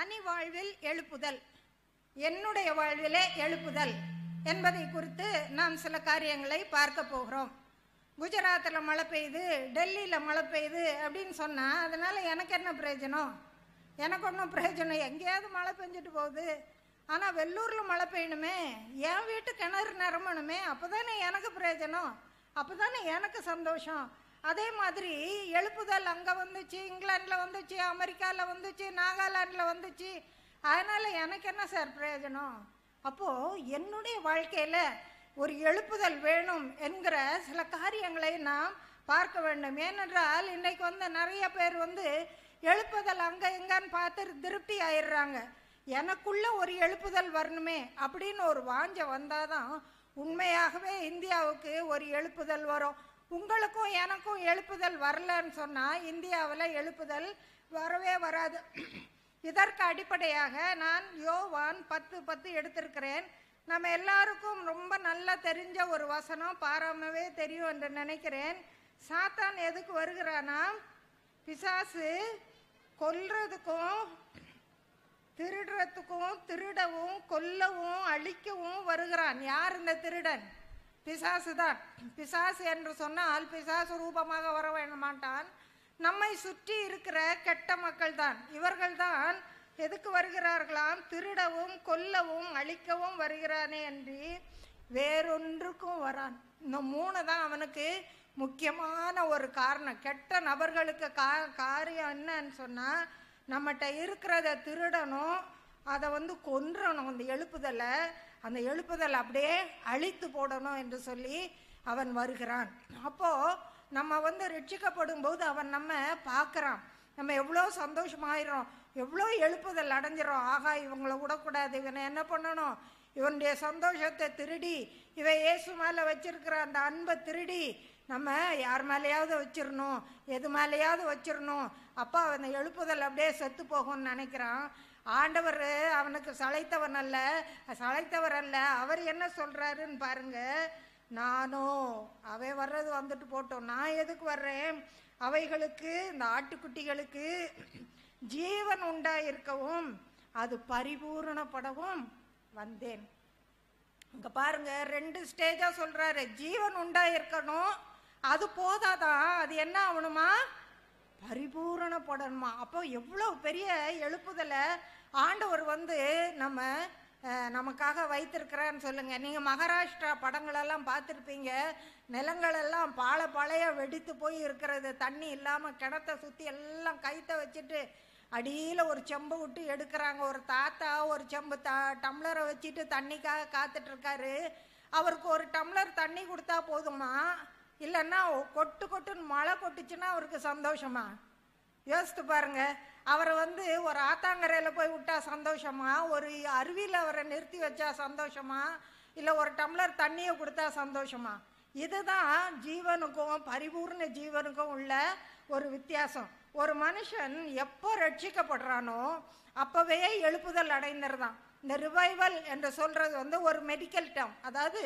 தனி வாழ்வில் எழுப்புதல். என்னுடைய வாழ்விலே எழுப்புதல் என்பதை குறித்து நாம் சில காரியங்களை பார்க்க போகிறோம். குஜராத்தில் மழை பெய்யுது டெல்லியில் மழை பெய்யுது அப்படின்னு சொன்னால் அதனால் எனக்கு என்ன பிரயோஜனம்? எனக்கு ஒன்றும் பிரயோஜனம் எங்கேயாவது மழை பெஞ்சிட்டு போகுது. ஆனால் வெள்ளூரில் மழை பெய்யணுமே என் வீட்டு கிணறு நிரம்பணுமே அப்போ தானே எனக்கு பிரயோஜனம்? அப்போ தானே எனக்கு சந்தோஷம்? அதே மாதிரி எழுப்புதல் அங்கே வந்துச்சு இங்கிலாண்டில் வந்துச்சு அமெரிக்காவில் வந்துச்சு நாகாலாண்டில் வந்துச்சு. அதனால் எனக்கு என்ன சார் பிரயோஜனம்? அப்போது என்னுடைய வாழ்க்கையில் ஒரு எழுப்புதல் வேணும் என்கிற சில காரியங்களை நாம் பார்க்க வேண்டும். ஏனென்றால் இன்றைக்கு வந்து நிறைய பேர் வந்து எழுப்புதல் அங்கே எங்கன்னு பார்த்து திருப்தி ஆயிடுறாங்க. எனக்குள்ள ஒரு எழுப்புதல் வரணுமே அப்படின்னு ஒரு வாஞ்ச வந்தாதான் உண்மையாகவே இந்தியாவுக்கு ஒரு எழுப்புதல் வரும். உங்களுக்கும் எனக்கும் எழுப்புதல் வரலன்னு சொன்னால் இந்தியாவில் எழுப்புதல் வரவே வராது. இதற்கு அடிப்படையாக நான் யோவான் பத்து பத்து எடுத்திருக்கிறேன். நம்ம எல்லாருக்கும் ரொம்ப நல்லா தெரிஞ்ச ஒரு வசனம் பாராமவே தெரியும் என்று நினைக்கிறேன். சாத்தான் எதுக்கு வருகிறானா? பிசாசு கொல்றதுக்கும் திருடுறதுக்கும் திருடவும் கொல்லவும் அழிக்கவும் வருகிறான். யார் இந்த திருடன்? பிசாசு தான் பிசாசு என்று சொன்னால் பிசாசு ரூபமாக வர மாட்டான் நம்மை சுற்றி இருக்கிற கெட்ட மக்கள் தான் இவர்கள் தான் எதுக்கு வருகிறார்களாம்? திருடவும் கொல்லவும் அழிக்கவும் வருகிறானே என்று வேறொன்றுக்கும் வரான். இந்த மூணு தான் அவனுக்கு முக்கியமான ஒரு காரணம். கெட்ட நபர்களுக்கு கா காரியம் என்னன்னு சொன்னால் நம்மகிட்ட இருக்கிறத திருடணும் அதை வந்து கொன்றணும் அந்த எழுப்புதலை. அந்த எழுப்புதல் அப்படியே அழித்து போடணும் என்று சொல்லி அவன் வருகிறான். அப்போது நம்ம வந்து ரட்சிக்கப்படும் போது அவன் நம்ம பார்க்குறான். நம்ம எவ்வளோ சந்தோஷமாயிரும் எவ்வளோ எழுப்புதல் அடைஞ்சிரும் ஆகா இவங்கள விடக்கூடாது இவனை என்ன பண்ணணும்? இவனுடைய சந்தோஷத்தை திருடி இவன் இயேசு மேலே வச்சிருக்கிற அந்த அன்பை திருடி நம்ம யார் மேலேயாவது வச்சிடணும் எது மேலேயாவது வச்சிடணும் அப்பா அந்த எழுப்புதல் அப்படியே செத்து போகும்னு நினைக்கிறான். ஆண்டவர் அவனுக்கு சளைத்தவன் அல்ல சளைத்தவர் அல்ல. அவர் என்ன சொல்றாருன்னு பாருங்க. நானும் அவை வர்றது வந்துட்டு போட்டோம். நான் எதுக்கு வர்றேன்? அவைகளுக்கு இந்த ஆட்டுக்குட்டிகளுக்கு ஜீவன் உண்டாயிருக்கவும் அது பரிபூரணப்படவும் வந்தேன். இங்க பாருங்க ரெண்டு ஸ்டேஜா சொல்றாரு. ஜீவன் உண்டாயிருக்கணும். அது போதாதான் அது என்ன ஆகணுமா? பரிபூரணப்படணுமா? அப்போ எவ்வளோ பெரிய எழுப்புதலை ஆண்டவர் வந்து நம்ம நமக்காக வைத்திருக்கிறான்னு சொல்லுங்க. நீங்கள் மகாராஷ்டிரா படங்களெல்லாம் பார்த்துருப்பீங்க. நிலங்களெல்லாம் பால பழைய வெடித்து போய் இருக்கிறது. தண்ணி இல்லாமல் கிணத்த சுற்றி எல்லாம் கைத்த வச்சுட்டு அடியில் ஒரு செம்பு விட்டு எடுக்கிறாங்க. ஒரு தாத்தா ஒரு செம்பு த டம்ளரை வச்சுட்டு தண்ணிக்காக காத்துட்ருக்காரு. அவருக்கு ஒரு டம்ளர் தண்ணி கொடுத்தா போதுமா? இல்லைன்னா கொட்டு கொட்டுன்னு மழை கொட்டுச்சுன்னா அவருக்கு சந்தோஷமா? யோசித்து பாருங்க. அவரை வந்து ஒரு ஆத்தாங்கரையில் போய் விட்டா சந்தோஷமா? ஒரு அருவியில் அவரை நிறுத்தி வச்சா சந்தோஷமா? இல்லை ஒரு டம்ளர் தண்ணியை கொடுத்தா சந்தோஷமா? இதுதான் ஜீவனுக்கும் பரிபூர்ண ஜீவனுக்கும் உள்ள ஒரு வித்தியாசம். ஒரு மனுஷன் எப்போ ரட்சிக்கப்படுறானோ அப்போவே எழுப்புதல் அடைந்துருதான். இந்த ரிவைவல் என்று சொல்கிறது வந்து ஒரு மெடிக்கல் டேம் அதாவது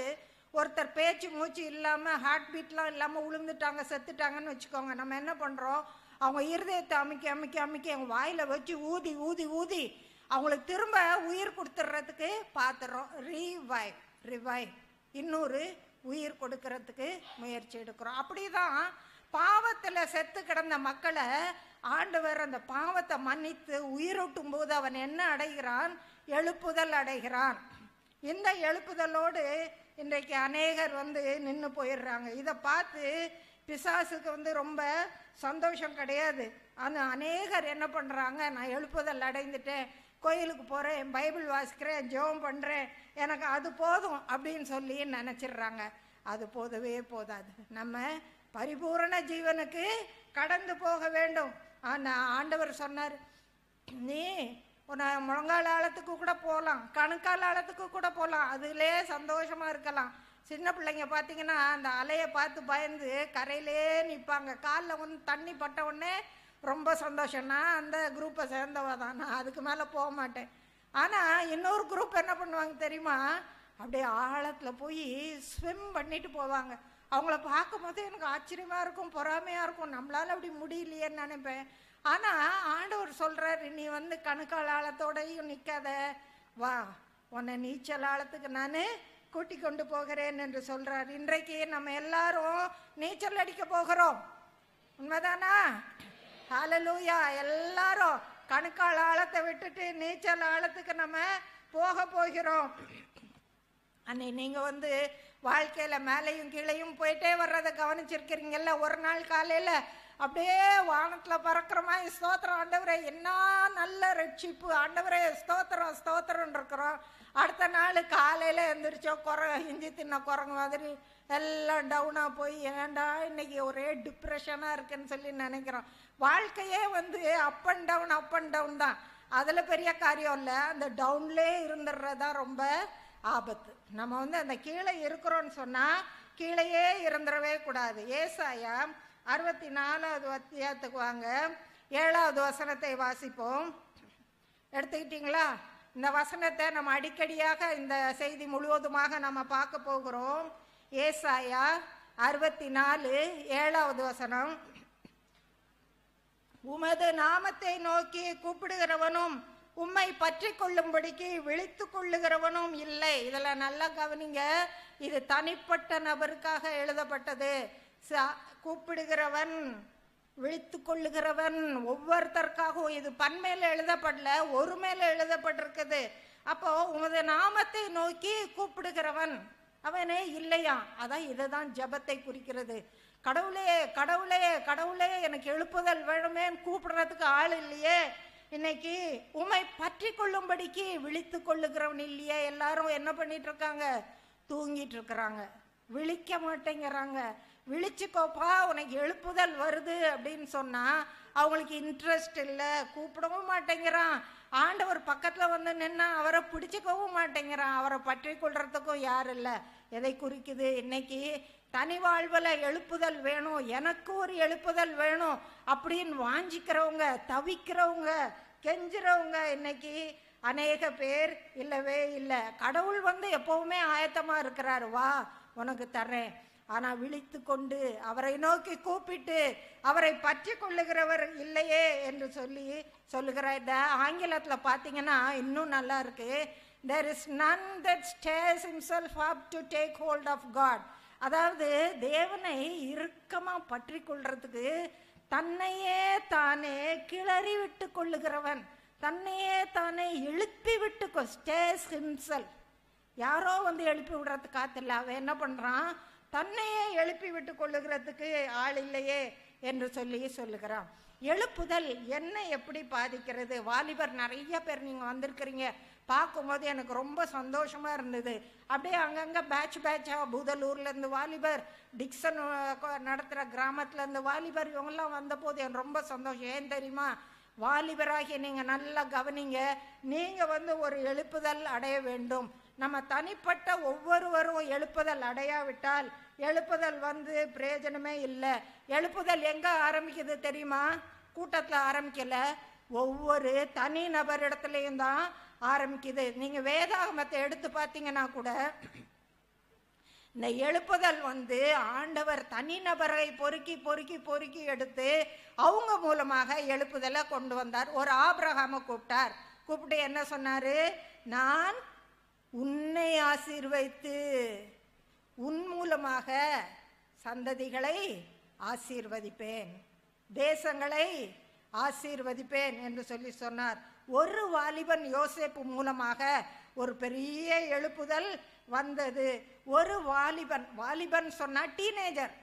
ஒருத்தர் பேச்சு மூச்சு இல்லாமல் ஹார்ட் பீட்லாம் இல்லாமல் விழுந்துட்டாங்க செத்துட்டாங்கன்னு வச்சுக்கோங்க. நம்ம என்ன பண்ணுறோம் அவங்க இருதயத்தை அமைக்க அமைக்க அமைக்க அவங்க வாயில் வச்சு ஊதி ஊதி ஊதி அவங்களுக்கு திரும்ப உயிர் கொடுத்துட்றதுக்கு பார்த்துறோம் ரீவைவ் ரிவைவ் இன்னொரு உயிர் கொடுக்கறதுக்கு முயற்சி எடுக்கிறோம். அப்படி தான் பாவத்தில் செத்து கிடந்த மக்களை ஆண்டவர் அந்த பாவத்தை மன்னித்து உயிரூட்டும் போது அவன் என்ன அடைகிறான்? எழுப்புதல் அடைகிறான். இந்த எழுப்புதலோடு இன்றைக்கு அநேகர் வந்து நின்று போயிடுறாங்க. இதை பார்த்து பிசாசுக்கு வந்து ரொம்ப சந்தோஷம் கிடையாது. ஆனால் அநேகர் என்ன பண்ணுறாங்க நான் எழுப்புதல் அடைந்துட்டேன். கோயிலுக்கு போகிறேன் பைபிள் வாசிக்கிறேன் ஜெபம் பண்ணுறேன் எனக்கு அது போதும் அப்படின்னு சொல்லி நினச்சிடுறாங்க. அது போதவே போதாது. நம்ம பரிபூரண ஜீவனுக்கு கடந்து போக வேண்டும். ஆனால் ஆண்டவர் சொன்னார் நீ ஒரு முழங்கால் ஆழத்துக்கு கூட போகலாம் கணுக்கால் ஆழத்துக்கு கூட போகலாம் அதுலே சந்தோஷமாக இருக்கலாம். சின்ன பிள்ளைங்க பார்த்தீங்கன்னா அந்த அலையை பார்த்து பயந்து கரையிலே நிற்பாங்க காலில் வந்து தண்ணி பட்ட உடனே ரொம்ப சந்தோஷம்னா அந்த குரூப்பை சேர்ந்தவ தான். நான் அதுக்கு மேலே போக மாட்டேன். ஆனால் இன்னொரு குரூப் என்ன பண்ணுவாங்க தெரியுமா? அப்படியே ஆழத்தில் போய் ஸ்விம் பண்ணிட்டு போவாங்க. அவங்கள பார்க்கும்போது எனக்கு ஆச்சரியமாக இருக்கும் பொறாமையாக இருக்கும். நம்மளால் அப்படி முடியலையேன்னு நினைப்பேன். ஆனால் ஆண்டவர் சொல்கிறாரு நீ வந்து கணுக்கால் ஆழத்தோடையும் நிற்காத வா உன்னை நீச்சல் ஆழத்துக்கு நான் கூட்டி கொண்டு போகிறேன் என்று சொல்கிறார் இன்றைக்கு நம்ம எல்லாரும் நீச்சல் அடிக்க போகிறோம். உண்மைதானா? ஹலலூயா எல்லாரும் கணுக்கால் ஆழத்தை விட்டுட்டு நீச்சல் ஆழத்துக்கு நம்ம போக போகிறோம். அன்னை நீங்கள் வந்து வாழ்க்கையில் மேலையும் கீழையும் போயிட்டே வர்றதை கவனிச்சிருக்கிறீங்கல்ல? ஒரு நாள் காலையில் அப்படியே வானத்துல பறக்கிற மாதிரி ஸ்தோத்திரம். ஆண்டவரே என்ன நல்ல ரட்சிப்பு. ஆண்டவரே ஸ்தோத்திரம் ஸ்தோத்திரம் இருக்கிறோம். அடுத்த நாள் காலையில எழுந்திரிச்சோம் குரங்க இஞ்சி தின்ன குரங்கு மாதிரி எல்லாம் டவுனாக போய் ஏன்டா இன்னைக்கு ஒரே டிப்ரெஷனாக இருக்குன்னு சொல்லி நினைக்கிறோம். வாழ்க்கையே வந்து up and down up and down தான். அதில் பெரிய காரியம் இல்லை. அந்த டவுன்லேயே இருந்துடுறதா ரொம்ப ஆபத்து. நம்ம வந்து அந்த கீழே இருக்கிறோன்னு சொன்னால் கீழேயே இருந்துடவே கூடாது. ஏசாயா அறுபத்தி நாலாவது அத்தியாயத்துக்கு வாங்க. ஏழாவது வசனத்தை வாசிப்போம். எடுத்துக்கிட்டீங்களா? இந்த வசனத்தை நம்ம அடிக்கடியாக இந்த செய்தி முழுவதுமாக நம்ம பார்க்க போகிறோம். ஏசாயா அறுபத்தி நாலு ஏழாவது வசனம். உமது நாமத்தை நோக்கி கூப்பிடுகிறவனும் உம்மை பற்றி கொள்ளும்படிக்கு விழித்து கொள்ளுகிறவனும் இல்லை. இதில் நல்லா கவனிங்க. இது தனிப்பட்ட நபருக்காக எழுதப்பட்டது. கூப்பிடுகிறவன் விழித்து கொள்ளுகிறவன் ஒவ்வொருத்தருக்காகவும் இது பன்மையில எழுதப்படல ஒரு மேல எழுதப்பட்டிருக்குது. அப்போ உமது நாமத்தை நோக்கி கூப்பிடுகிறவன் அவனே இல்லையா? அதான் இதுதான் ஜெபத்தை குறிக்கிறது. கடவுளே கடவுளே கடவுளே எனக்கு எழுப்புதல் வேணுமேன்னு கூப்பிடுறதுக்கு ஆள் இல்லையே. இன்னைக்கு உமை பற்றி கொள்ளும்படிக்கு விழித்து கொள்ளுகிறவன் இல்லையே. எல்லாரும் என்ன பண்ணிட்டு இருக்காங்க? தூங்கிட்டு இருக்கிறாங்க. விழிக்க மாட்டேங்கிறாங்க. விழிச்சுக்கோப்பா உனக்கு எழுப்புதல் வருது அப்படின்னு சொன்னால் அவங்களுக்கு இன்ட்ரெஸ்ட் இல்லை கூப்பிடவும் மாட்டேங்கிறான். ஆண்டவர் பக்கத்தில் வந்து நின்னா அவரை பிடிச்சிக்கவும் மாட்டேங்கிறான். அவரை பற்றி கொள்றதுக்கும் யாரும் இல்லை. எதை குறிக்குது? இன்னைக்கு தனி வாழ்வில் எழுப்புதல் வேணும் எனக்கு ஒரு எழுப்புதல் வேணும் அப்படின்னு வாஞ்சிக்கிறவங்க தவிக்கிறவங்க கெஞ்சுறவங்க இன்னைக்கு அநேக பேர் இல்லவே இல்லை. கடவுள் வந்து எப்பவுமே ஆயத்தமாக இருக்கிறாரு. வா உனக்கு தர்றேன். ஆனா விழித்து கொண்டு அவரை நோக்கி கூப்பிட்டு அவரை பற்றி கொள்ளுகிறவர் இல்லையே என்று சொல்லி சொல்லுகிற இந்த ஆங்கிலத்துல பாத்தீங்கன்னா இன்னும் நல்லா இருக்கு. There is none that stays himself up to take hold of God அதாவது தேவனை இறுக்கமா பற்றி கொள்றதுக்கு தன்னையே தானே கிளறி விட்டு கொள்ளுகிறவன். தன்னையே தானே எழுப்பி விட்டு ஸ்டேஸ் himself. யாரோ வந்து எழுப்பி விடுறது காத்தில்ல. அவன் என்ன பண்றான்? தன்னையே எழுப்பி விட்டு கொள்ளுகிறதுக்கு ஆள் இல்லையே என்று சொல்லி சொல்லுகிறான். எழுப்புதல் என்ன எப்படி பாதிக்கிறது? வாலிபர் நிறைய பேர் நீங்கள் வந்திருக்கிறீங்க. பார்க்கும்போது எனக்கு ரொம்ப சந்தோஷமாக இருந்தது. அப்படியே அங்கங்கே பேட்ச் பேட்சாக பூதலூர்லேருந்து வாலிபர் டிக்சன் நடத்துகிற கிராமத்துலேருந்து இருந்து வாலிபர் இவங்கெல்லாம் வந்தபோது எனக்கு ரொம்ப சந்தோஷம். ஏன் தெரியுமா? வாலிபராகி நீங்கள் நல்லா கவனிங்க. நீங்கள் வந்து ஒரு எழுப்புதல் அடைய வேண்டும். நம்ம தனிப்பட்ட ஒவ்வொருவரும் எழுப்புதல் அடையாவிட்டால் எழுப்புதல் வந்து பிரயோஜனமே இல்லை. எழுப்புதல் எங்க ஆரம்பிக்குது தெரியுமா? கூட்டத்தில் ஆரம்பிக்கல. ஒவ்வொரு தனி நபரிடத்துலையும் தான் ஆரம்பிக்குது. நீங்க வேதாகமத்தை எடுத்து பார்த்தீங்கன்னா கூட இந்த எழுப்புதல் வந்து ஆண்டவர் தனிநபரை பொறுக்கி பொறுக்கி பொறுக்கி எடுத்து அவங்க மூலமாக எழுப்புதலை கொண்டு வந்தார். ஒரு ஆபிரகாம கூப்பிட்டார். கூப்பிட்டு என்ன சொன்னாரு? நான் உன்னை ஆசீர்வைத்து உன் மூலமாக சந்ததிகளை ஆசீர்வதிப்பேன். தேசங்களை ஆசீர்வதிப்பேன் என்று சொல்லி சொன்னார். ஒரு வாலிபன் யோசேப்பு மூலமாக ஒரு பெரிய எழுப்புதல் வந்தது. ஒரு வாலிபன் வாலிபன் சொன்னா டீனேஜர்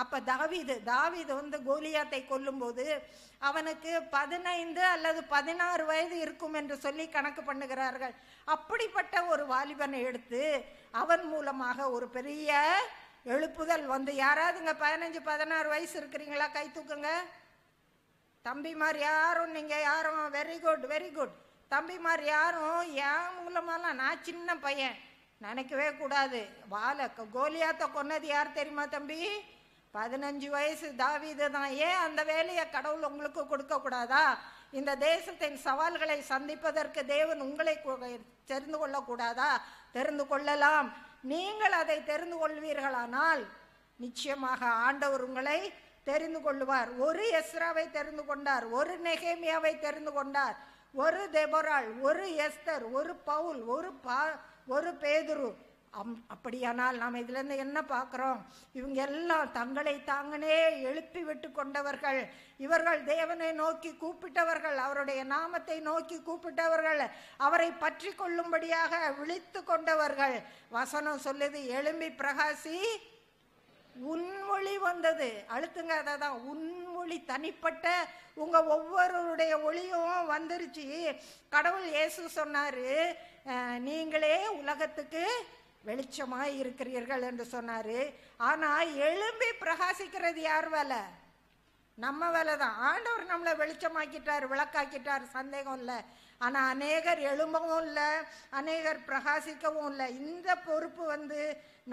அப்போ தாவீது தாவீது வந்து கோலியாத்தை கொல்லும்போது அவனுக்கு பதினைந்து அல்லது பதினாறு வயது இருக்கும் என்று சொல்லி கணக்கு பண்ணுகிறார்கள். அப்படிப்பட்ட ஒரு வாலிபனை எடுத்து அவன் மூலமாக ஒரு பெரிய எழுப்புதல் வந்து யாராவதுங்க பதினஞ்சு பதினாறு வயசு இருக்கிறீங்களா? கை தூக்குங்க. தம்பிமார் யாரும் நீங்கள் யாரும் வெரி குட் வெரி குட் தம்பிமார் யாரும் என் மூலமாலாம் நான் சின்ன பையன் நினைக்கவே கூடாது. வாழ கோலியாத்த கொன்னது யார் தெரியுமா தம்பி? பதினஞ்சு வயசு தாவீது தான். ஏன் அந்த வேலையை கடவுள் உங்களுக்கு கொடுக்க கூடாதா? இந்த தேசத்தின் சவால்களை சந்திப்பதற்கு தேவன் உங்களை தெரிந்து கொள்ளக்கூடாதா? தெரிந்து கொள்ளலாம். நீங்கள் அதை தெரிந்து கொள்வீர்களானால் நிச்சயமாக ஆண்டவர் உங்களை தெரிந்து கொள்வார் ஒரு எஸ்ராவை தெரிந்து கொண்டார் ஒரு நெகேமியாவை தெரிந்து கொண்டார் ஒரு தெபராள் ஒரு எஸ்தர் ஒரு பவுல் ஒரு பா ஒரு பேதுரு. அம் அப்படியானால் நாம் இதிலேருந்து என்ன பார்க்குறோம்? இவங்க எல்லாம் தங்களை தாங்கனே எழுப்பி விட்டு கொண்டவர்கள். இவர்கள் தேவனை நோக்கி கூப்பிட்டவர்கள் அவருடைய நாமத்தை நோக்கி கூப்பிட்டவர்கள் அவரை பற்றி கொள்ளும்படியாக விழித்து கொண்டவர்கள். வசனம் சொல்லுது எழும்பி பிரகாசி உன்மொழி வந்தது. அழுத்துங்க அதை தான் உன்மொழி தனிப்பட்ட உங்கள் ஒவ்வொருடைய ஒளியும் வந்துருச்சு. கடவுள் இயேசு சொன்னார் நீங்களே உலகத்துக்கு வெளிச்சமாய் இருக்கிறீர்கள் என்று சொன்னாரு. ஆனா எழும்பி பிரகாசிக்கிறது யார் வேலை? நம்ம வேலை தான். ஆண்டவர் நம்மளை வெளிச்சமாக்கிட்டார் விளக்காக்கிட்டார் சந்தேகம் இல்லை. ஆனால் அநேகர் எழும்பவும் இல்லை அநேகர் பிரகாசிக்கவும் இல்லை. இந்த பொறுப்பு வந்து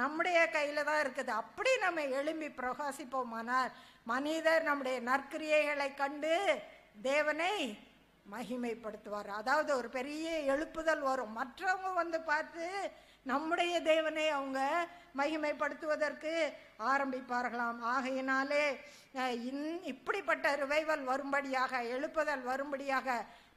நம்முடைய கையில் தான் இருக்குது. அப்படி நம்ம எழும்பி பிரகாசிப்போமானால் மனிதர் நம்முடைய நற்கிரியைகளை கண்டு தேவனை மகிமைப்படுத்துவார். அதாவது ஒரு பெரிய எழுப்புதல் வரும். மற்றவங்க வந்து பார்த்து நம்முடைய தேவனை அவங்க மகிமைப்படுத்துவதற்கு ஆரம்பிப்பார்களாம். ஆகையினாலே இன் இப்படிப்பட்ட ரிவைவல் வரும்படியாக எழுப்புதல் வரும்படியாக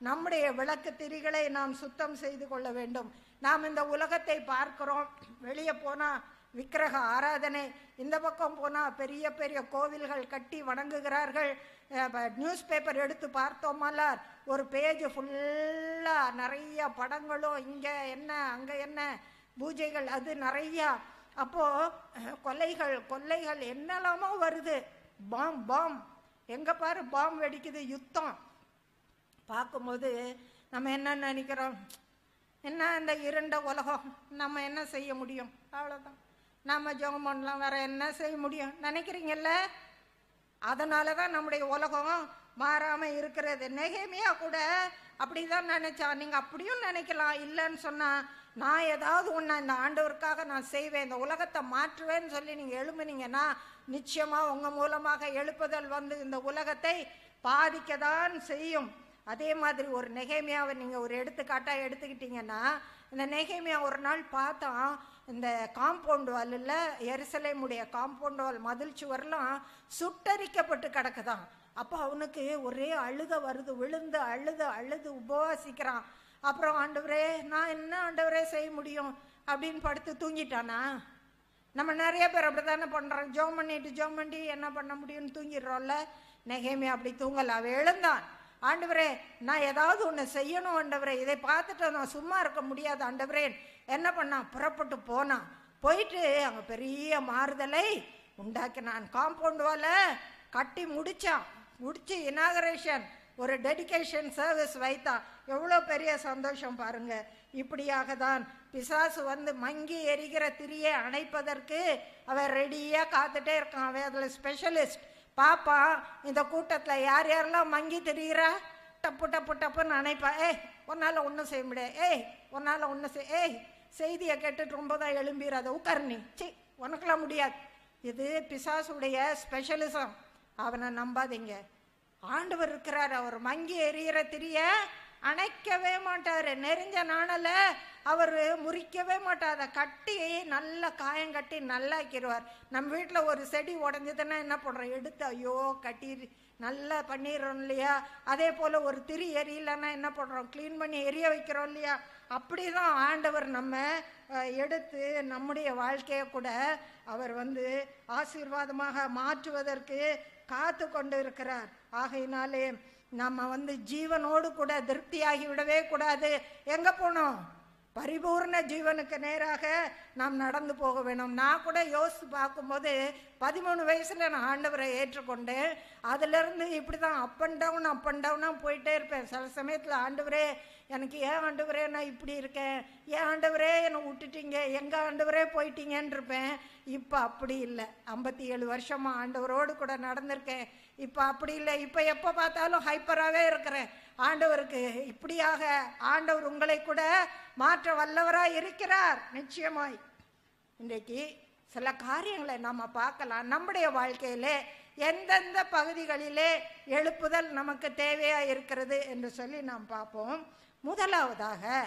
நம்முடைய விளக்கு திரிகளை நாம் சுத்தம் செய்து கொள்ள வேண்டும். நாம் இந்த உலகத்தை பார்க்கிறோம். வெளியே போனால் விக்கிரக ஆராதனை இந்த பக்கம் போனால் பெரிய பெரிய கோவில்கள் கட்டி வணங்குகிறார்கள். நியூஸ் பேப்பர் எடுத்து பார்த்தோமாலார் ஒரு பேஜ் ஃபுல்லாக நிறைய படங்களும் இங்கே என்ன அங்கே என்ன பூஜைகள் அது நிறையா. அப்போது கொலைகள் கொள்ளைகள் என்னெல்லாமோ வருது. Bomb bomb. எங்கே பாரு பாம் வெடிக்குது யுத்தம். பார்க்கும்போது நம்ம என்ன நினைக்கிறோம்? என்ன இந்த இருண்ட உலகம்? நம்ம என்ன செய்ய முடியும்? அவ்வளோதான் நம்ம ஜோகம் பண்ணலாம் வேற என்ன செய்ய முடியும்? நினைக்கிறீங்கல்ல? அதனால தான் நம்முடைய உலகம் மாறாமல் இருக்கிறது. நெகேமியா கூட அப்படிதான் நினைச்சான் நீங்கள் அப்படியும் நினைக்கலாம். இல்லைன்னு சொன்னால் நான் ஏதாவது ஒன்று இந்த ஆண்டவருக்காக நான் செய்வேன் இந்த உலகத்தை மாற்றுவேன்னு சொல்லி நீங்கள் எழுப்புனீங்கன்னா நிச்சயமாக உங்கள் மூலமாக எழுப்புதல் வந்து இந்த உலகத்தை பாதிக்க தான் செய்யும். அதே மாதிரி ஒரு நெகைமையாவை நீங்கள் ஒரு எடுத்துக்காட்டாக எடுத்துக்கிட்டிங்கன்னா இந்த நெகைமையா ஒரு நாள் பார்த்தோம் இந்த காம்பவுண்ட் வாலில் எருசலேமுடைய காம்பவுண்ட் வால் மதில் சுவர்லாம் சுட்டரிக்கப்பட்டு கிடக்குதான். அப்போ அவனுக்கு ஒரே அழுக வருது விழுந்து அழுது அழுது உபவாசிக்கிறான். அப்புறம் ஆண்டவரே நான் என்ன ஆண்டவரே செய்ய முடியும் அப்படின்னு படுத்து தூங்கிட்டானா? நம்ம நிறைய பேர் அப்படி தானே பண்ணுறோம் ஜோம் பண்ணிட்டு ஜோம் பண்ணி என்ன பண்ண முடியும்னு தூங்கிடுறோம்ல? நெகேமே அப்படி தூங்கல. அவன் எழுந்தான். ஆண்டவரே நான் ஏதாவது ஒன்று செய்யணும் ஆண்டவரே. இதை பார்த்துட்டு நான் சும்மா இருக்க முடியாது ஆண்டவரே. என்ன பண்ணான் புறப்பட்டு போனான் போயிட்டு அங்கே பெரிய மாறுதலை உண்டாக்கினான். காம்பவுண்ட் வால கட்டி முடித்தான் முடித்து இனாகரேஷன் ஒரு டெடிகேஷன் சர்வீஸ் வைத்தான். எவ்வளோ பெரிய சந்தோஷம் பாருங்க. இப்படியாக தான் பிசாசு வந்து மங்கி எரிகிற திரியை அணைப்பதற்கு அவன் ரெடியாக காத்துட்டே இருக்கான். அவன் அதில் ஸ்பெஷலிஸ்ட் பாப்பா இந்த கூட்டத்தில் யார் யாரெல்லாம் மங்கி திரிகிறா? டப்பு டப்பு டப்புன்னு அணைப்பா. ஏய் உன்னால் ஒன்றும் செய்ய முடியாது. ஏய் உன்னால் ஒன்றும் செய் ஏய் செய்தியை கேட்டுட்டு ரொம்ப தான் எழும்பிடாத உட்கார்னி சி உனக்கெல்லாம் முடியாது. இது பிசாசுடைய ஸ்பெஷலிசம் அவனை நம்பாதீங்க. ஆண்டவர் இருக்கிறார். அவர் மங்கி எறிகிற திரிய அணைக்கவே மாட்டார். நெறிஞ்ச நாணல. அவர் முறிக்கவே மாட்டார். அதை கட்டி நல்லா காயம் கட்டி நல்லாக்கிடுவார் நம்ம வீட்டில் ஒரு செடி உடஞ்சதுன்னா என்ன பண்ணுறோம்? எடுத்து ஐயோ கட்டி நல்லா பண்ணிடுறோம் இல்லையா? அதே போல் ஒரு திரி எரியலைன்னா என்ன பண்ணுறோம்? க்ளீன் பண்ணி எரிய வைக்கிறோம் இல்லையா? அப்படி தான் ஆண்டவர் நம்ம எடுத்து நம்முடைய வாழ்க்கையை கூட அவர் வந்து ஆசீர்வாதமாக மாற்றுவதற்கு காத்து கொண்டு இருக்கிறார் ஆகையினாலே நம்ம வந்து ஜீவனோடு கூட திருப்தியாகி விடவே கூடாது. எங்க போனோம்? பரிபூர்ண ஜீவனுக்கு நேராக நாம் நடந்து போக வேணும். நான் கூட யோசித்து பார்க்கும்போது பதிமூணு வயசில் நான் ஆண்டவரை ஏற்றுக்கொண்டேன். அதிலிருந்து இப்படி தான் up and down up and டவுனாக போயிட்டே இருப்பேன். சில சமயத்தில் ஆண்டவரே எனக்கு ஏன் ஆண்டவரே நான் இப்படி இருக்கேன்? ஏன் ஆண்டவரே என்னை விட்டுட்டீங்க? எங்கே ஆண்டவரே போயிட்டீங்கன்னு இருப்பேன். இப்போ அப்படி இல்லை. ஐம்பத்தி ஏழு வருஷமாக ஆண்டவரோடு கூட நடந்திருக்கேன். இப்போ அப்படி இல்லை. இப்போ எப்போ பார்த்தாலும் ஹைப்பராகவே இருக்கிறேன் ஆண்டவருக்கு இப்படியாக ஆண்டவர் உங்களை கூட மாற்ற வல்லவராக இருக்கிறார். நிச்சயமாய். இன்றைக்கு சில காரியங்களை நம்ம பார்க்கலாம். நம்முடைய வாழ்க்கையிலே எந்தெந்த பகுதிகளிலே எழுப்புதல் நமக்கு தேவையாக இருக்கிறது என்று சொல்லி நாம் பார்ப்போம். முதலாவதாக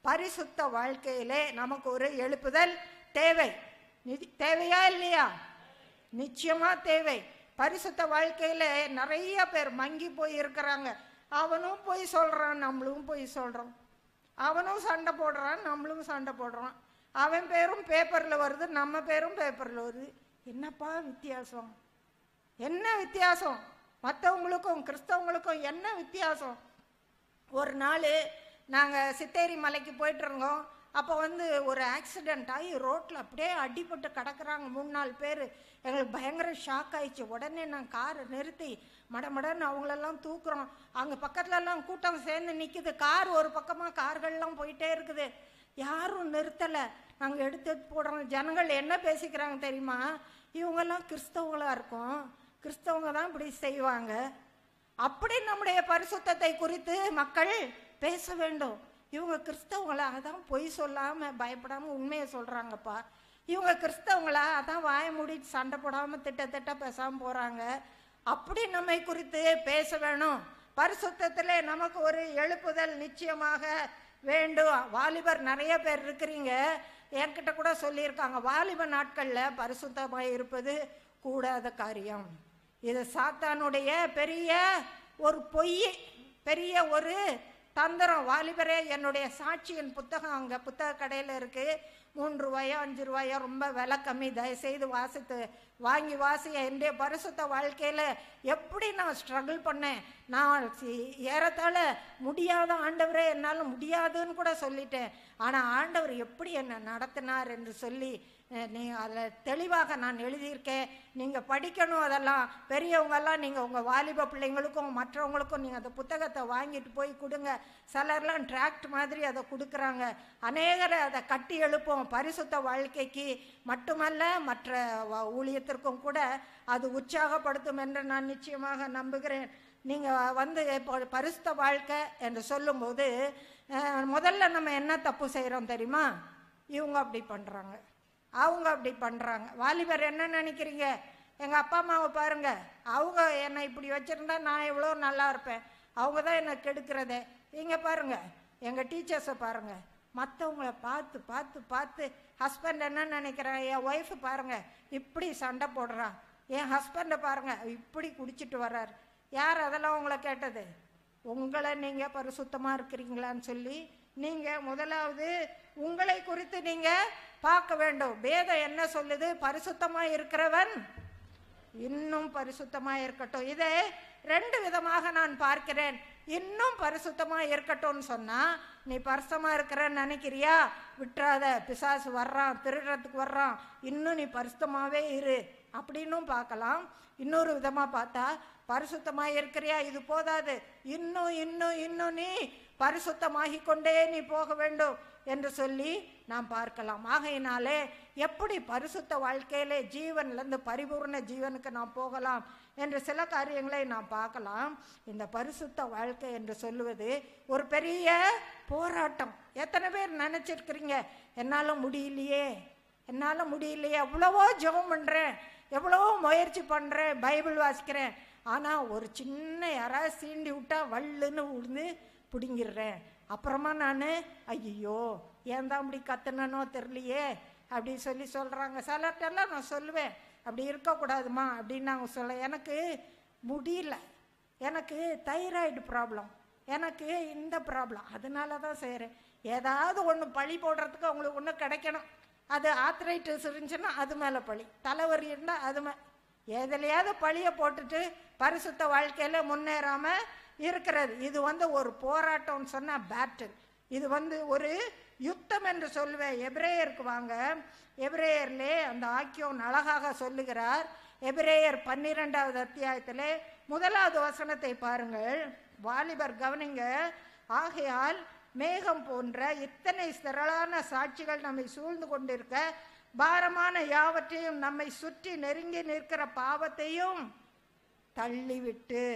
பரிசுத்த வாழ்க்கையிலே நமக்கு ஒரு எழுப்புதல் தேவை. நிதி தேவையா இல்லையா? நிச்சயமாக தேவை. பரிசுத்த வாழ்க்கையில் நிறைய பேர் மங்கி போய் இருக்கிறாங்க. அவனும் போய் சொல்கிறான் நம்மளும் போய் சொல்கிறான் அவனும் சண்டை போடுறான் நம்மளும் சண்டை போடுறான். அவன் பேரும் பேப்பரில் வருது நம்ம பேரும் பேப்பரில் வருது. என்னப்பா வித்தியாசம்? என்ன வித்தியாசம்? மற்றவங்களுக்கும் கிறிஸ்தவங்களுக்கும் என்ன வித்தியாசம்? ஒரு நாள் நாங்கள் சித்தேரி மலைக்கு போயிட்டு இருந்தோம். அப்போ வந்து ஒரு ஆக்சிடெண்ட் ஆகி ரோட்டில் அப்படியே அடிபட்டு கிடக்குறாங்க. மூணு நாலு பேர். எங்களுக்கு பயங்கர ஷாக் ஆயிடுச்சு. உடனே நான் காரை நிறுத்தி மடமடன்னு அவங்களெல்லாம் தூக்குறோம். அங்கே பக்கத்துலலாம் கூட்டம் சேர்ந்து நிற்குது கார் ஒரு பக்கமாக கார்கள்லாம் போயிட்டே இருக்குது. யாரும் நிறுத்தலை. நாங்கள் எடுத்து போடுறோம். ஜனங்கள் என்ன பேசிக்கிறாங்க தெரியுமா? இவங்கெல்லாம் கிறிஸ்தவங்களாக இருக்கும். கிறிஸ்தவங்க தான் இப்படி செய்வாங்க. அப்படி நம்முடைய பரிசுத்தத்தை குறித்து மக்கள் பேச வேண்டும். இவங்க கிறிஸ்தவங்களா? அதான் பொய் சொல்லாமல் பயப்படாமல் உண்மையை சொல்கிறாங்கப்பா இவங்க கிறிஸ்தவங்களா? அதான் வாய மூடிட்டு சண்டை போடாமல் திட்ட திட்ட போகிறாங்க அப்படி நம்மை குறித்து பேச வேணும். பரிசுத்தத்தில் நமக்கு ஒரு எழுப்புதல் நிச்சயமாக வேண்டும். வாலிபர் நிறைய பேர் இருக்கிறீங்க. என்கிட்ட கூட சொல்லியிருக்காங்க. வாலிப நாட்களில் பரிசுத்தமாக இருப்பது கூடாத காரியம். இது சாத்தானுடைய பெரிய ஒரு பொய் பெரிய ஒரு தந்திரம் வாலிபரே என்னுடைய சாட்சியின் புத்தகம் அங்கே புத்தக கடையில் இருக்குது மூன்று ரூபாயோ அஞ்சு ரூபாயோ ரொம்ப விலை கம்மி. தயவுசெய்து வாசித்து வாங்கி வாசி என்னுடைய பரிசுத்த வாழ்க்கையில் எப்படி நான் ஸ்ட்ரகிள் பண்ணேன்? நான் சி- ஏறத்தாழ முடியாத ஆண்டவரே என்னால் முடியாதுன்னு கூட சொல்லிட்டேன். ஆனால் ஆண்டவர் எப்படி என்னை நடத்தினார் என்று சொல்லி நீ அதில் தெளிவாக நான் எழுதியிருக்கேன். நீங்கள் படிக்கணும் அதெல்லாம். பெரியவங்கெல்லாம் நீங்கள் உங்கள் வாலிப பிள்ளைங்களுக்கும் மற்றவங்களுக்கும் நீங்கள் அந்த புத்தகத்தை வாங்கிட்டு போய் கொடுங்க. சிலர்லாம் டிராக்ட் மாதிரி அதை கொடுக்குறாங்க. அநேகரை அதை கட்டி எழுப்போம் பரிசுத்த வாழ்க்கைக்கு. மட்டுமல்ல மற்ற ஊழியத்திற்கும் கூட அது உற்சாகப்படுத்தும் என்று நான் நிச்சயமாக நம்புகிறேன். நீங்கள் வந்து இப்போ பரிசுத்த வாழ்க்கை என்று சொல்லும்போது முதல்ல நம்ம என்ன தப்பு செய்கிறோம் தெரியுமா? இவங்க அப்படி பண்ணுறாங்க அவங்க அப்படி பண்ணுறாங்க வாலிபர் என்ன நினைக்கிறீங்க? எங்கள் அப்பா அம்மாவை பாருங்க. அவங்க என்னை இப்படி வச்சுருந்தா நான் எவ்வளோ நல்லா இருப்பேன். அவங்க தான் என்னை கெடுக்கிறதே. இங்கே பாருங்க. எங்கள் டீச்சர்ஸை பாருங்க. மற்றவங்கள பார்த்து பார்த்து பார்த்து ஹஸ்பண்ட் என்ன நினைக்கிறேன்? என் ஒய்ஃபு பாருங்கள் இப்படி சண்டை போடுறான். என் ஹஸ்பண்டை பாருங்கள் இப்படி குடிச்சிட்டு வர்றார். யார் அதெல்லாம் உங்களை கேட்டது? உங்களை நீங்கள் பரிசுத்தமாக இருக்கிறீங்களான்னு சொல்லி நீங்கள் முதலாவது உங்களை குறித்து நீங்கள் பார்க்க வேண்டும். வேதம் என்ன சொல்லுது? பரிசுத்தமாக இருக்கிறவன் இன்னும் பரிசுத்தமாக இருக்கட்டும். இதை ரெண்டு விதமாக நான் பார்க்கிறேன். இன்னும் பரிசுத்தமாக இருக்கட்டும்னு சொன்னால் நீ பரிசுத்தமாக இருக்கிறன்னு நினைக்கிறியா? விட்டுறாத. பிசாசு வர்றான் திருடுறதுக்கு வர்றான். இன்னும் நீ பரிசுத்தமாகவே இரு. அப்படின்னும் பார்க்கலாம். இன்னொரு விதமாக பார்த்தா பரிசுத்தமாக இருக்கிறியா? இது போதாது. இன்னும் இன்னும் இன்னும் நீ பரிசுத்தமாகி கொண்டே நீ போக வேண்டும் என்று சொல்லி நாம் பார்க்கலாம். ஆகையினாலே எப்படி பரிசுத்த வாழ்க்கையிலே ஜீவன்லேருந்து பரிபூர்ண ஜீவனுக்கு நாம் போகலாம் என்று சில காரியங்களை நாம் பார்க்கலாம். இந்த பரிசுத்த வாழ்க்கை என்று சொல்லுவது ஒரு பெரிய போராட்டம். எத்தனை பேர் நினச்சிருக்கிறீங்க? என்னால் முடியலையே என்னால் முடியலையே எவ்வளவோ ஜெபம் பண்ணுறேன் எவ்வளவோ முயற்சி பண்ணுறேன் பைபிள் வாசிக்கிறேன். ஆனால் ஒரு சின்ன யாராவது சீண்டி விட்டா வள்ளுன்னு உழுந்து பிடுங்கிடுறேன். அப்புறமா நான் ஐயோ ஏன் தான் அப்படி கத்துனனோ தெரியலையே அப்படி சொல்லி சொல்கிறாங்க சிலர்ட்டெல்லாம் நான் சொல்லுவேன் அப்படி இருக்கக்கூடாதுமா அப்படின்னு நாங்கள் சொல்ல எனக்கு முடியல. எனக்கு தைராய்டு ப்ராப்ளம். எனக்கு இந்த ப்ராப்ளம். அதனால தான் செய்கிறேன் ஏதாவது ஒன்று பழி போடுறதுக்கு அவங்களுக்கு ஒன்று கிடைக்கணும். அது ஆத்ரைட்டிஸ் இருந்துச்சுன்னா அது மேலே பழி. தலைவரி இருந்தால் அது மே எதுலையாவது பழியை போட்டுட்டு பரிசுத்த வாழ்க்கையில் முன்னேறாமல் இருக்கிறது. இது வந்து ஒரு போராட்டம்னு சொன்னால் பேட்டில் இது வந்து ஒரு யுத்தம் என்று சொல்லுவேன். எபிரேயருக்கு வாங்க. எபிரேயர்லே அந்த ஆக்கியோன் அழகாக சொல்லுகிறார். எபிரேயர் பன்னிரெண்டாவது அத்தியாயத்திலே முதலாவது வசனத்தை பாருங்கள். வாலிபர் கவனிங்க. ஆகையால் மேகம் போன்ற இத்தனை திரளான சாட்சிகள் நம்மை சூழ்ந்து கொண்டிருக்க பாரமான யாவற்றையும் நம்மை சுற்றி நெருங்கி நிற்கிற பாவத்தையும் தள்ளிவிட்டு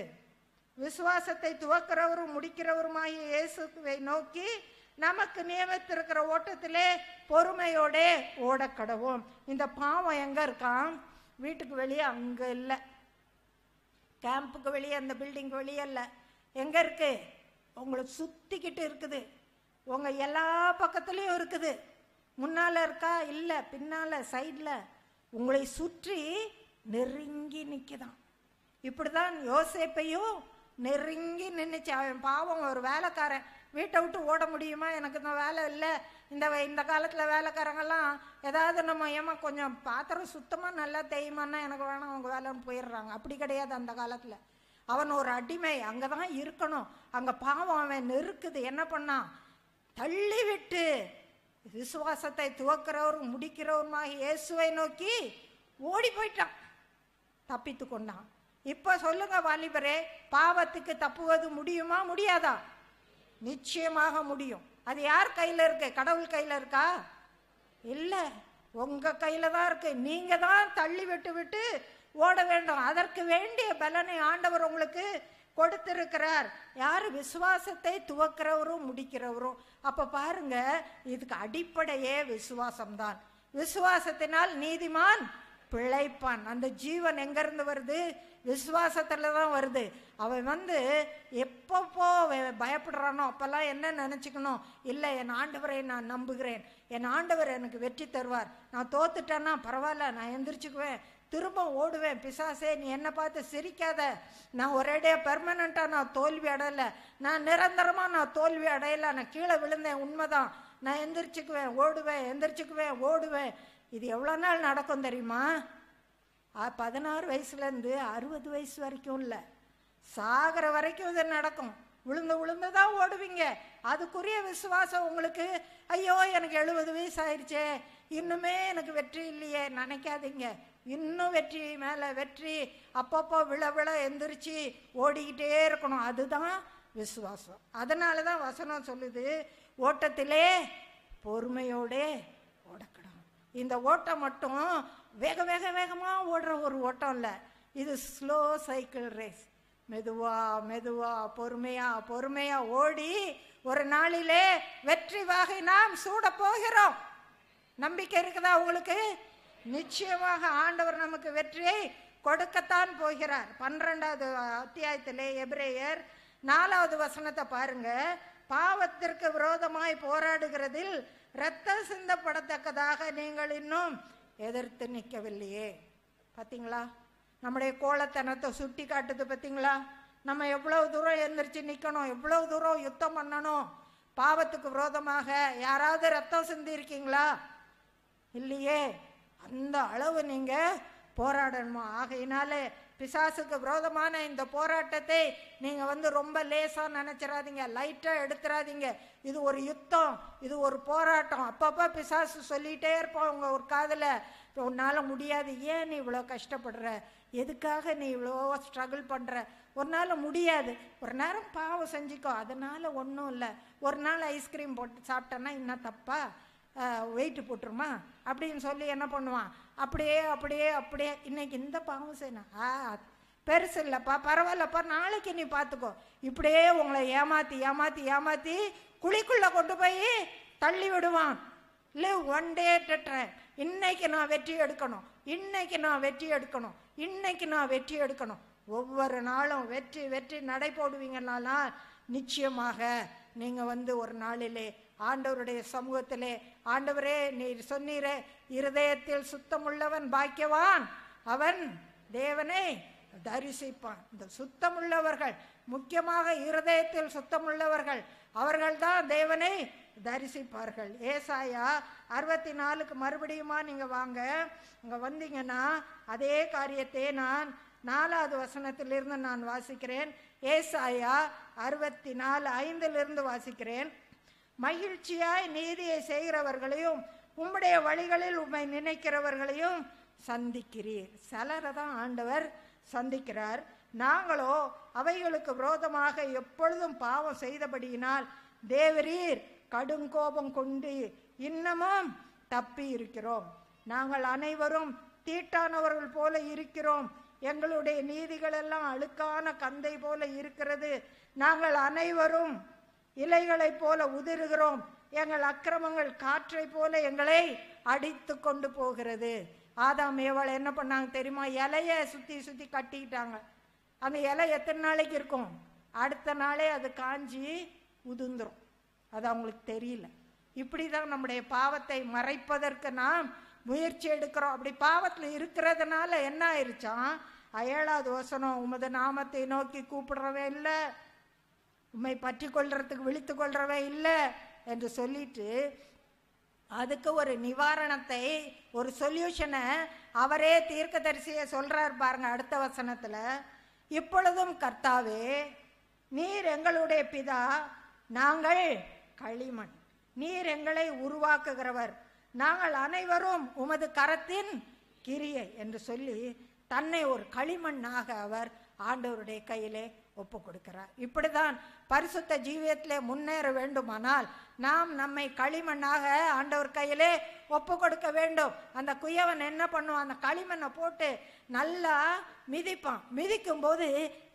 விசுவாசத்தை துவக்கிறவரும் முடிக்கிறவருமாகிய இயேசுவை நோக்கி நமக்கு நியமித்திருக்கிற ஓட்டத்திலே பொறுமையோடே ஓடக்கடவும். இந்த பாவம் எங்க இருக்கான் வீட்டுக்கு வெளியே அங்க இல்லை. கேம்புக்கு வெளியே அந்த பில்டிங்க்கு வெளியே இல்லை. எங்க இருக்கு? உங்களை சுத்திக்கிட்டு இருக்குது. உங்க எல்லா பக்கத்துலயும் இருக்குது. முன்னால இருக்கா? இல்ல. பின்னால சைட்ல. உங்களை சுற்றி நெருங்கி நிற்குதான் இப்படிதான் யோசேப்பையும் நெருங்கி நின்றுச்சு அவன் பாவம் ஒரு வேலைக்காரன். வீட்டை விட்டு ஓட முடியுமா? எனக்கு இந்த வேலை இல்லை. இந்த இந்த காலத்தில் வேலைக்காரங்கெல்லாம் ஏதாவது நம்ம ஏமா கொஞ்சம் பாத்திரம் சுத்தமாக நல்லா தேயுமான்னா எனக்கு வேணாம் அவங்க வேலைன்னு போயிடுறாங்க. அப்படி கிடையாது அந்த காலத்தில். அவன் ஒரு அடிமை. அங்கே தான் இருக்கணும். அங்கே பாவம் அவன் நெருக்குது. என்ன பண்ணான் தள்ளி விட்டு விசுவாசத்தை துவக்கிறவரும் முடிக்கிறவருமாக இயேசுவை நோக்கி ஓடி போயிட்டான். தப்பித்து கொண்டான். இப்போ சொல்லுங்க வாலிபரே பாவத்துக்கு தப்புவது முடியுமா முடியாதா? நிச்சயமாக முடியும். அது யார் கையில் இருக்கு? கடவுள் கையில் இருக்கா? இல்லை. உங்க கையில தான் இருக்கு. நீங்க தான் தள்ளி விட்டு விட்டு ஓட வேண்டும். அதற்கு வேண்டிய பலனை ஆண்டவர் உங்களுக்கு கொடுத்திருக்கிறார். யார்? விசுவாசத்தை துவக்கிறவரும் முடிக்கிறவரும். அப்போ பாருங்க இதுக்கு அடிப்படையே விசுவாசம்தான். விசுவாசத்தினால் நீதிமான் பிழைப்பான். அந்த ஜீவன் எங்கிருந்து வருது? விசுவாசத்தில் தான் வருது. அவன் வந்து எப்பப்போ பயப்படுறானோ அப்போல்லாம் என்ன நினச்சிக்கணும்? இல்லை என் ஆண்டவரை நான் நம்புகிறேன். என் ஆண்டவர் எனக்கு வெற்றி தருவார். நான் தோத்துட்டேன்னா பரவாயில்ல நான் எந்திரிச்சுக்குவேன். திரும்ப ஓடுவேன். பிசாசே நீ என்னை பார்த்து சிரிக்காத. நான் ஒரேடியாக பெர்மனண்ட்டாக நான் தோல்வி அடையலை. நான் நிரந்தரமாக நான் தோல்வி அடையலை. நான் கீழே விழுந்தேன். உண்மைதான். நான் எந்திரிச்சுக்குவேன். ஓடுவேன். எந்திரிச்சுக்குவேன். ஓடுவேன். இது எவ்வளோ நாள் நடக்கும் தெரியுமா? பதினாறு வயசுலேருந்து அறுபது வயசு வரைக்கும் இல்லை. சாகிற வரைக்கும் இது நடக்கும். விழுந்து விழுந்து தான் ஓடுவீங்க. அதுக்குரிய விசுவாசம் உங்களுக்கு ஐயோ எனக்கு எழுபது வயசு ஆயிடுச்சே இன்னுமே எனக்கு வெற்றி இல்லையே. நினைக்காதீங்க. இன்னும் வெற்றி மேலே வெற்றி. அப்பப்போ விழ விழ எந்திரிச்சு ஓடிக்கிட்டே இருக்கணும். அதுதான் விசுவாசம். அதனால தான் வசனம் சொல்லுது ஓட்டத்திலே பொறுமையோடே ஓடக்கணும். இந்த ஓட்டம் மட்டும் வேக வேக வேகமாக ஓடுற ஒரு ஓட்டம் இல்லை. இது ஸ்லோ சைக்கிள் ரேஸ் மெதுவா மெதுவா பொறுமையா பொறுமையா ஓடி ஒரு நாளிலே வெற்றி வாகை நாம் சூட போகிறோம். நம்பிக்கை இருக்குதா உங்களுக்கு? நிச்சயமாக ஆண்டவர் நமக்கு வெற்றியை கொடுக்கத்தான் போகிறார். பன்னிரெண்டாவது அத்தியாயத்திலே எபிரேயர் நாலாவது வசனத்தை பாருங்க. பாவத்திற்கு விரோதமாய் போராடுகிறதில் இரத்த சிந்தப்படத்தக்கதாக நீங்கள் இன்னும் எதிர்த்து நிற்கவில்லையே. பார்த்தீங்களா நம்முடைய கோலத்தனத்தை சுட்டி காட்டுது பார்த்தீங்களா நம்ம எவ்வளவு தூரம் எழுந்திரிச்சு நிற்கணும் எவ்வளவு தூரம் யுத்தம் பண்ணணும்? பாவத்துக்கு விரோதமாக யாராவது ரத்தம் சிந்திருக்கீங்களா இல்லையே. அந்த அளவு நீங்கள் போராடணுமா? ஆகையினாலே பிசாசுக்கு விரோதமான இந்த போராட்டத்தை நீங்கள் வந்து ரொம்ப லேசாக நினச்சிடாதீங்க லைட்டாக எடுத்துடாதீங்க இது ஒரு யுத்தம் இது ஒரு போராட்டம். அப்பப்போ பிசாசு சொல்லிகிட்டே இருப்பான் உங்கள் ஒரு காதலை. இப்போ உன்னால் முடியாது. ஏன் நீ இவ்வளோ கஷ்டப்படுற? எதுக்காக நீ இவ்வளோ ஸ்ட்ரகிள் பண்ணுற ஒரு நாள் முடியாது. ஒரு நேரம் பாவம் செஞ்சுக்கோ. அதனால் ஒன்றும் இல்லை. ஒரு நாள் ஐஸ்கிரீம் போட்டு சாப்பிட்டேன்னா இன்னும் தப்பா? வெயிட்டு போட்டுருமா? அப்படின்னு சொல்லி என்ன பண்ணுவான்? அப்படியே அப்படியே அப்படியே. இன்னைக்கு இந்த பாவம் செய்யணும். ஆ பெருசு இல்லைப்பா பரவாயில்லப்பா. நாளைக்கு நீ பார்த்துக்கோ இப்படியே உங்களை ஏமாத்தி ஏமாத்தி ஏமாத்தி குழிக்குள்ள கொண்டு போய் தள்ளி விடுவான். லிவ் ஒன் டே ட்ரெயின் இன்னைக்கு நான் வெற்றி எடுக்கணும். இன்னைக்கு நான் வெற்றி எடுக்கணும். இன்னைக்கு நான் வெற்றி எடுக்கணும். ஒவ்வொரு நாளும் வெற்றி வெற்றி நடை போடுவீங்கனாலாம் நிச்சயமாக நீங்கள் வந்து ஒரு நாளிலே ஆண்டவருடைய சமூகத்திலே ஆண்டவரே நீர் சொன்னீரே இருதயத்தில் சுத்தமுள்ளவன் பாக்கியவான். அவன் தேவனை தரிசிப்பான். இந்த சுத்தமுள்ளவர்கள் முக்கியமாக இருதயத்தில் சுத்தமுள்ளவர்கள் அவர்கள்தான் தேவனை தரிசிப்பார்கள். ஏசாயா அறுபத்தி நாலுக்கு மறுபடியுமா நீங்கள் வாங்க. இங்கே வந்தீங்கன்னா அதே காரியத்தை நான் நாலாவது வசனத்திலிருந்து நான் வாசிக்கிறேன். ஏசாயா அறுபத்தி நாலு ஐந்திலிருந்து வாசிக்கிறேன். மகிழ்ச்சியாய் நீதியை செய்கிறவர்களையும் உம்முடைய வழிகளில் உம்மை நினைக்கிறவர்களையும் சந்திக்கிறீர். சிலரை தான் ஆண்டவர் சந்திக்கிறார். நாங்களோ அவைகளுக்கு விரோதமாக எப்பொழுதும் பாவம் செய்தபடியினால் தேவரீர் கடுங்கோபம் கொண்டு இன்னமும் தப்பி இருக்கிறோம் நாங்கள் அனைவரும் தீட்டானவர்கள் போல இருக்கிறோம். எங்களுடைய நீதிகள் எல்லாம் அழுக்கான கந்தை போல இருக்கிறது. நாங்கள் அனைவரும் இலைகளைப் போல உதிருகிறோம். எங்கள் அக்கிரமங்கள் காற்றை போல எங்களை அடித்து கொண்டு போகிறது. ஆதாம் ஏவாள் என்ன பண்ணாங்க தெரியுமா? இலைய சுத்தி சுத்தி கட்டிக்கிட்டாங்க. அந்த இலை எத்தனை நாளைக்கு இருக்கும்? அடுத்த நாளே அது காஞ்சி உதிர்ந்துரும். அது அவங்களுக்கு தெரியல. இப்படிதான் நம்முடைய பாவத்தை மறைப்பதற்கு நாம் முயற்சி எடுக்கிறோம். அப்படி பாவத்தில் இருக்கிறதுனால என்ன ஆயிடுச்சான் ஏழாவது வசனம் உமது நாமத்தை நோக்கி கூப்பிடுறவே இல்லை. உண்மை பற்றி கொள்றதுக்கு விழித்து கொள்றவே இல்லை என்று சொல்லிட்டு அதுக்கு ஒரு நிவாரணத்தை ஒரு சொல்யூஷனை அவரே தீர்க்கதரிசியை சொல்றார் பாருங்க அடுத்த வசனத்துல. இப்பொழுதும் கர்த்தாவே நீர் எங்களுடைய பிதா நாங்கள் களிமண். நீர் எங்களை உருவாக்குகிறவர். நாங்கள் அனைவரும் உமது கரத்தின் கிரியை என்று சொல்லி தன்னை ஒரு களிமண்ணாக அவர் ஆண்டவருடைய கையிலே ஒப்பு கொடுக்கிறார். இப்படிதான் பரிசுத்த ஜீவியத்திலே முன்னேற வேண்டுமானால் நாம் நம்மை களிமண்ணாக ஆண்டவர் கையிலே ஒப்பு கொடுக்க வேண்டும். அந்த குயவன் என்ன பண்ணுவான்? அந்த களிமண்ணை போட்டு நல்லா மிதிப்பான். மிதிக்கும் போது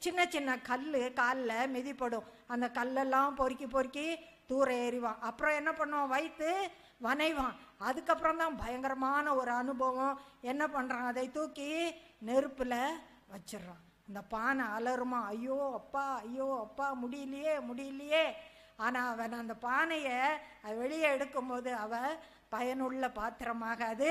சின்ன சின்ன கல் காலில் மிதிப்படும். அந்த கல்லெல்லாம் பொறுக்கி பொறுக்கி தூர ஏறிவான். அப்புறம் என்ன பண்ணுவான்? வைத்து வனைவான். அதுக்கப்புறம் தான் பயங்கரமான ஒரு அனுபவம். என்ன பண்ணுறான் அதை தூக்கி நெருப்பில் வச்சிடுறான். இந்த பானை அலறுமா ஐயோ அப்பா ஐயோ அப்பா முடியலையே முடியலையே. ஆனால் அவன் அந்த பானையை அது வெளியே எடுக்கும்போது அவ பயனுள்ள பாத்திரமாக அது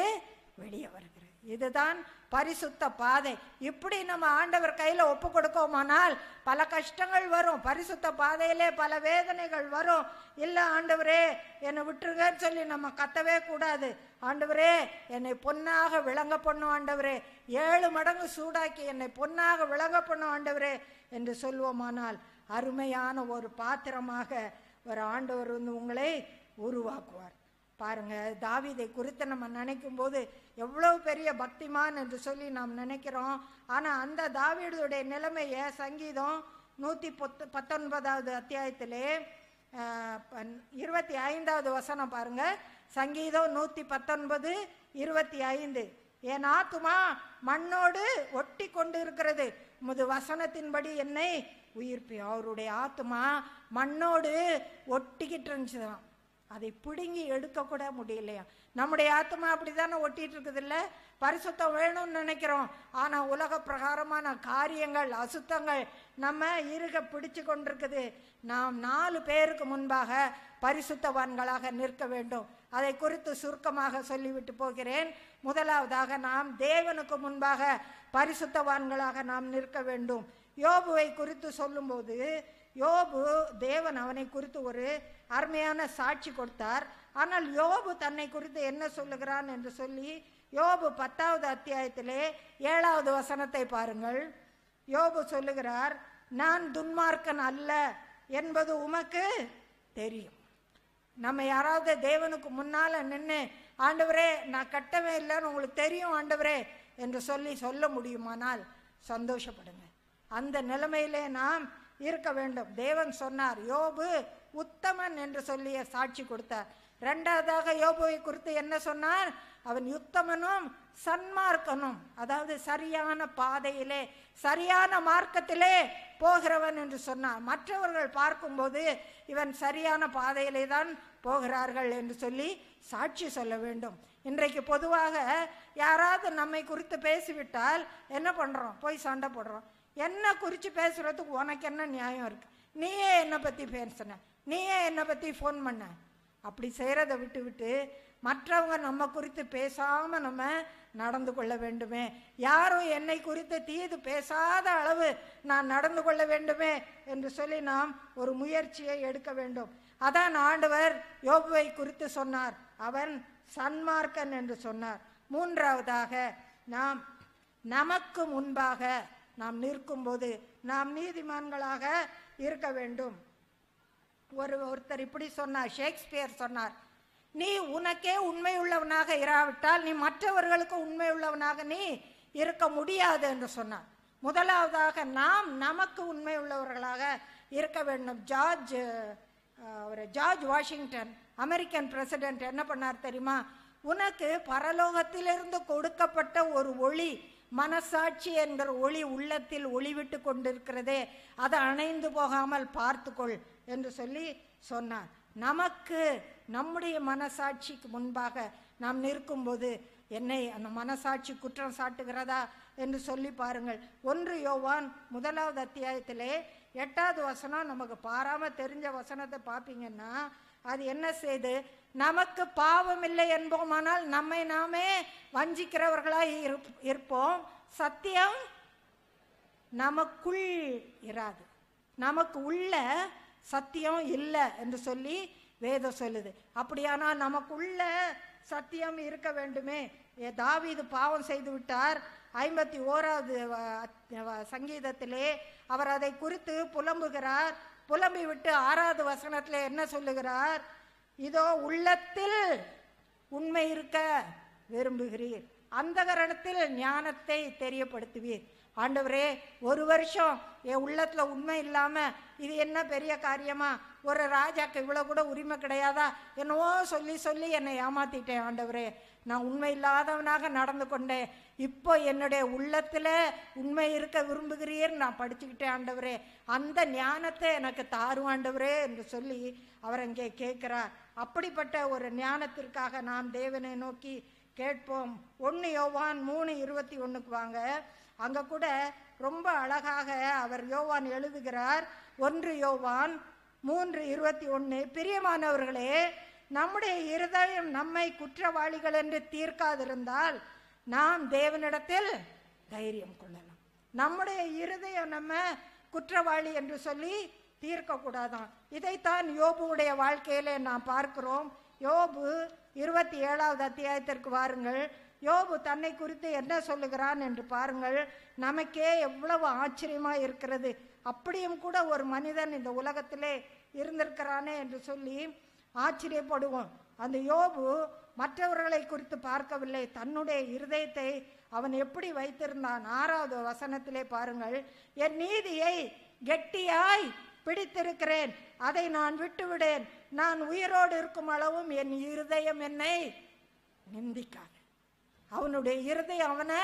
வெளியே வருகிறது. இதுதான் பரிசுத்த பாதை. இப்படி நம்ம ஆண்டவர் கையில் ஒப்பு கொடுக்கோமானால் பல கஷ்டங்கள் வரும். பரிசுத்த பாதையிலே பல வேதனைகள் வரும். இல்லை ஆண்டவரே என்னை விட்டுருங்கன்னு சொல்லி நம்ம கத்தவே கூடாது. ஆண்டவரே என்னை பொன்னாக விளங்க பண்ணும் ஆண்டவரே. ஏழு மடங்கு சூடாக்கி என்னை பொன்னாக விளங்க பண்ணும் ஆண்டவரே என்று சொல்வோமானால் அருமையான ஒரு பாத்திரமாக ஒரு ஆண்டவர் வந்து உங்களை உருவாக்குவார். பாருங்க தாவிதை குறித்து நம்ம நினைக்கும் போது எவ்வளவு பெரிய பக்திமான் என்று சொல்லி நாம் நினைக்கிறோம். ஆனால் அந்த தாவீதுடைய நிலைமையை சங்கீதம் நூற்றி பத்து பத்தொன்பதாவது அத்தியாயத்திலே இருபத்தி ஐந்தாவது வசனம் பாருங்க. சங்கீதம் நூற்றி பத்தொன்பது இருபத்தி ஐந்து. என் ஆத்துமா மண்ணோடு ஒட்டி கொண்டு இருக்கிறது உமது வசனத்தின்படி என்னை உயிர்ப்பி. அவருடைய ஆத்துமா மண்ணோடு ஒட்டிக்கிட்டு இருந்துச்சுதான். அதை பிடுங்கி எடுக்கக்கூட முடியலையா? நம்முடைய ஆத்மா அப்படிதானே ஒட்டிட்டு இருக்குது இல்ல பரிசுத்தம் வேணும்னு நினைக்கிறோம். ஆனா உலக பிரகாரமான காரியங்கள் அசுத்தங்கள் நம்ம இருக பிடிச்சு கொண்டிருக்குது. நாம் நாலு பேருக்கு முன்பாக பரிசுத்தவான்களாக நிற்க வேண்டும். அதை குறித்து சுருக்கமாக சொல்லிவிட்டு போகிறேன். முதலாவதாக நாம் தேவனுக்கு முன்பாக பரிசுத்தவான்களாக நாம் நிற்க வேண்டும். யோபுவை குறித்து சொல்லும்போது யோபு தேவன் அவனை குறித்து ஒரு அருமையான சாட்சி கொடுத்தார். ஆனால் யோபு தன்னை குறித்து என்ன சொல்லுகிறான் என்று சொல்லி யோபு பத்தாவது அத்தியாயத்திலே ஏழாவது வசனத்தை பாருங்கள். யோபு சொல்லுகிறார் நான் துன்மார்க்கன் அல்ல என்பது உமக்கு தெரியும். நம்ம யாராவது தேவனுக்கு முன்னால நின்று ஆண்டவரே நான் கட்டவே இல்லைன்னு உங்களுக்கு தெரியும் ஆண்டவரே என்று சொல்லி சொல்ல முடியுமானால் சந்தோஷப்படுங்க. அந்த நிலைமையிலே நாம் இருக்க வேண்டும். தேவன் சொன்னார் யோபு உத்தமன் என்று சொல்லிய சாட்சி கொடுத்தார். ரெண்டாவதாக யோபுவை குறித்து என்ன சொன்னார்? அவன் யுத்தமனும் சன்மார்க்கனும் அதாவது சரியான பாதையிலே சரியான மார்க்கத்திலே போகிறவன் என்று சொன்னார் மற்றவர்கள் பார்க்கும்போது இவன் சரியான பாதையிலே தான் போகிறார்கள் என்று சொல்லி சாட்சி சொல்ல வேண்டும். இன்றைக்கு பொதுவாக யாராவது நம்மை குறித்து பேசிவிட்டால் என்ன பண்ணுறோம் போய் சண்டை போடுறோம். என்ன குறித்து பேசுகிறதுக்கு உனக்கு என்ன நியாயம் இருக்கு? நீயே என்னை பற்றி பேசின. நீயே என்னை பற்றி ஃபோன் பண்ண. அப்படி செய்கிறத விட்டு விட்டு மற்றவங்க நம்ம குறித்து பேசாமல் நம்ம நடந்து கொள்ள வேண்டுமே. யாரும் என்னை குறித்து தீது பேசாத அளவு நான் நடந்து கொள்ள வேண்டுமே என்று சொல்லி நாம் ஒரு முயற்சியை எடுக்க வேண்டும். அதான் ஆண்டவர் யோபுவை குறித்து சொன்னார். அவன் சன்மார்க்கன் என்று சொன்னார். மூன்றாவதாக நாம் நமக்கு முன்பாக நாம் நிற்கும்போது நாம் நீதிமான்களாக இருக்க வேண்டும். ஒரு ஒருத்தர் இப்படி சொன்னார் ஷேக்ஸ்பியர் சொன்னார். நீ உனக்கே உண்மையுள்ளவனாக இராவிட்டால் நீ மற்றவர்களுக்கு உண்மையுள்ளவனாக நீ இருக்க முடியாது என்று சொன்னார். முதலாவதாக நாம் நமக்கு உண்மை உள்ளவர்களாக இருக்க வேண்டும். ஜார்ஜ் ஒரு ஜார்ஜ் வாஷிங்டன் அமெரிக்கன் பிரசிடென்ட் என்ன பண்ணார் தெரியுமா? உனக்கு பரலோகத்திலிருந்து கொடுக்கப்பட்ட ஒரு ஒளி மனசாட்சி என்கிற ஒளி உள்ளத்தில் ஒளிவிட்டு கொண்டிருக்கிறதே அதை அணைந்து போகாமல் பார்த்துக்கொள் என்று சொல்லி சொன்னார். நமக்கு நம்முடைய மனசாட்சிக்கு முன்பாக நாம் நிற்கும்போது என்னை அந்த மனசாட்சி குற்றம் சாட்டுகிறதா என்று சொல்லி பாருங்கள். ஒன்று யோவான் முதலாவது அத்தியாயத்திலே எட்டாவது வசனம் நமக்கு பாராம தெரிஞ்ச வசனத்தை பார்ப்பீங்கன்னா அது என்ன செய்து நமக்கு பாவம் இல்லை என்போமானால் நம்மை நாமே வஞ்சிக்கிறவர்களாய் இருப்- இருப்போம். சத்தியம் நமக்குள் இராது. நமக்கு உள்ள சத்தியம் இல்லை என்று சொல்லி வேதம் சொல்லுது. அப்படியானா நமக்குள்ள சத்தியம் இருக்க வேண்டுமே. ஏ, தாவீது பாவம் செய்து விட்டார். ஐம்பத்தி ஓராவது சங்கீதத்திலே அவர் அதை குறித்து புலம்புகிறார். புலம்பி விட்டு ஆறாவது வசனத்தில் என்ன சொல்லுகிறார்? இதோ உள்ளத்தில் உண்மை இருக்க விரும்புகிறீர். அந்த கரணத்தில் ஞானத்தை தெரியப்படுத்துவீர். ஆண்டவரே ஒரு வருஷம் என் உள்ளத்துல உண்மை இல்லாம இது என்ன பெரிய காரியமா? ஒரு ராஜாக்கு இவ்வளோ கூட உரிமை கிடையாதா? என்னவோ சொல்லி சொல்லி என்னை ஏமாத்திட்டேன் ஆண்டவரே. நான் உண்மை இல்லாதவனாக நடந்து கொண்டேன். இப்போ என்னுடைய உள்ளத்தில் உண்மை இருக்க விரும்புகிறீர் நான் படிச்சுக்கிட்டேன் ஆண்டவரே. அந்த ஞானத்தை எனக்கு தாரும் ஆண்டவரே என்று சொல்லி அவர் அங்கே கேட்குறார். அப்படிப்பட்ட ஒரு ஞானத்திற்காக நாம் தேவனை நோக்கி கேட்போம். ஒன்று யோவான் மூணு இருபத்தி ஒன்றுக்கு வாங்க. அங்கே கூட ரொம்ப அழகாக அவர் யோவான் எழுதுகிறார். ஒன்று யோவான் மூன்று இருபத்தி ஒன்று பிரியமானவர்களே நம்முடைய இருதயம் நம்மை குற்றவாளிகள் என்று தீர்க்காதிருந்தால் நாம் தேவனிடத்தில் தைரியம் கொள்ளலாம். நம்முடைய இருதயம் நம்ம குற்றவாளி என்று சொல்லி தீர்க்கக்கூடாதாம் இதைத்தான் யோபுவுடைய வாழ்க்கையிலே நாம் பார்க்கிறோம். யோபு இருபத்தி ஏழாவது அத்தியாயத்திற்கு வாருங்கள். யோபு தன்னை குறித்து என்ன சொல்லுகிறான் என்று பாருங்கள். நமக்கே எவ்வளவு ஆச்சரியமா இருக்கிறது. அப்படியும் கூட ஒரு மனிதன் இந்த உலகத்திலே இருந்திருக்கிறானே என்று சொல்லி ஆச்சரியப்படுவோம். அந்த யோபு மற்றவர்களை குறித்து பார்க்கவில்லை. தன்னுடைய இருதயத்தை அவன் எப்படி வைத்திருந்தான்? ஆறாவது வசனத்திலே பாருங்கள். என் நீதியை கெட்டியாய் பிடித்திருக்கிறேன். அதை நான் விட்டுவிடேன். நான் உயிரோடு இருக்கும் அளவும் என் இருதயம் என்னை நிந்திக்காது. அவனுடைய இருதயம் அவனை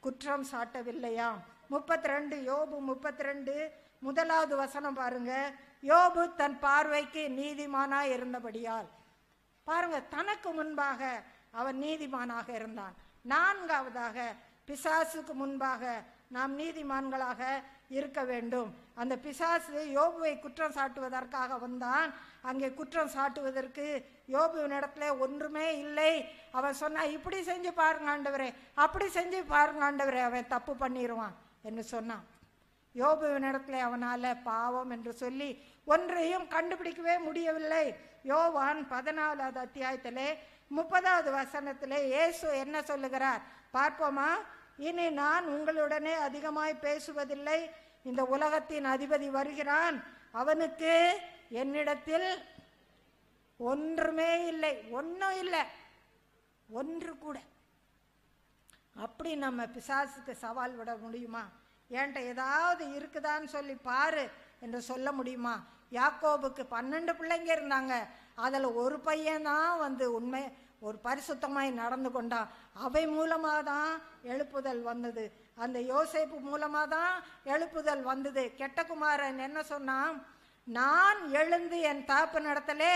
குற்றம் சாட்டவில்லையாம். முப்பத்தி ரெண்டு யோபு முப்பத்தி ரெண்டு முதலாவது வசனம் பாருங்க. யோபு தன் பார்வைக்கு நீதிமானா இருந்தபடியால். பாருங்க தனக்கு முன்பாக அவன் நீதிமானாக இருந்தான். நான்காவதாக பிசாசுக்கு முன்பாக நாம் நீதிமான்களாக இருக்க வேண்டும். அந்த பிசாசு யோபுவை குற்றம் சாட்டுவதற்காக வந்தான். அங்கே குற்றம் சாட்டுவதற்கு யோபுவின் இடத்துல ஒன்றுமே இல்லை. அவன் சொன்னா இப்படி செஞ்சு பாருங்க ஆண்டவரே அப்படி செஞ்சு பாருங்க ஆண்டவரே. அவன் தப்பு பண்ணிடுவான் என்று சொன்னான். யோபுவின் இடத்துல அவனால பாவம் என்று சொல்லி ஒன்றையும் கண்டுபிடிக்கவே முடியவில்லை. யோவான் பதினாலாவது அத்தியாயத்திலே முப்பதாவது வசனத்திலே இயேசு என்ன சொல்லுகிறார்? பார்ப்போமா? இனி நான் உங்களுடனே அதிகமாய் பேசுவதில்லை. இந்த உலகத்தின் அதிபதி வருகிறான். அவனுக்கு என்னிடத்தில் ஒன்றுமே இல்லை ஒன்றும் இல்லை. ஒன்று கூட. அப்படி நம்ம பிசாசுக்கு சவால் விட முடியுமா? ஏன்ட்ட ஏதாவது இருக்குதான்னு சொல்லி பாரு என்று சொல்ல முடியுமா? யாக்கோபுக்கு பன்னெண்டு பிள்ளைங்க இருந்தாங்க. அதில் ஒரு பையன்தான் வந்து உண்மை ஒரு பரிசுத்தமாய் நடந்து கொண்டான். அவை மூலமாக தான் எழுப்புதல் வந்தது. அந்த யோசைப்பு மூலமாக தான் எழுப்புதல் வந்தது. கெட்டகுமாரன் என்ன சொன்னான்? நான் எழுந்து என் தாப்பனிடத்திலே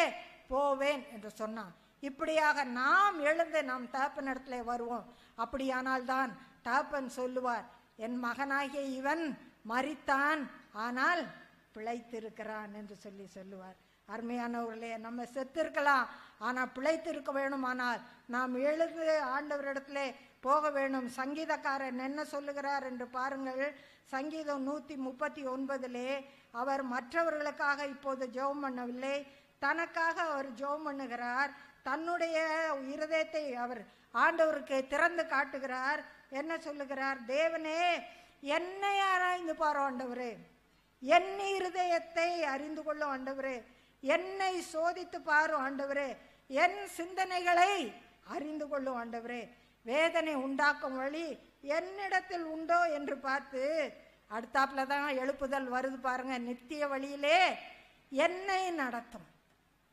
போவேன் என்று சொன்னான். இப்படியாக நாம் எழுந்து நம் தாப்பனிடத்திலே வருவோம். அப்படியானால் தான் சொல்லுவார் என் மகனாகிய இவன் மறித்தான் ஆனால் பிழைத்திருக்கிறான் என்று சொல்லி சொல்லுவார். அருமையானவர்களே நம்ம செத்திருக்கலாம் ஆனால் பிழைத்திருக்க வேணுமானால் நாம் எழுந்து ஆண்டவரிடத்திலே போக வேணும் சங்கீதக்காரன் என்ன சொல்லுகிறார் என்று பாருங்கள் சங்கீதம் நூற்றி முப்பத்தி ஒன்பதிலே அவர் மற்றவர்களுக்காக இப்போது ஜெபம் பண்ணவில்லை தனக்காக அவர் ஜெபம் பண்ணுகிறார் தன்னுடைய இருதயத்தை அவர் ஆண்டவருக்கு திறந்து காட்டுகிறார். என்ன சொல்லுகிறார்? தேவனே என்னை ஆராய்ந்து பாரு ஆண்டவரே. என் இருதயத்தை அறிந்து கொள்ளும் ஆண்டவரே. என்னை சோதித்து பாரு ஆண்டவரே. என் சிந்தனைகளை அறிந்து கொள்ளும் ஆண்டவரே. வேதனை உண்டாக்கும் வழி என்னிடத்தில் உண்டோ என்று பார்த்து அடுத்தாப்புல தான் எழுப்புதல் வருது பாருங்க. நித்திய வழியிலே என்னை நடத்தும்.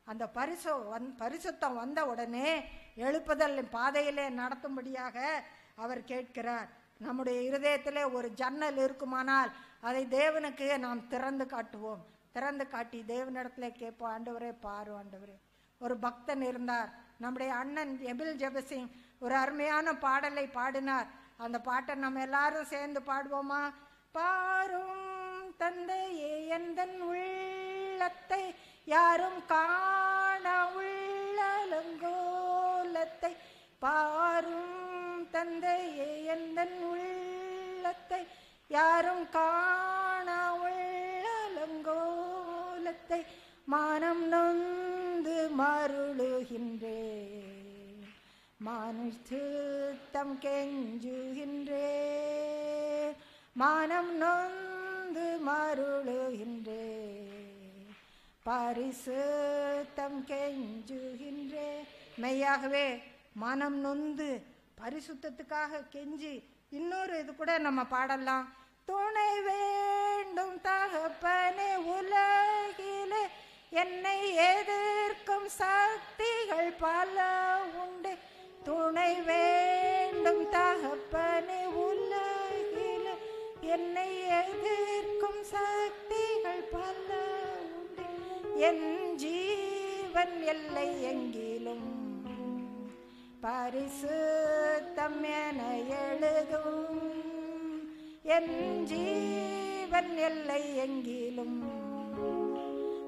அந்த பரிசு வந் பரிசுத்தம் வந்த உடனே எழுப்புதல் பாதையிலே நடத்தும்படியாக அவர் கேட்கிறார். நம்முடைய இருதயத்திலே ஒரு ஜன்னல் இருக்குமானால் அதை தேவனுக்கு நாம் திறந்து காட்டுவோம். திறந்து காட்டி தேவனிடத்துல கேட்போம் ஆண்டவரே பாரு ஆண்டவரே. ஒரு பக்தன் இருந்தார். நம்முடைய அண்ணன் எபில் ஜெபசிங் ஒரு அருமையான பாடலை பாடினார். அந்த பாட்டை நம்ம எல்லாரும் சேர்ந்து பாடுவோமா? பாரும் தந்தையே எந்தன் உள்ளத்தை யாரும் காண உள்ளலங்கோ உள்ளத்தை பாரும் தந்தையே எந்தன் உள்ளத்தை யாரும் காணா உள்ள மானம் நொந்து மருளுகின்றேன் மானுஷ்டம் கெஞ்சுகின்றே. மானம் நொந்து மருளுகின்றே. பரிசுத்தம் கெஞ்சுகின்றே. மெய்யாகவே மனம் நொந்து பரிசுத்தத்துக்காக கெஞ்சி இன்னொரு இது கூட நம்ம பாடலாம். துணை வேண்டும் தகப்பனே உலகிலே என்னை எதிர்க்கும் சக்திகள் பல உண்டு. துணை வேண்டும் தகப்பனே உலகிலே என்னை எதிர்க்கும் சக்திகள் பல உண்டு. என் ஜீவன் எல்லை எங்கிலும் பரிசுத்தம் என எழுதும். என் ஜீவன் எல்லை எங்கிலும்.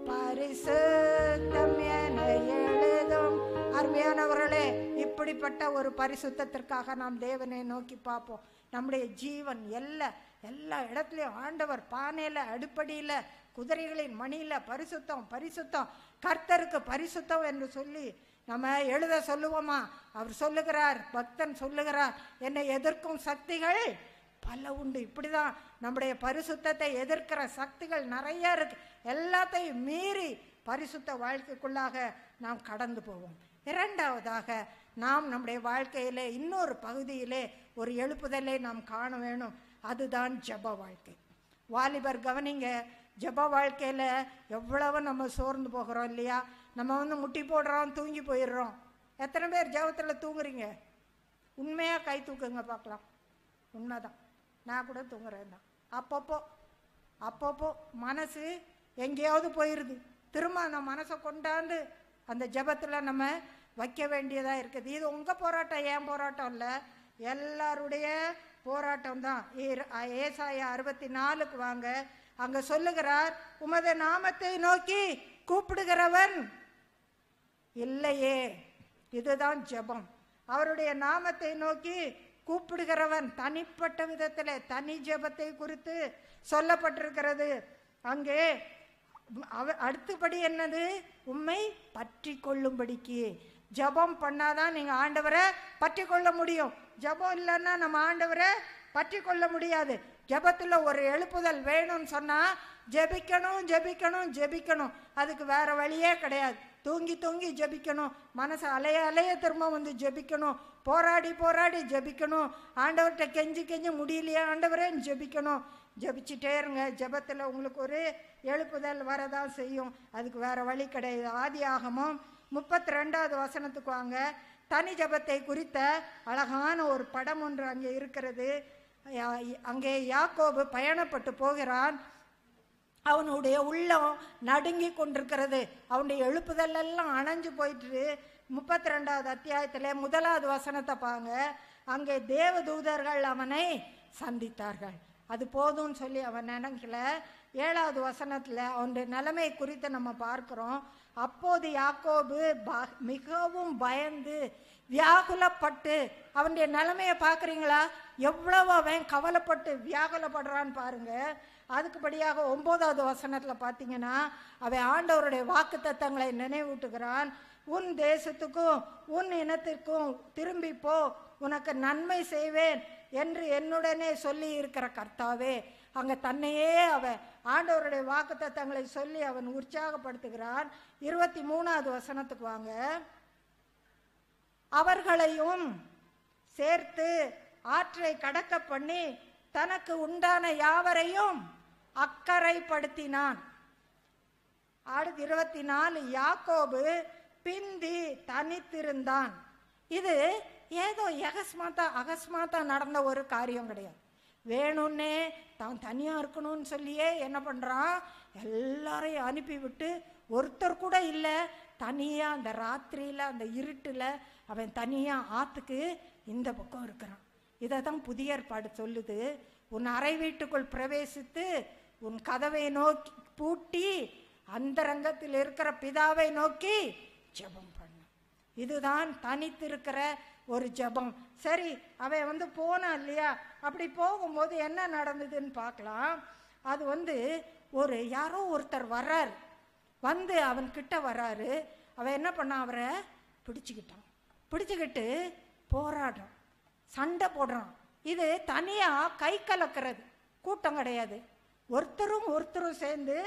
பரிசுத்தம் என எழுதும். அருமையானவர்களே இப்படிப்பட்ட ஒரு பரிசுத்தத்திற்காக நாம் தேவனை நோக்கி பார்ப்போம். நம்முடைய ஜீவன் எல்லா எல்லா இடத்துலையும் ஆண்டவர் பானையில அடுப்படியில குதிரைகளின் மணியில பரிசுத்தம் பரிசுத்தம். கர்த்தருக்கு பரிசுத்தம் என்று சொல்லி நம்ம எழுத சொல்லுவோமா? அவர் சொல்லுகிறார் பக்தன் சொல்லுகிறார். என்னை எதிர்க்கும் சக்திகள் பல உண்டு. இப்படிதான் நம்முடைய பரிசுத்தத்தை எதிர்க்கிற சக்திகள் நிறைய இருக்கு. எல்லாத்தையும் மீறி பரிசுத்த வாழ்க்கைக்குள்ளாக நாம் கடந்து போவோம். இரண்டாவதாக நாம் நம்முடைய வாழ்க்கையிலே இன்னொரு பகுதியிலே ஒரு எழுப்புதலை நாம் காண வேணும். அதுதான் ஜப வாழ்க்கை. வாலிபர் கவனிங்க ஜப வாழ்க்கையில் எவ்வளவு நம்ம சோர்ந்து போகிறோம் இல்லையா? நம்ம வந்து முட்டி போடுறோம் தூங்கி போயிடுறோம். எத்தனை பேர் ஜபத்தில் தூங்குறீங்க? உண்மையாக கை தூக்குங்க பார்க்கலாம். உண்மைதான். நான் கூட தூங்குறேன் தான் அப்பப்போ அப்பப்போ மனசு எங்கேயாவது போயிடுது திரும்ப அந்த மனசை கொண்டாந்து அந்த ஜபத்தில் நம்ம வைக்க வேண்டியதாக இருக்குது. இது உங்கள் போராட்டம் ஏன் போராட்டம் இல்லை. எல்லாருடைய போராட்டம் தான். ஏசாய அறுபத்தி நாலுக்கு வாங்க. அங்கே சொல்லுகிறார் உமது நாமத்தை நோக்கி கூப்பிடுகிறவன் இல்லையே இதுதான் ஜெபம். அவருடைய நாமத்தை நோக்கி கூப்பிடுகிறவன் தனிப்பட்ட விதத்தில் தனி ஜெபத்தை குறித்து சொல்லப்பட்டிருக்கிறது. அங்கே அவ அடுத்தபடி என்னது? உண்மை பற்றி கொள்ளும்படிக்கு. ஜபம் பண்ணாதான் நீங்கள் ஆண்டவரை பற்றி கொள்ள முடியும். ஜபம் இல்லைன்னா நம்ம ஆண்டவரை பற்றி கொள்ள முடியாது. ஜபத்தில் ஒரு எழுப்புதல் வேணும்னு சொன்னால் ஜெபிக்கணும் ஜெபிக்கணும் ஜெபிக்கணும். அதுக்கு வேற வழியே கிடையாது. தூங்கி தூங்கி ஜெபிக்கணும். மனசை அலைய அலைய திரும்ப வந்து ஜெபிக்கணும். போராடி போராடி ஜெபிக்கணும். ஆண்டவர்கிட்ட கெஞ்சி கெஞ்சி முடியலையா? ஆண்டவரேன்னு ஜெபிக்கணும். ஜபிச்சுட்டே இருங்க. ஜெபத்தில் உங்களுக்கு ஒரு எழுப்புதல் வரதான் செய்யும். அதுக்கு வேறு வழி கிடையாது. ஆதி ஆகமும் முப்பத்தி ரெண்டாவது வசனத்துக்கு வாங்க. தனி ஜபத்தை குறித்த அழகான ஒரு படம் ஒன்று அங்கே இருக்கிறது. அங்கே யாக்கோபு பயணப்பட்டு போகிறான். அவனுடைய உள்ளம் நடுங்கி கொண்டிருக்கிறது. அவனுடைய எழுப்புதல் எல்லாம் அணைஞ்சு போயிட்டு முப்பத்தி ரெண்டாவது அத்தியாயத்தில் முதலாவது வசனத்தை பாங்க அங்கே தேவதூதர்கள் அவனை சந்தித்தார்கள். அது போதும்னு சொல்லி அவன் நினைக்கல. ஏழாவது வசனத்தில் அவனுடைய நிலைமை குறித்து நம்ம பார்க்குறோம். அப்போது யாக்கோபு மிகவும் பயந்து வியாகுலப்பட்டு அவனுடைய நிலைமையை பார்க்குறீங்களா? எவ்வளவு அவன் கவலைப்பட்டு வியாகுலப்படுறான்னு பாருங்கள் அதுக்குபடியாக ஒன்பதாவது வசனத்தில் பார்த்தீங்கன்னா அவன் ஆண்டவருடைய வாக்கு தத்தங்களை நினைவூட்டுகிறான். உன் தேசத்துக்கும் உன் இனத்திற்கும் திரும்பி போ உனக்கு நன்மை செய்வேன் என்று என்னுடனே சொல்லி இருக்கிற கர்த்தாவே அங்கே தன்னையே அவன் ஆண்டவருடைய வாக்கு தத்தங்களை சொல்லி அவன் உற்சாகப்படுத்துகிறான். இருபத்தி மூணாவது வசனத்துக்கு வாங்க. அவர்களையும் சேர்த்து ஆற்றை கடக்க பண்ணி தனக்கு உண்டான யாவரையும் அக்கறைப்படுத்தினான். அடுத்து இருபத்தி நாலு யாக்கோபு பிந்தி தனித்திருந்தான். இது ஏதோ எகஸ்மாத்தா அகஸ்மாத்தா நடந்த ஒரு காரியம் கிடையாது. வேணும்னே தான் தனியாக இருக்கணும்னு சொல்லியே என்ன பண்ணுறான் எல்லாரையும் அனுப்பிவிட்டு ஒருத்தர் கூட இல்லை. தனியாக அந்த ராத்திரியில் அந்த இருட்டில் அவன் தனியாக ஆற்றுக்கு இந்த பக்கம் இருக்கிறான். இதை தான் புதிய ஏற்பாடு சொல்லுது. உன் அறை வீட்டுக்குள் பிரவேசித்து உன் கதவை நோக்கி பூட்டி அந்த ரங்கத்தில் இருக்கிற பிதாவை நோக்கி ஜெபம் பண்ணு. இதுதான் தனித்திருக்கிற ஒரு ஜெபம். சரி அவன் வந்து போனான் இல்லையா? அப்படி போகும்போது என்ன நடந்ததுன்னு பார்க்கலாம். அது வந்து ஒரு யாரோ ஒருத்தர் வர்றார். வந்து அவன் கிட்ட வர்றாரு. அவன் என்ன பண்ணான் அவரை பிடிச்சுக்கிட்டான். பிடிச்சுக்கிட்டு போராடுறான். சண்டை போடுறான். இது தனியாக கை கலக்கிறது. கூட்டம் கிடையாது. ஒருத்தரும் ஒருத்தரும் சேர்ந்து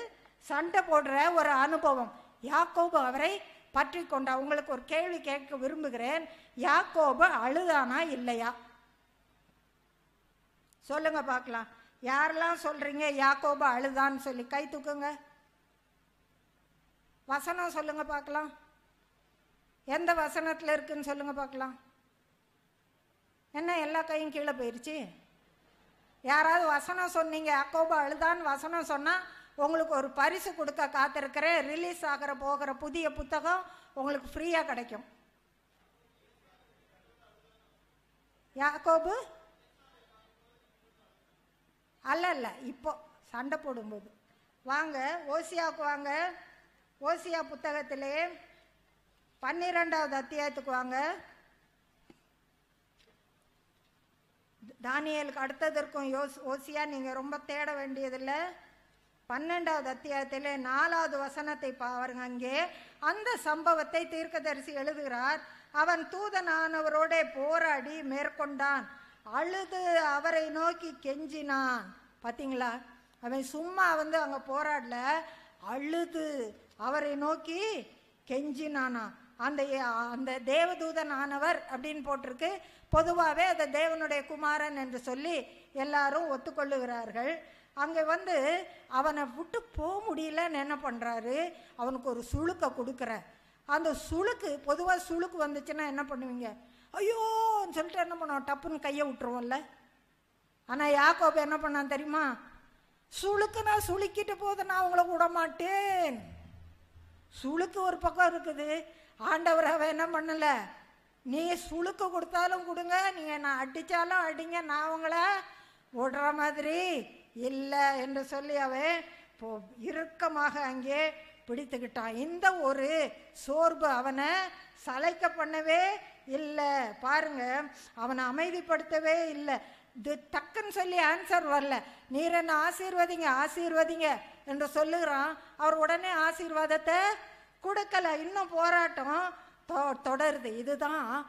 சண்டை போடுற ஒரு அனுபவம். யாக்கோபு அவரை பற்றி கொண்டா உங்களுக்கு ஒரு கேள்வி கேட்க விரும்புகிறேன். யாக்கோபு அழுதானா இல்லையா? சொல்லுங்க பார்க்கலாம். யாரெல்லாம் சொல்றீங்க யாக்கோபு அழுதான்னு சொல்லி கை தூக்குங்க. வசனம் சொல்லுங்க பார்க்கலாம். எந்த வசனத்தில் இருக்குன்னு சொல்லுங்க பார்க்கலாம். என்ன எல்லா கையும் கீழே போயிருச்சு? யாராவது வசனம் சொன்னீங்க அக்கோபா அழுதான்னு வசனம் சொன்னால் உங்களுக்கு ஒரு பரிசு கொடுக்க காத்திருக்கிறேன். ரிலீஸ் ஆகிற போகிற புதிய புத்தகம் உங்களுக்கு ஃப்ரீயாக கிடைக்கும். யாக்கோபு அல்ல அல்ல இப்போ சண்டை போடும்போது. வாங்க ஓசியாவுக்கு வாங்க. ஓசியா புத்தகத்திலே பன்னிரெண்டாவது அத்தியாயத்துக்கு வாங்க. தானியலுக்கு அடுத்ததற்கும் யோஸ் ஓசியா நீங்கள் ரொம்ப தேட வேண்டியதில்லை. பன்னெண்டாவது அத்தியாயத்தில் நாலாவது வசனத்தை பாருங்க அங்கே. அந்த சம்பவத்தை தீர்க்கதரிசி எழுதுகிறார். அவன் தூதனானவரோடே போராடி மேற்கொண்டான். அழுது அவரை நோக்கி கெஞ்சினான். பார்த்தீங்களா அவன் சும்மா வந்து அங்கே போராடல. அழுது அவரை நோக்கி கெஞ்சினானா அந்த அந்த தேவதூதன் ஆனவர் அப்படின்னு போட்டிருக்கு. பொதுவாகவே அதை தேவனுடைய குமாரன் என்று சொல்லி எல்லாரும் ஒத்துக்கொள்ளுகிறார்கள். அங்கே வந்து அவனை விட்டு போக முடியலன்னு என்ன பண்ணுறாரு அவனுக்கு ஒரு சுளுக்கை கொடுக்குற. அந்த சுளுக்கு பொதுவாக சுளுக்கு வந்துச்சுன்னா என்ன பண்ணுவீங்க? ஐயோன்னு சொல்லிட்டு என்ன பண்ணுவோம்? டப்புன்னு கையை விட்டுருவோம்ல. ஆனால் யாக்கோபு என்ன பண்ணான் தெரியுமா? சுளுக்கு நான் சுளுக்கிட்டு போது நான் உங்களை விட மாட்டேன் சுளுக்கு ஒரு பக்கம் இருக்குது. ஆண்டவர் அவன் என்ன பண்ணல? நீ சுளுக்கு கொடுத்தாலும் கொடுங்க நீங்கள் நான் அடித்தாலும் அடிங்க நான் உங்களை விடுற மாதிரி இல்லை என்று சொல்லி அவன் இப்போ இறுக்கமாக அங்கே பிடித்துக்கிட்டான். இந்த ஒரு சோர்வு அவனை சளைக்க பண்ணவே இல்லை. பாருங்க அவனை அமைதிப்படுத்தவே இல்லை. இது டக்குன்னு சொல்லி ஆன்சர் வரல. நீர் என்ன ஆசீர்வதிங்க ஆசீர்வதிங்க என்று சொல்லுகிறான். அவர் உடனே ஆசீர்வாதத்தை கொடுக்கல இன்னும் போராட்டம் தொ- தொடருது. இதுதான்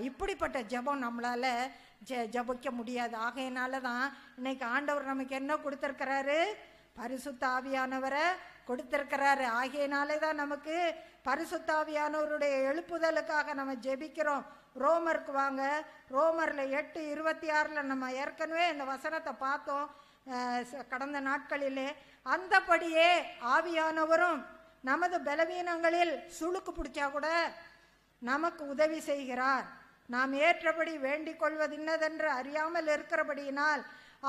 இப்படிப்பட்ட ஜெபம் நம்மளால ஜெ ஜபிக்க முடியாது. ஆகையினால தான் இன்னைக்கு ஆண்டவர் நமக்கு என்ன கொடுத்துருக்கிறாரு? பரிசுத்த ஆவியானவரை கொடுத்திருக்கிறாரு. ஆகையினாலே தான் நமக்கு பரிசுத்தாவியானவருடைய எழுப்புதலுக்காக நம்ம ஜெபிக்கிறோம். ரோமருக்கு வாங்க. ரோமரில் எட்டு இருபத்தி ஆறில் நம்ம ஏற்கனவே இந்த வசனத்தை பார்த்தோம். கடந்த நாட்களிலே. அந்தபடியே ஆவியானவரும் நமது பலவீனங்களில் சுளுக்கு பிடிச்சா கூட நமக்கு உதவி செய்கிறார். நாம் ஏற்றபடி வேண்டிக் கொள்வது இன்னதென்று அறியாமல் இருக்கிறபடியினால்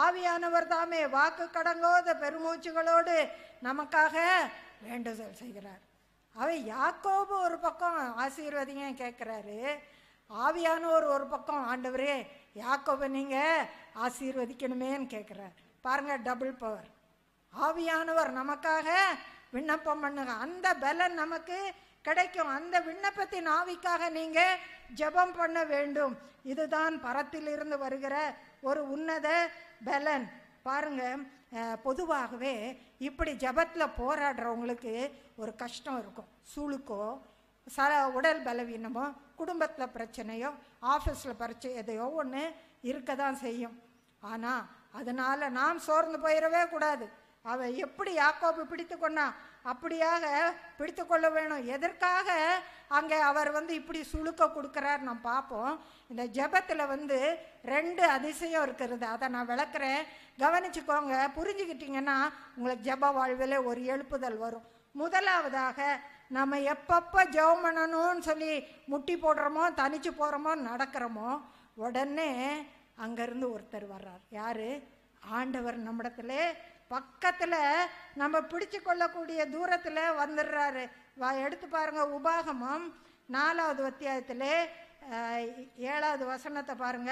ஆவியானவர் தாமே வாக்கு கடங்கோத பெருமூச்சுகளோடு நமக்காக வேண்டுதல் செய்கிறார். அவை யாக்கோபு ஒரு பக்கம் ஆசீர்வதிங்க கேட்குறாரு ஆவியானவர் ஒரு பக்கம் ஆண்டவரே யாக்கோபை நீங்கள் ஆசீர்வதிக்கணுமேன்னு கேட்குறார். பாருங்க டபுள் பவர். ஆவியானவர் நமக்காக விண்ணப்பம் பண்ணுங்க. அந்த பலன் நமக்கு கிடைக்கும். அந்த விண்ணப்பத்தின் ஆவிக்காக நீங்க ஜெபம் பண்ண வேண்டும். இதுதான் பரத்திலிருந்து வருகிற ஒரு உன்னத பலன். பாருங்க பொதுவாகவே இப்படி ஜெபத்தில் போராடுறவங்களுக்கு ஒரு கஷ்டம் இருக்கும். சூளுக்கோ ச உடல் பலவீனமோ குடும்பத்தில் பிரச்சனையோ ஆஃபீஸில் பிரச்சனை எதையோ ஒன்று இருக்க தான் செய்யும். ஆனால் அதனால் நாம் சோர்ந்து போயிடவே கூடாது. அவன் எப்படி யாக்கோப்பு பிடித்து கொண்டான் அப்படியாக பிடித்து கொள்ள வேணும். எதற்காக அங்கே அவர் வந்து இப்படி சுழுக்க கொடுக்குறார் நாம் பார்ப்போம். இந்த ஜெபத்தில் வந்து ரெண்டு அதிசயம் இருக்கிறது. அதை நான் விளக்குறேன். கவனிச்சுக்கோங்க புரிஞ்சுக்கிட்டீங்கன்னா உங்களுக்கு ஜெப வாழ்வில் ஒரு எழுப்புதல் வரும். முதலாவதாக நம்ம எப்பப்போ ஜெபம் பண்ணணும்னு சொல்லி முட்டி போடுறோமோ தனிச்சு போகிறோமோ நடக்கிறோமோ உடனே அங்கேருந்து ஒருத்தர் வர்றார். யார்? ஆண்டவர் நம்மிடத்துல பக்கத்தில் நம்ம பிடிச்சு கொள்ளக்கூடிய தூரத்தில் வந்துடுறாரு வா எடுத்து பாருங்க உபாகமம் நாலாவது அத்தியாயத்தில் ஏழாவது வசனத்தை பாருங்க.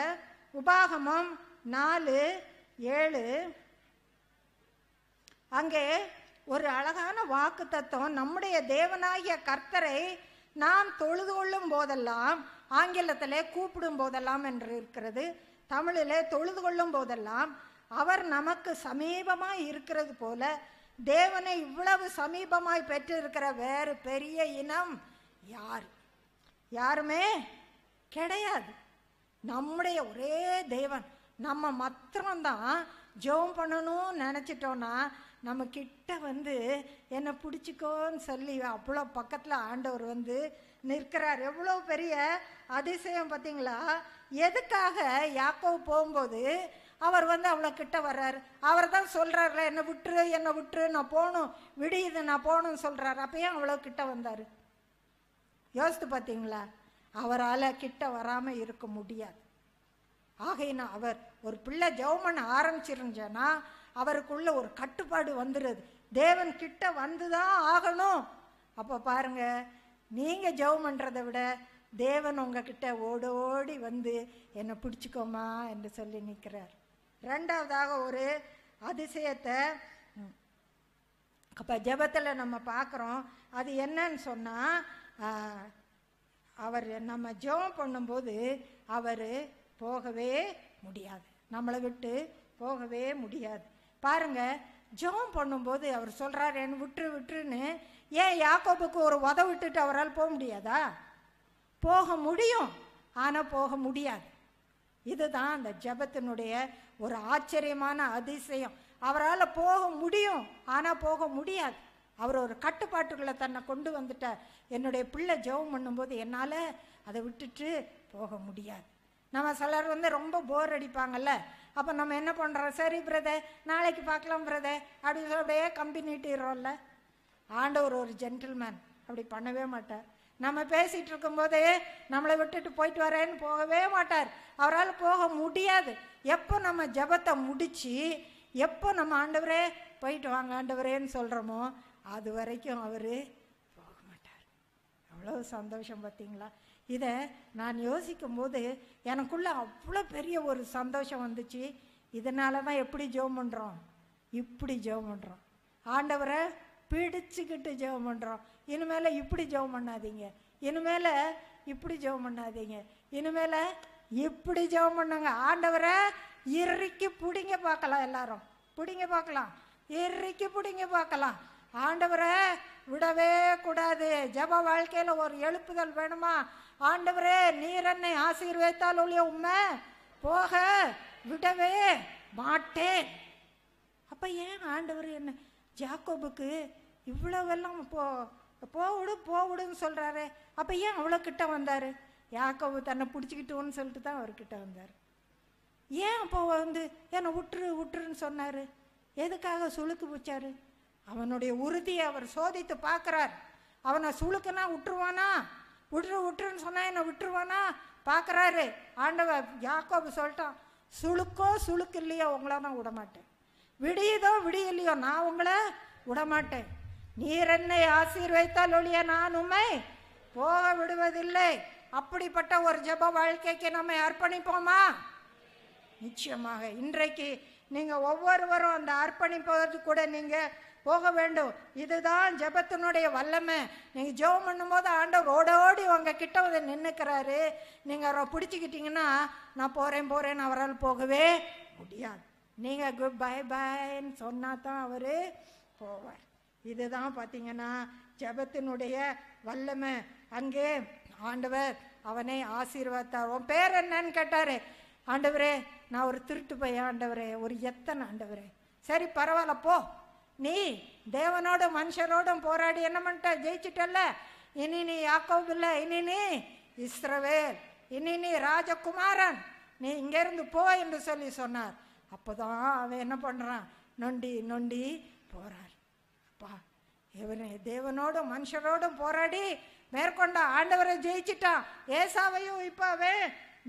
உபாகமம் நாலு ஏழு. அங்கே ஒரு அழகான வாக்கு தத்துவம் நம்முடைய தேவனாகிய கர்த்தரை நாம் தொழுது கொள்ளும் போதெல்லாம் ஆங்கிலத்தில் கூப்பிடும் போதெல்லாம் என்று இருக்கிறது. தமிழில் தொழுது கொள்ளும் போதெல்லாம் அவர் நமக்கு சமீபமாய் இருக்கிறது போல தேவனை இவ்வளவு சமீபமாய் பெற்றிருக்கிற வேறு பெரிய இனம் யார்? யாருமே கிடையாது. நம்முடைய ஒரே தேவன். நம்ம மாத்திரம்தான் ஜெபம் பண்ணணும்னு நினச்சிட்டோன்னா நம்ம கிட்ட வந்து என்னை பிடிச்சிக்கோன்னு சொல்லி அவ்வளோ பக்கத்தில் ஆண்டவர் வந்து நிற்கிறார். எவ்வளோ பெரிய அதிசயம் பார்த்தீங்களா? எதுக்காக யாக்கோ போகும்போது அவர் வந்து அவ்வளோ கிட்ட வர்றாரு. அவர் தான் சொல்கிறாருல என்னை விட்டுரு என்னை விட்டுரு நான் போகணும். விடியுது நான் போகணும்னு சொல்கிறாரு அப்பயும் அவ்வளோ கிட்ட வந்தார்? யோசித்து பார்த்தீங்களா? அவரால் கிட்ட வராமல் இருக்க முடியாது. ஆகையினா அவர் ஒரு பிள்ளை ஜெபம் பண்ண ஆரம்பிச்சிருந்துச்சேன்னா அவருக்குள்ள ஒரு கட்டுப்பாடு வந்துடுது தேவன் கிட்ட வந்து தான் ஆகணும். அப்போ பாருங்க நீங்கள் ஜெபம் பண்ணுறதை விட தேவன் உங்ககிட்ட ஓடோடி வந்து என்னை பிடிச்சிக்கோமா என்று சொல்லி நிற்கிறார் ரெண்டாவதாக ஒரு அதிசயத்தை அப்போ ஜெபத்தில் நம்ம பார்க்குறோம். அது என்னன்னு சொன்னால் அவர் நம்ம ஜெபம் பண்ணும்போது அவர் போகவே முடியாது. நம்மளை விட்டு போகவே முடியாது. பாருங்க ஜெபம் பண்ணும்போது அவர் சொல்கிறார் என்ன விட்டுரு விட்டுருன்னு. ஏன் யாக்கோபுக்கு ஒரு உத விட்டுட்டு அவரால் போக முடியாதா? போக முடியும் ஆனால் போக முடியாது. இதுதான் அந்த ஜெபத்தினுடைய ஒரு ஆச்சரியமான அதிசயம். அவரால் போக முடியும் ஆனால் போக முடியாது. அவர் ஒரு கட்டுப்பாட்டுக்குள்ளே தன்னை கொண்டு வந்துட்டார். என்னுடைய பிள்ளை ஜெபம் பண்ணும்போது என்னால் அதை விட்டுட்டு போக முடியாது. நம்ம சிலர் வந்து ரொம்ப போர் அடிப்பாங்கல்ல. அப்போ நம்ம என்ன பண்ணுறோம் சரி பிரதர் நாளைக்கு பார்க்கலாம் பிரதர் அப்படின்னு சொல்லி அப்படியே கம்பி நீட்டிடுறோம்ல. ஆண்டவர் ஒரு ஜென்டில்மேன் அப்படி பண்ணவே மாட்டார். நம்ம பேசிகிட்டு இருக்கும்போதே நம்மளை விட்டுட்டு போயிட்டு வரேன்னு போகவே மாட்டார். அவரால் போக முடியாது. எப்போ நம்ம ஜெபத்தை முடித்து எப்போ நம்ம ஆண்டவரே போயிட்டு வாங்க ஆண்டவரேன்னு சொல்கிறோமோ அது வரைக்கும் அவர் போக மாட்டார். அவ்வளோ சந்தோஷம் பார்த்தீங்களா? இதை நான் யோசிக்கும் போது எனக்குள்ளே அவ்வளோ பெரிய ஒரு சந்தோஷம் வந்துச்சு. இதனால தான் எப்படி ஜெபம் பண்ணுறோம் இப்படி ஜெபம் பண்ணுறோம் ஆண்டவரை பிடிச்சுக்கிட்டு ஜெபம் பண்ணுறோம் இனிமேல் இப்படி ஜெபம் பண்ணாதீங்க. இனிமேல் இப்படி ஜெபம் பண்ணாதீங்க. இனிமேல் இப்படி ஜெபம் பண்ணுங்க? ஆண்டவரை இறுக்கி பிடிங்க பார்க்கலாம் எல்லாரும். பிடிங்க பார்க்கலாம். இறுக்கி பிடிங்க பார்க்கலாம். ஆண்டவரை விடவே கூடாது. ஜெப வாழ்க்கையில் ஒரு எழுப்புதல் வேணுமா? ஆண்டவரே நீர் என்னை ஆசீர்வதித்தால் ஒழிய உண்மை போக விடவே மாட்டேன். அப்போ ஏன் ஆண்டவர் என்ன ஜாக்கோபுக்கு இவ்வளவெல்லாம் போ போவிடு போவிடுன்னு சொல்கிறாரு அப்போ ஏன் அவ்வளோ கிட்ட வந்தார்? யாக்கோபு தன்னை பிடிச்சிக்கிட்டோன்னு சொல்லிட்டு தான் அவர்கிட்ட வந்தார். ஏன் அப்போ வந்து என்னை விட்டுரு விட்டுருன்னு சொன்னார்? எதுக்காக சுளுக்கு பிடிச்சாரு? அவனுடைய உறுதியை அவர் சோதித்து பார்க்குறார். அவனை சுழுக்குனா விட்டுருவானா விட்டுரு விட்டுருன்னு சொன்னால் என்னை விட்டுருவானா? பார்க்குறாரு. ஆண்டவ யாக்கோபு சொல்லிட்டான் சுழுக்கோ சுளுக்கு இல்லையோ உங்களை நான் விடமாட்டேன். விடியுதோ விடியலையோ நான் உங்களை விடமாட்டேன். நீர் என்னை ஆசீர்வைத்தால் ஒழிய நான் உண்மை போக விடுவதில்லை. அப்படிப்பட்ட ஒரு ஜப வாழ்க்கைக்கு நம்ம அர்ப்பணிப்போமா? நிச்சயமாக. இன்றைக்கு நீங்கள் ஒவ்வொருவரும் அந்த அர்ப்பணிப்பதற்கு கூட நீங்கள் போக வேண்டும். இதுதான் ஜபத்தினுடைய வல்லமை. நீங்கள் ஜெபம் பண்ணும்போது ஆண்டவர் ஓடோடி உங்கள் கிட்ட வந்து நின்றுக்கிறாரு நீங்கள் அவரை பிடிச்சிக்கிட்டீங்கன்னா நான் போகிறேன் போகிறேன்னு அவரால் போகவே முடியாது. நீங்கள் குட் பை பாய்ன்னு சொன்னால் தான் அவர் போவார். இதுதான் பார்த்தீங்கன்னா ஜபத்தினுடைய வல்லமை. அங்கே ஆண்டவர் அவனை ஆசீர்வாத்தார் உன் பேர் என்னன்னு கேட்டார். ஆண்டவரே நான் ஒரு திருட்டு பையன் ஆண்டவரே ஒரு எத்தனை ஆண்டவரே. சரி பரவாயில்ல போ. நீ தேவனோடும் மனுஷரோடும் போராடி என்ன பண்ணிட்ட? ஜெயிச்சிட்டல்ல. இனி நீ யாக்கோபு இல்லை. இனி நீ இஸ்ரவேல். இனி நீ ராஜகுமாரன். நீ இங்கேருந்து போ என்று சொல்லி சொன்னார். அப்போதான் அவன் என்ன பண்ணுறான் நொண்டி நொண்டி போறார். அப்பா இவனை தேவனோடும் மனுஷரோடும் போராடி மேற்கொண்ட ஆண்டவரை ஜெயிச்சிட்டான் ஏசாவையும் இப்போ அவன்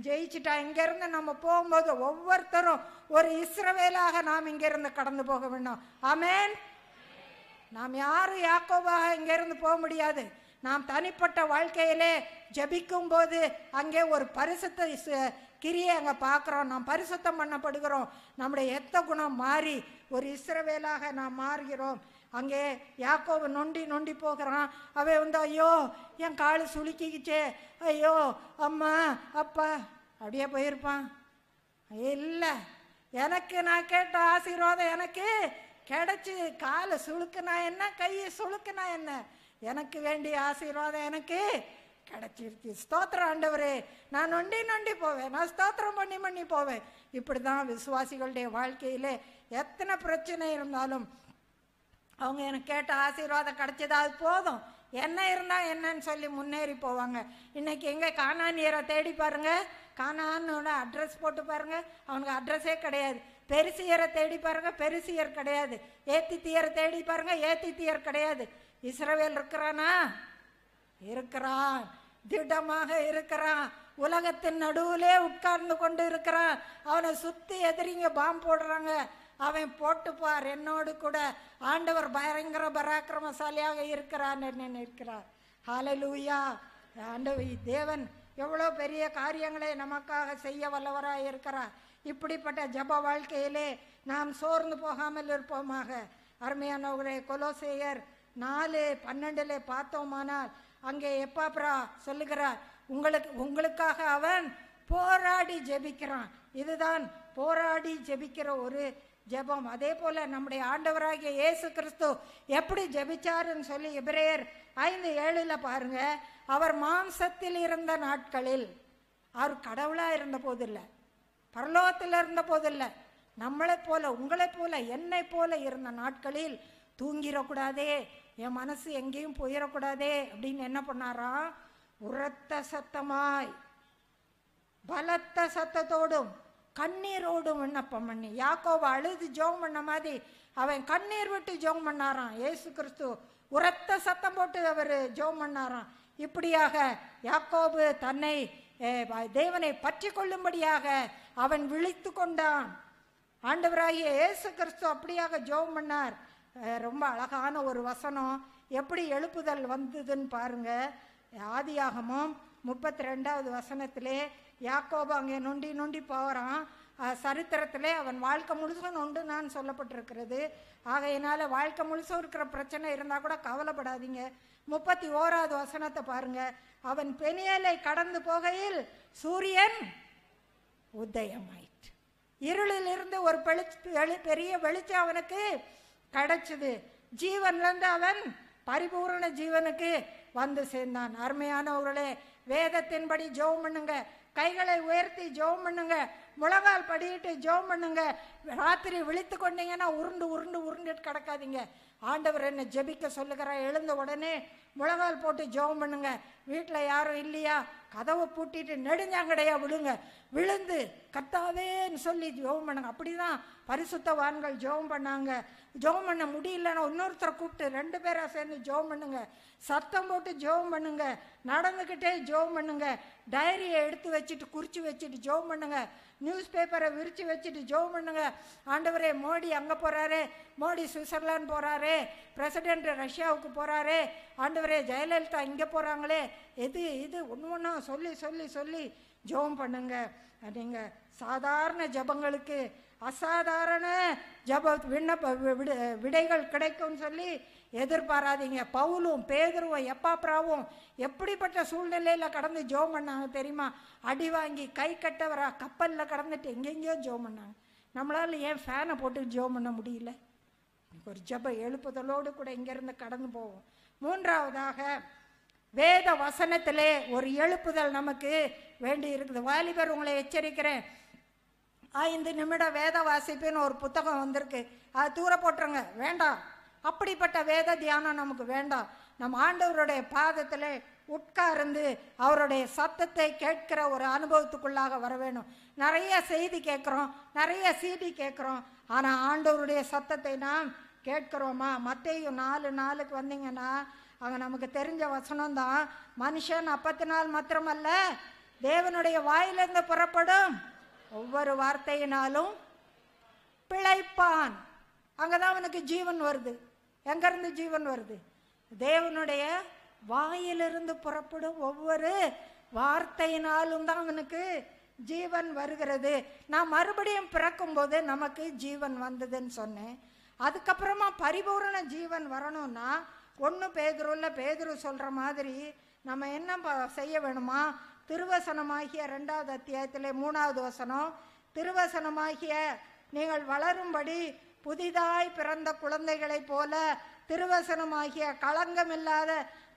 ஜெயிச்சிட்டான் இங்கேருந்து நம்ம போகும்போது ஒவ்வொருத்தரும் ஒரு இஸ்ரவேலாக நாம் இங்கேருந்து கடந்து போக வேண்டும். ஆமேன். நாம் யாரும் யாக்கோபாக இங்கேருந்து போக முடியாது. நாம் தனிப்பட்ட வாழ்க்கையிலே ஜபிக்கும் போது அங்கே ஒரு பரிசுத்த கிரியை அங்கே பார்க்குறோம். நாம் பரிசுத்தம் பண்ணப்படுகிறோம். நம்முடைய எத்த குணம் மாறி ஒரு இஸ்ரவேலாக நாம் மாறுகிறோம். அங்கே யாக்கோவை நொண்டி நொண்டி போகிறான். அவன் வந்து ஐயோ என் காலு சுளுக்கிக்கிச்சே. ஐயோ அம்மா அப்பா. அப்படியே போயிருப்பான். இல்லை எனக்கு நான் கேட்ட ஆசீர்வாதம் எனக்கு கிடச்சி காலை சுழுக்குனா என்ன கையை சுழுக்குனா என்ன? எனக்கு வேண்டிய ஆசீர்வாதம் எனக்கு கிடச்சிருச்சு. ஸ்தோத்திரம் ஆண்டவரே. நான் நொண்டி நொண்டி போவேன். நான் ஸ்தோத்திரம் பண்ணி பண்ணி போவேன். இப்படி தான் விசுவாசிகளுடைய வாழ்க்கையிலே எத்தனை பிரச்சனை இருந்தாலும் அவங்க எனக்கு கேட்ட ஆசீர்வாதம் கிடைச்சதா அது போதும். என்ன இருந்தால் என்னன்னு சொல்லி முன்னேறி போவாங்க. இன்னைக்கு எங்கே காணானியரை தேடி பாருங்க. காணான்னு அட்ரஸ் போட்டு பாருங்க. அவனுக்கு அட்ரஸே கிடையாது. பெருசியரை தேடி பாருங்க. பெருசியர் கிடையாது. ஏத்தித்தியரை தேடி பாருங்க. ஏத்தித்தியர் கிடையாது. இஸ்ரவேல் இருக்கிறானா? இருக்கிறான். திடமாக இருக்கிறான். உலகத்தின் நடுவிலே உட்கார்ந்து கொண்டு இருக்கிறான். அவனை சுற்றி எதிரிங்க பாம்பு போடுறாங்க. அவன் போட்டுப்பார். என்னோடு கூட ஆண்டவர் பயங்கர பராக்கிரமசாலியாக இருக்கிறான் என்ன இருக்கிறார் ஹalleluya. ஆண்டவர் தேவன் எவ்வளோ பெரிய காரியங்களை நமக்காக செய்ய வல்லவராக இருக்கிறார். இப்படிப்பட்ட ஜப வாழ்க்கையிலே நாம் சோர்ந்து போகாமல் இருப்போமாக. அருமையானவர்களே கொலோசேயர் நாலு பன்னெண்டுல பார்த்தோமானால் அங்கே எப்பாப்ரா சொல்லுகிறார் உங்களுக்கு உங்களுக்காக அவன் போராடி ஜெபிக்கிறான். இதுதான் போராடி ஜெபிக்கிற ஒரு ஜெபம். அதே போல நம்முடைய ஆண்டவராகிய இயேசு கிறிஸ்து எப்படி ஜெபிச்சாருன்னு சொல்லி எபிரேயர் ஐந்து ஏழில் பாருங்க. அவர் மாம்சத்தில் இருந்த நாட்களில் அவர் கடவுளாக இருந்த போது இல்லை பரலோகத்தில் இருந்த போது இல்லை நம்மளைப் போல உங்களைப் போல என்னை போல இருந்த நாட்களில் தூங்கிடக்கூடாதே என் மனசு எங்கேயும் போயிடக்கூடாதே அப்படின்னு என்ன பண்ணாராம்? உரத்த சத்தமாய் பலத்த சத்தத்தோடும் கண்ணீரோடு விண்ணப்பம் பண்ணி யாக்கோவை அழுது ஜோம் பண்ண மாதிரி அவன் கண்ணீர் விட்டு ஜோம் பண்ணாராம். ஏசு கிறிஸ்து உரத்த சத்தம் போட்டு அவர் ஜோம் பண்ணாராம். இப்படியாக யாக்கோபு தன்னை தேவனை பற்றி கொள்ளும்படியாக அவன் விழித்து கொண்டான். ஆண்டவராகிய இயேசு கிறிஸ்து அப்படியாக ஜோம் பண்ணார். ரொம்ப அழகான ஒரு வசனம். எப்படி எழுப்புதல் வந்ததுன்னு பாருங்க. ஆதியாகமும் முப்பத்தி ரெண்டாவது வசனத்திலே யாக்கோபு அங்கே நொண்டி நொண்டி போகிறான் சரித்திரத்தில் அவன் வாழ்க்கை முழுசும் நொண்டுனான்னு சொல்லப்பட்டிருக்கிறது. ஆகையினால் வாழ்க்கை முழுசும் இருக்கிற பிரச்சனை இருந்தால் கூட கவலைப்படாதீங்க. முப்பத்தி ஓராவது வசனத்தை பாருங்க. அவன் பெனியலை கடந்து போகையில் சூரியன் உதயமாயிற்று. இருளில் இருந்து ஒரு பெளிச் வெளி- பெரிய வெளிச்சம் அவனுக்கு கிடைச்சது. ஜீவன்லேருந்து அவன் பரிபூரண ஜீவனுக்கு வந்து சேர்ந்தான். அருமையானவர்களே வேதத்தின்படி ஜோம் பண்ணுங்க. கைகளை உயர்த்தி ஜெபம் பண்ணுங்க. முழங்கால் படியிட்டு ஜெபம் பண்ணுங்க. ராத்திரி விழித்து கொண்டீங்கன்னா உருண்டு உருண்டு உருண்டுட்டு கிடக்காதீங்க. ஆண்டவர் என்ன ஜெபிக்க சொல்லுகிறார். எழுந்த உடனே முழங்கால் போட்டு ஜெபம் பண்ணுங்க. வீட்டில் யாரும் இல்லையா? கதவை பூட்டிட்டு நெடுஞ்சாங்கடையா விழுங்க விழுந்து கத்தாவேன்னு சொல்லி ஜெபம் பண்ணுங்க. அப்படிதான் பரிசுத்தவான்கள் ஜெபம் பண்ணாங்க. ஜெபம் பண்ண முடியலன்னா இன்னொருத்தரை கூப்பிட்டு ரெண்டு பேராக சேர்ந்து ஜெபம் பண்ணுங்க. சத்தம் போட்டு ஜெபம் பண்ணுங்க. நடந்துக்கிட்டே ஜெபம் பண்ணுங்க. டைரியை எடுத்து வச்சுட்டு குறித்து வச்சுட்டு ஜெபம் பண்ணுங்க. நியூஸ் பேப்பரை விரித்து வச்சுட்டு ஜெபம் பண்ணுங்க. ஆண்டவரே மோடி அங்கே போகிறாரு மோடி சுவிட்சர்லாந்து போகிறாரே பிரசிடென்ட் ரஷ்யாவுக்கு போறாரு. ஆண்டவரே ஜெயலலிதா இங்கே போகிறாங்களே எது இது ஒன்று ஒன்றா சொல்லி சொல்லி சொல்லி ஜெபம் பண்ணுங்க. நீங்கள் சாதாரண ஜெபங்களுக்கு அசாதாரண ஜப விண்ணப்ப வி- விடைகள் கிடைக்கும்னு சொல்லி எதிர்பாராதீங்க. பவுலும் பேதுருவும் எப்பாப்ராவும் எப்படிப்பட்ட சூழ்நிலையில் கடந்து ஜெபம் பண்ணாங்க தெரியுமா? அடி வாங்கி கை கட்டவரா கப்பலில் கடந்துட்டு எங்கெங்கேயோ ஜோம் பண்ணாங்க. நம்மளால் ஏன் ஃபேனை போட்டு ஜோம் பண்ண முடியல? ஒரு ஜப எழுப்புதலோடு கூட இங்கேருந்து கடந்து போவோம். மூன்றாவதாக வேத வசனத்திலே ஒரு எழுப்புதல் நமக்கு வேண்டி இருக்குது. வாலிபர் உங்களை எச்சரிக்கிறேன். ஐந்து நிமிட வேத வாசிப்புன்னு ஒரு புத்தகம் வந்திருக்கு. அது தூர போட்டுருங்க. வேண்டாம். அப்படிப்பட்ட வேத தியானம் நமக்கு வேண்டாம். நம்ம ஆண்டவருடைய பாதத்தில் உட்கார்ந்து அவருடைய சத்தத்தை கேட்கிற ஒரு அனுபவத்துக்குள்ளாக வர வேணும். நிறைய செய்தி கேட்குறோம். நிறைய சீடி கேட்குறோம். ஆனால் ஆண்டவருடைய சத்தத்தை நாம் கேட்கிறோமா? மத்தையும் நாலு நாளுக்கு வந்தீங்கன்னா அங்கே நமக்கு தெரிஞ்ச வசனம் தான் மனுஷன் அப்பத்து நாள் மாத்திரமல்ல தேவனுடைய வாயிலிருந்து புறப்படும். ஒவ்வொரு வார்த்தையினாலும் பிழைப்பான். அங்கே தான் அவனுக்கு ஜீவன் வருது. எங்கேருந்து ஜீவன் வருது? தேவனுடைய வாயிலிருந்து புறப்படும் ஒவ்வொரு வார்த்தையினாலும் தான் அவனுக்கு ஜீவன் வருகிறது. நான் மறுபடியும் பிறக்கும்போது நமக்கு ஜீவன் வந்ததுன்னு சொன்னேன். அதுக்கப்புறமா பரிபூரண ஜீவன் வரணும்னா ஒன்று பேதுருல பேதுரு சொல்கிற மாதிரி நம்ம என்ன ப- செய்ய வேணுமா? திருவசனமாகிய ரெண்டாவது அத்தியாயத்தில் மூணாவது வசனம் திருவசனமாகிய நீங்கள் வளரும்படி புதிதாய் பிறந்த குழந்தைகளைப் போல திருவசனமாகிய களங்கமில்லாத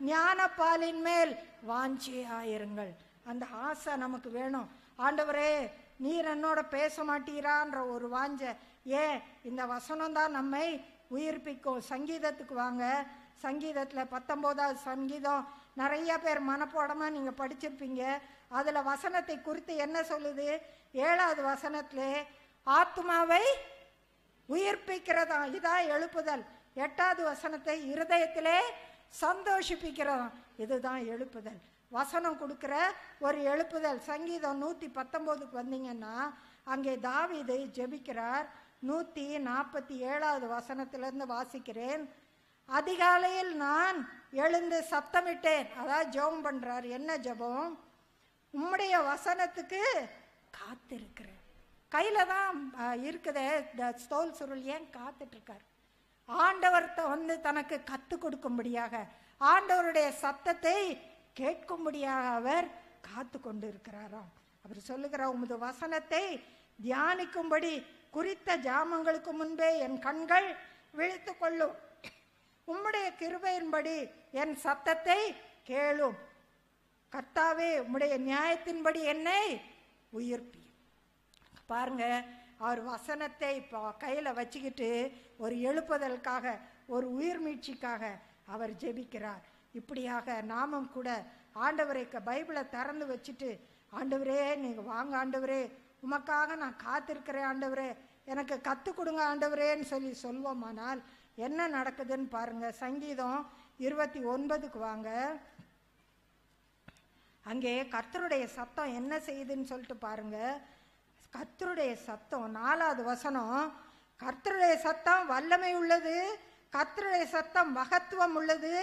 ஞானப்பாலின் மேல் வாஞ்சியாயிருங்கள். அந்த ஆசை நமக்கு வேணும். ஆண்டவரே நீர் என்னோட பேச மாட்டீரான்ற ஒரு வாஞ்ச ஏன்? இந்த வசனம் தான் நம்மை உயிர்ப்பிக்கும். சங்கீதத்துக்கு வாங்க. சங்கீதத்தில் பத்தொம்போதாவது சங்கீதம். நிறைய பேர் மனப்போடமாக நீங்கள் படிச்சிருப்பீங்க. அதில் வசனத்தை குறித்து என்ன சொல்லுது? ஏழாவது வசனத்தில் ஆத்மாவை உயிர்ப்பிக்கிறதா இதான் எழுப்புதல். எட்டாவது வசனத்தை இருதயத்திலே சந்தோஷிப்பிக்கிறதாம். இதுதான் எழுப்புதல். வசனம் கொடுக்குற ஒரு எழுப்புதல். சங்கீதம் நூற்றி பத்தொம்போதுக்கு வந்தீங்கன்னா அங்கே தாவீது ஜெபிக்கிறார். நூற்றி நாற்பத்தி ஏழாவது வசனத்திலிருந்து வாசிக்கிறேன். அதிகாலையில் நான் எழுந்து சத்தமிட்டேன். அதாவது ஜெபம் பண்றார். என்ன ஜெபம்? உம்முடைய வசனத்துக்கு காத்திருக்கிறேன். கையில தான் இருக்குதே இந்த ஸ்தோல் சுருள் ஏன் காத்துட்டு இருக்கார் ஆண்டவர்கிட்ட வந்து தனக்கு கத்து கொடுக்கும்படியாக ஆண்டவருடைய சத்தத்தை கேட்கும்படியாக அவர் காத்து கொண்டு இருக்கிறாராம் அவர் சொல்லுகிறார் உமது வசனத்தை தியானிக்கும்படி குறித்த ஜாமங்களுக்கு முன்பே என் கண்கள் விழித்து கொள்ளும். உம்முடைய கிருபையின்படி என் சத்தத்தை கேளும். கர்த்தாவே உம்முடைய நியாயத்தின்படி என்னை உயிர்ப்பி பாருங்க அவர் வசனத்தை இப்போ கையில் வச்சுக்கிட்டு ஒரு எழுப்புதலுக்காக ஒரு உயிர் மீட்சிக்காக அவர் ஜெபிக்கிறார். இப்படியாக நாமும் கூட ஆண்டவரை பைபிளை திறந்து வச்சுட்டு ஆண்டவரே நீங்கள் வாங்க ஆண்டவரே உமக்காக நான் காத்திருக்கிறேன் ஆண்டவரே எனக்கு கற்றுக் கொடுங்க ஆண்டவரேன்னு சொல்லி சொல்வோமானால் என்ன நடக்குதுன்னு பாருங்க சங்கீதம் இருபத்தி ஒன்பதுக்கு வாங்க. அங்கே கர்த்தருடைய சத்தம் என்ன செய்யுதுன்னு சொல்லிட்டு பாருங்க. கர்த்தருடைய சத்தம் நாலாவது வசனம் கர்த்தருடைய சத்தம் வல்லமை உள்ளது கர்த்தருடைய சத்தம் மகத்துவம் உள்ளது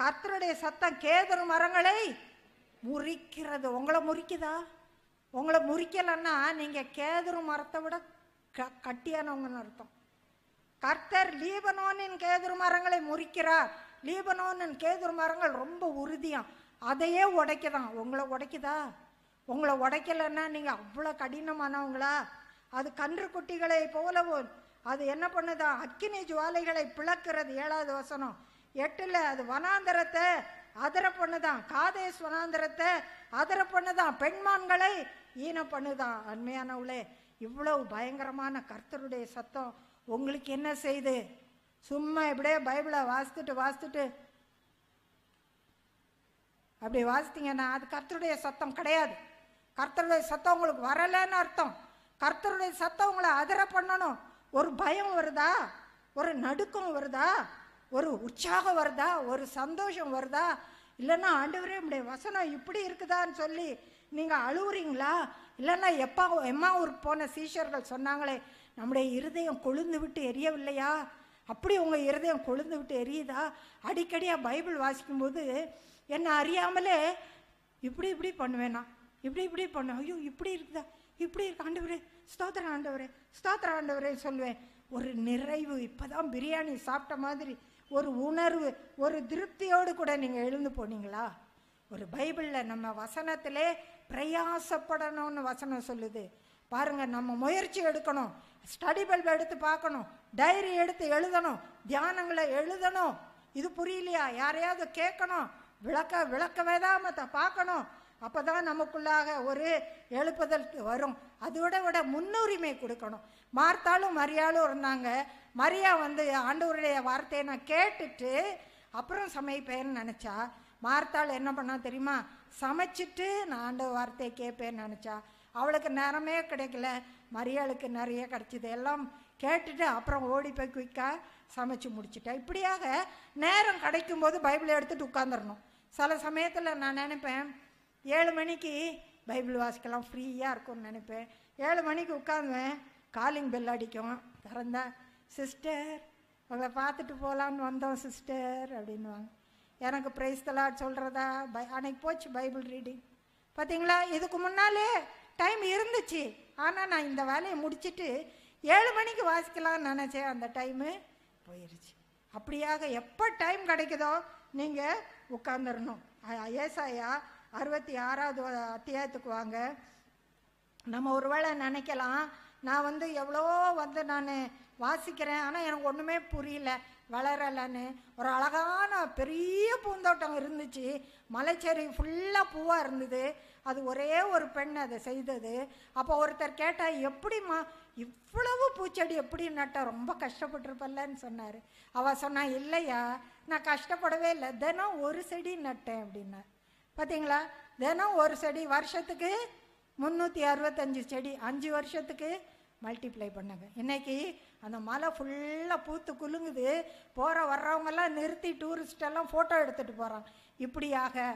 கர்த்தருடைய சத்தம் கேதர் மரங்களை முறிக்கிறது. உங்களை முறிக்குதா? உங்களை முறிக்கலைன்னா நீங்கள் கேதுரு மரத்தை விட க கட்டியானவங்கன்னு அர்த்தம். கர்த்தர் லீபனோனின் கேதுரு மரங்களை முறிக்கிறார். லீபனோனின் கேதுரு மரங்கள் ரொம்ப உறுதியாம் அதையே உடைக்குதான். உங்களை உடைக்குதா? உங்களை உடைக்கலைன்னா நீங்கள் அவ்வளோ கடினமானவங்களா? அது கன்று குட்டிகளை போலவும் அது என்ன பண்ணுதா? அக்கினி ஜுவாலைகளை பிளக்கிறது ஏழாவது வசனம். எட்டில் அது வனாந்தரத்தை அதர பண்ணுதான். காதேஸ் வனாந்தரத்தை அதர பண்ணுதான். பெண்மான்களை ஈன பண்ணுதான். அண்மையானவளே இவ்வளவு பயங்கரமான கர்த்தருடைய சத்தம் உங்களுக்கு என்ன செய்யுது சும்மா இப்படியே பைபிளை வாசித்துட்டு வாசித்துட்டு அப்படி வாசித்தீங்கன்னா அது கர்த்தருடைய சத்தம் கிடையாது. கர்த்தருடைய சத்தம் உங்களுக்கு வரலைன்னு அர்த்தம். கர்த்தருடைய சத்தம் உங்களை அதிர பண்ணணும். ஒரு பயம் வருதா? ஒரு நடுக்கம் வருதா? ஒரு உற்சாகம் வருதா? ஒரு சந்தோஷம் வருதா? இல்லைன்னா ஆண்டவரே நம்முடைய வசனம் இப்படி இருக்குதான்னு சொல்லி நீங்கள் அழுவுறீங்களா? இல்லைன்னா எப்பா எம்மா ஊருக்கு போன சீஷர்கள் சொன்னாங்களே நம்முடைய இருதயம் கொழுந்து விட்டு எரியவில்லையா? அப்படி உங்கள் இருதயம் கொழுந்து விட்டு எரியுதா? அடிக்கடியாக பைபிள் வாசிக்கும்போது என்னை அறியாமலே இப்படி இப்படி பண்ணுவேனா இப்படி இப்படி பண்ணுவேன். ஐயோ இப்படி இருக்குதா? இப்படி இருக்கு. ஆண்டவரே ஸ்தோத்திர ஆண்டவரே ஸ்தோத்திர ஆண்டவரே சொல்லுவேன். ஒரு நிறைவு. இப்போதான் பிரியாணி சாப்பிட்ட மாதிரி ஒரு உணர்வு ஒரு திருப்தியோடு கூட நீங்கள் எழுந்து போனீங்களா? ஒரு பைபிளில் நம்ம வசனத்திலே பிரயாசப்படணும்னு வசனம் சொல்லுது. பாருங்க நம்ம முயற்சி எடுக்கணும். ஸ்டடி பல்பை எடுத்து பார்க்கணும். டைரி எடுத்து எழுதணும். தியானங்களை எழுதணும். இது புரியலையா? யாரையாவது கேட்கணும். விளக்க விளக்க வேதாமத்தை பார்க்கணும். அப்போ தான் நமக்குள்ளாக ஒரு எழுப்புதல் வரும். அதோட விட முன்னுரிமை கொடுக்கணும். மார்த்தாலும் மரியாளும் இருந்தாங்க. மரியா வந்து ஆண்டவருடைய வார்த்தையை நான் கேட்டுட்டு அப்புறம் சமைப்பேன்னு நினச்சா மார்த்தாள் என்ன பண்ணா தெரியுமா? சமைச்சிட்டு நான் அந்த வார்த்தையை கேட்பேன்னு நினச்சா அவளுக்கு நேரமே கிடைக்கல. மரியாளுக்கு நிறைய கிடச்சிது. எல்லாம் கேட்டுட்டு அப்புறம் ஓடி போய் குயிக்காக சமைச்சு முடிச்சிட்டேன் இப்படியாக நேரம் கிடைக்கும்போது பைபிளை எடுத்துகிட்டு உட்காந்துடணும் சில சமயத்தில் நான் நினைப்பேன் ஏழு மணிக்கு பைபிள் வாசிக்கலாம் ஃப்ரீயாக இருக்கும்னு நினைப்பேன். ஏழு மணிக்கு உட்காந்துவேன் காலிங் பெல் அடிக்கும். திறந்தேன் சிஸ்டர் உங்களை பார்த்துட்டு போகலான்னு வந்தோம் சிஸ்டர் அப்படின்னுவாங்க. எனக்கு பிரைஸ் சொல்கிறதா பை அன்னைக்கு போச்சு பைபிள் ரீடிங். பார்த்தீங்களா இதுக்கு முன்னாலே டைம் இருந்துச்சு. ஆனால் நான் இந்த வேலையை முடிச்சுட்டு ஏழு மணிக்கு வாசிக்கலாம்னு நினச்சேன். அந்த டைமு போயிடுச்சு அப்படியாக எப்போ டைம் கிடைக்குதோ நீங்கள் உட்காந்துடணும் ஏசாயா அறுபத்தி ஆறாவது அத்தியாயத்துக்கு வாங்க. நம்ம ஒருவேளை நினைக்கலாம். நான் வந்து எவ்வளோ வந்து நான் வாசிக்கிறேன். ஆனால் எனக்கு ஒன்றுமே புரியல. வளரலன்னு ஒரு அழகான பெரிய பூந்தோட்டம் இருந்துச்சு. மலைச்சேரி ஃபுல்லாக பூவாக இருந்தது. அது ஒரே ஒரு பெண் அதை செய்தது. அப்போ ஒருத்தர் கேட்டால் எப்படிம்மா? இவ்வளவு பூச்செடி எப்படி நட்ட? ரொம்ப கஷ்டப்பட்டிருப்பல்லன்னு சொன்னார். அவள் சொன்னா இல்லையா நான் கஷ்டப்படவே இல்லை. தினம் ஒரு செடி நட்டேன் அப்படின்னா. பார்த்தீங்களா தினம் ஒரு செடி வருஷத்துக்கு முந்நூற்றி அறுபத்தஞ்சு செடி. அஞ்சு வருஷத்துக்கு மல்டிப்ளை பண்ணுங்க. இன்னைக்கு அந்த மலை ஃபுல்லாக பூத்து குலுங்குது. போகிற வர்றவங்கெல்லாம் நிறுத்தி டூரிஸ்டெல்லாம் ஃபோட்டோ எடுத்துகிட்டு போகிறான் இப்படியாக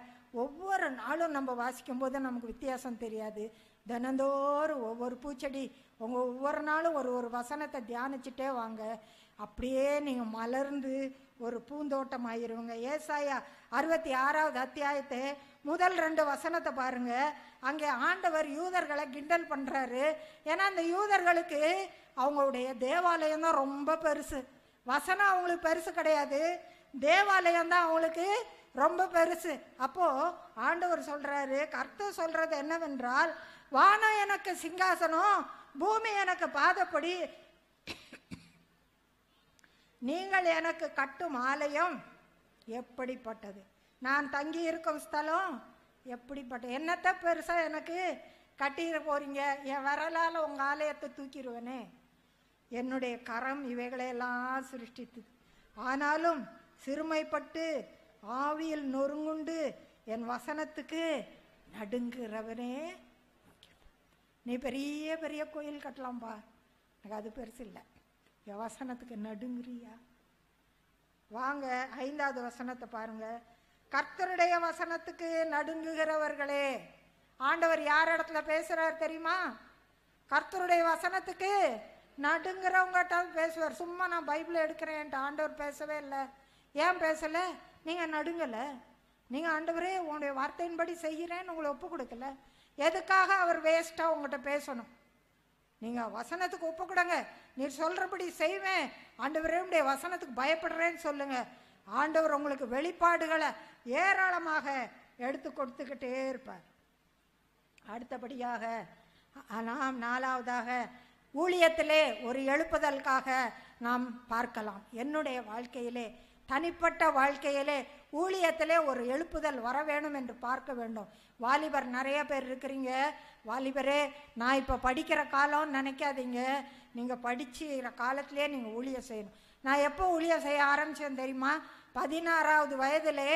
ஒவ்வொரு நாளும் நம்ம வாசிக்கும் போது நமக்கு வித்தியாசம் தெரியாது. தினந்தோறும் ஒவ்வொரு பூச்செடி உங்கள் ஒவ்வொரு நாளும் ஒரு ஒரு வசனத்தை தியானிச்சுட்டே வாங்க. அப்படியே நீங்கள் மலர்ந்து ஒரு பூந்தோட்டம் ஆயிருவங்க. ஏசாயா அறுபத்தி ஆறாவது அத்தியாயத்தை முதல் ரெண்டு வசனத்தை பாருங்க. அங்கே ஆண்டவர் யூதர்களை கிண்டல் பண்ணுறாரு ஏன்னா அந்த யூதர்களுக்கு அவங்களுடைய தேவாலயம் தான் ரொம்ப பெருசு. வசனம் அவங்களுக்கு பெருசு கிடையாது. தேவாலயம் தான் அவங்களுக்கு ரொம்ப பெருசு. அப்போ ஆண்டவர் சொல்றாரு கர்த்தர் சொல்றது என்னவென்றால் வானம் எனக்கு சிங்காசனம் பூமி எனக்கு பாதப்படி நீங்கள் எனக்கு கட்டும் ஆலயம் எப்படிப்பட்டது? நான் தங்கி இருக்கும் ஸ்தலம் எப்படிப்பட்ட என்னத்த பெருசா எனக்கு கட்டிட போறீங்க? என் விரலால் உங்கள் ஆலயத்தை தூக்கிடுவேனே. என்னுடைய கரம் இவைகளையெல்லாம் சிருஷ்டித்தது. ஆனாலும் சிறுமைப்பட்டு ஆவியில் நொறுங்குண்டு என் வசனத்துக்கு நடுங்குறவனே நீ பெரிய பெரிய கோயில் கட்டலாம்ப்பா எனக்கு அது பெருசு இல்லை. என் வசனத்துக்கு நடுங்குறியா? வாங்க ஐந்தாவது வசனத்தை பாருங்க. கர்த்தருடைய வசனத்துக்கு நடுங்குகிறவர்களே ஆண்டவர் யார் இடத்துல பேசுறார் தெரியுமா? கர்த்தருடைய வசனத்துக்கு நடுங்கிறவங்ககிட்ட பேசுவார். சும்மா நான் பைபிள் எடுக்கிறேன்ட்டு ஆண்டவர் பேசவே இல்லை. ஏன் பேசலை? நீங்கள் நடுங்கலை. நீங்கள் ஆண்டவரே உங்களுடைய வார்த்தையின்படி செய்கிறேன்னு உங்களை ஒப்பு கொடுக்கல. எதுக்காக அவர் வேஸ்ட்டாக உங்கள்கிட்ட பேசணும்? நீங்கள் வசனத்துக்கு ஒப்பு கொடுங்க. நீ சொல்கிறபடி செய்வேன். ஆண்டவரே உடைய வசனத்துக்கு பயப்படுறேன்னு சொல்லுங்கள் ஆண்டவர் உங்களுக்கு வெளிப்பாடுகளை ஏராளமாக எடுத்து கொடுத்துக்கிட்டே இருப்பார். அடுத்தபடியாக நாம் நாலாவதாக ஊழியத்திலே ஒரு எழுப்புதலுக்காக நாம் பார்க்கலாம். என்னுடைய வாழ்க்கையிலே தனிப்பட்ட வாழ்க்கையிலே ஊழியத்திலே ஒரு எழுப்புதல் வர வேணும் என்று பார்க்க வேண்டும். வாலிபர் நிறைய பேர் இருக்கிறீங்க. வாலிபரே நான் இப்போ படிக்கிற காலம்னு நினைக்காதீங்க. நீங்கள் படிச்சுற காலத்திலே நீங்கள் ஊழியம் செய்யணும். நான் எப்போ ஊழியம் செய்ய ஆரம்பித்தேன் தெரியுமா? பதினாறாவது வயதிலே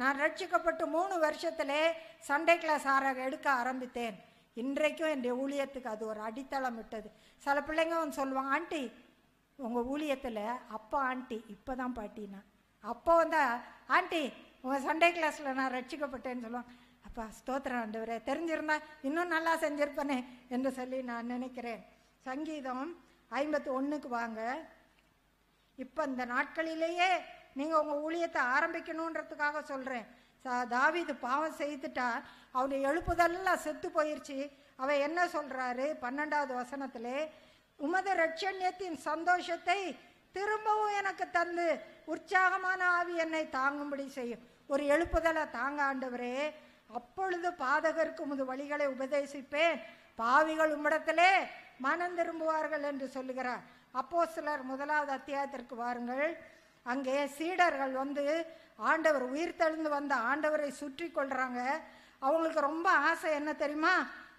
நான் ரட்சிக்கப்பட்டு மூணு வருஷத்திலே சண்டே கிளாஸ் ஆர எடுக்க ஆரம்பித்தேன். இன்றைக்கும் என்னுடைய ஊழியத்துக்கு அது ஒரு அடித்தளம் விட்டது சில பிள்ளைங்க வந்து சொல்லுவாங்க ஆண்டி உங்கள் ஊழியத்தில் அப்பா ஆண்டி இப்போ தான் பாட்டினா அப்போ வந்தா ஆண்டி உங்கள் சண்டே கிளாஸில் நான் ரட்சிக்கப்பட்டேன்னு சொல்லுவாங்க. அப்பா ஸ்தோத்திரம் ஆண்டவரே தெரிஞ்சிருந்தா இன்னும் நல்லா செஞ்சிருப்பனே என்று சொல்லி நான் நினைக்கிறேன். சங்கீதம் ஐம்பத்தி ஒன்றுக்கு வாங்க. இப்போ இந்த நாட்களிலேயே நீங்கள் உங்கள் ஊழியத்தை ஆரம்பிக்கணுன்றதுக்காக சொல்கிறேன் தாவீது பாவம் செய்துட்டா அவனை எழுப்புதெல்லாம் செத்து போயிடுச்சு அவர் என்ன சொல்கிறாரு பன்னெண்டாவது வசனத்திலே உமது ரட்சண்யத்தின் சந்தோஷத்தை திரும்பவும் எனக்கு தந்து உற்சாகமான ஆவி என்னை தாங்கும்படி செய்யும். ஒரு எழுப்புதலை தாங்க ஆண்டவரே அப்பொழுது பாதகருக்கு உமது வழிகளை உபதேசிப்பேன். பாவிகள் உம்மிடத்திலே மனம் திரும்புவார்கள் என்று சொல்லுகிறார். அப்போ சிலர் முதலாவது அத்தியாயத்திற்கு வாருங்கள். அங்கே சீடர்கள் வந்து ஆண்டவர் உயிர் தெழுந்து வந்த ஆண்டவரை சுற்றி கொள்றாங்க. அவங்களுக்கு ரொம்ப ஆசை என்ன தெரியுமா?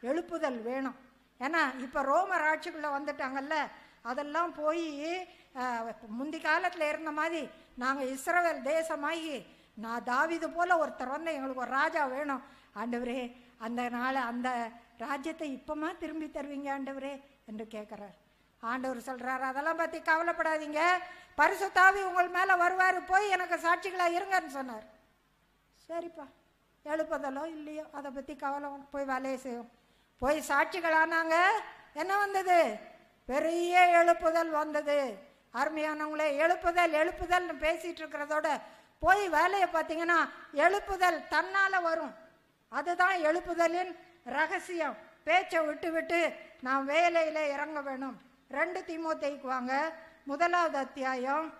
எழுப்புதல் வேணும். ஏன்னா இப்போ ரோமர் ஆட்சிக்குள்ளே வந்துட்டாங்கல்ல அதெல்லாம் போய் முந்தி காலத்தில் இருந்த மாதிரி நாங்கள் இஸ்ரவேல் தேசமாகி நான் தாவிது போல் ஒருத்தர் வந்து எங்களுக்கு ஒரு ராஜா வேணும். ஆண்டவரே அந்த நாள் அந்த ராஜ்யத்தை இப்போமா திரும்பி தருவீங்க ஆண்டவரே என்று கேட்குறார் ஆண்டவர் சொல்கிறார் அதெல்லாம் பற்றி கவலைப்படாதீங்க. பரிசுத்தாவி உங்கள் மேலே வருவார் போய் எனக்கு சாட்சிகளாக இருங்கன்னு சொன்னார். சரிப்பா. எழுப்பதலோ இல்லையோ அதை பற்றி கவலை போய் வேலையை செய்யும் போய் சாட்சிகளானாங்க. என்ன வந்தது? பெரிய எழுப்புதல் வந்தது. அருமையானவங்களே எழுப்புதல் எழுப்புதல்னு பேசிகிட்டு இருக்கிறதோட போய் வேலையை பார்த்தீங்கன்னா எழுப்புதல் தன்னால் வரும். அதுதான் எழுப்புதலின் ரகசியம். பேச்சை விட்டு விட்டு நான் வேலையில் இறங்க வேணும். ரெண்டு தீமோத்தேயுக்கு வாங்க. முதலாவது அத்தியாயம்.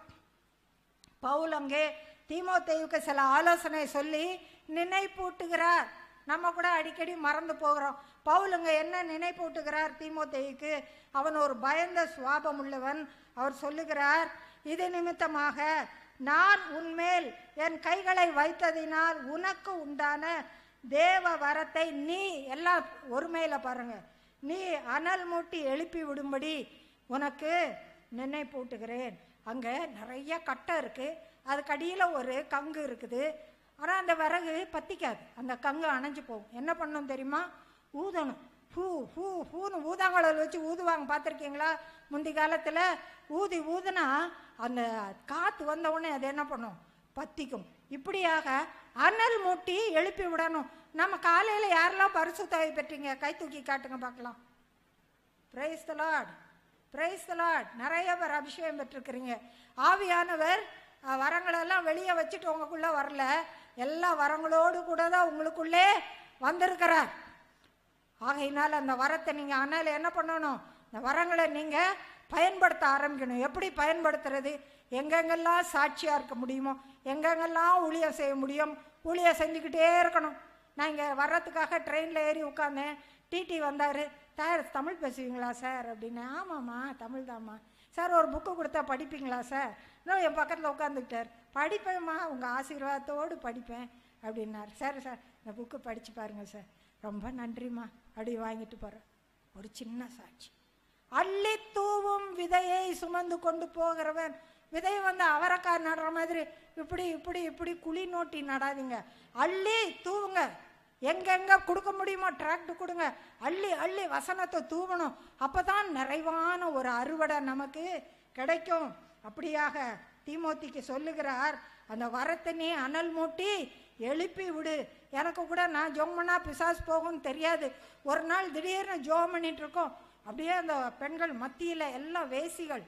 பவுல் அங்கே தீமோத்தேயுக்கு சில ஆலோசனை சொல்லி நினைப்பூட்டுகிறார். நம்ம கூட அடிக்கடி மறந்து போகிறோம். பவுலுங்க என்ன நினைப்பூட்டுகிறார் தீமோத்தேயுக்கு? அவன் ஒரு பயந்த சுவாபம் உள்ளவன் அவர் சொல்லுகிறார் இது நிமித்தமாக நான் உன்மேல் என் கைகளை வைத்ததினால் உனக்கு உண்டான தேவ வரத்தை நீ எல்லாம் ஒருமையில் பாருங்க. நீ அனல் மூட்டி எழுப்பி விடும்படி உனக்கு நினைப்பூட்டுகிறேன். அங்கே நிறைய கட்டை இருக்கு. அதுக்கு அடியில் ஒரு கங்கு இருக்குது. ஆனால் அந்த விறகு பத்திக்காது. அந்த கங்கு அணைஞ்சு போகும். என்ன பண்ணும் தெரியுமா? ஊதணும். ஹூ ஹூ ஹூன்னு ஊதாங்குழல் வச்சு ஊதுவாங்க. பார்த்துருக்கீங்களா? முந்தி காலத்தில் ஊதி ஊதுனா அந்த காற்று வந்த உடனே அது என்ன பண்ணும்? பத்திக்கும். இப்படியாக அனல் மூட்டி எழுப்பி விடணும். நம்ம காலையில் யாரெல்லாம் பரிசு தொகை பெற்றீங்க? கை தூக்கி காட்டுங்க பார்க்கலாம். Praise the Lord praise the Lord நிறைய பேர் அபிஷேகம் பெற்றிருக்கிறீங்க. ஆவியானவர் வரங்களெல்லாம் வெளியே வச்சுட்டு உங்களுக்குள்ளே வரல. எல்லா வரங்களோடு கூட தான் உங்களுக்குள்ளே வந்திருக்கிறார். ஆகையினால் அந்த வரத்தை நீங்கள் ஆனால் என்ன பண்ணணும்? இந்த வரங்களை நீங்கள் பயன்படுத்த ஆரம்பிக்கணும். எப்படி பயன்படுத்துறது? எங்கெங்கெல்லாம் சாட்சியாக இருக்க முடியுமோ எங்கெங்கெல்லாம் ஊழியம் செய்ய முடியும் ஊழியம் செஞ்சுக்கிட்டே இருக்கணும். நான் இங்கே வர்றதுக்காக ட்ரெயினில் ஏறி உட்காந்தேன் டிடி வந்தார். சார் தமிழ் பேசுவீங்களா சார்? அப்படின்னு. ஆமாம்மா தமிழ் தாம்மா சார் ஒரு புக்கு கொடுத்தா படிப்பீங்களா சார்? இன்னும் என் பக்கத்தில் உட்காந்துக்கிட்டார் படிப்பேம்மா உங்கள் ஆசீர்வாதத்தோடு படிப்பேன். அப்படின்னார். சார் சார் இந்த புக்கு படித்து பாருங்கள் சார். ரொம்ப நன்றிம்மா. அப்படி வாங்கிட்டு போகிறேன் ஒரு சின்ன சாட்சி. அள்ளி தூவும் விதையை சுமந்து கொண்டு போகிறவன். விதை வந்து அவரைக்காய் நடுற மாதிரி. இப்படி இப்படி இப்படி குழி நோட்டி நடாதீங்க. அள்ளி தூவுங்க. எங்கெங்க கொடுக்க முடியுமோ டிராக்ட் கொடுங்க. அள்ளி அள்ளி வசனத்தை தூவணும். அப்பதான் நிறைவான ஒரு அறுவடை நமக்கு கிடைக்கும். அப்படியாக தீமோத்திக்கு சொல்லுகிறார். அந்த வரத்தை நீ அனல் மூட்டி எழுப்பி விடு. எனக்கு கூட நான் ஜோமனா பிசாஸ் போகும்னு தெரியாது. ஒரு நாள் திடீர்னு ஜோம் பண்ணிட்டு இருக்கோம். அப்படியே அந்த பெண்கள் மத்தியில் எல்லாம் வேசிகள்.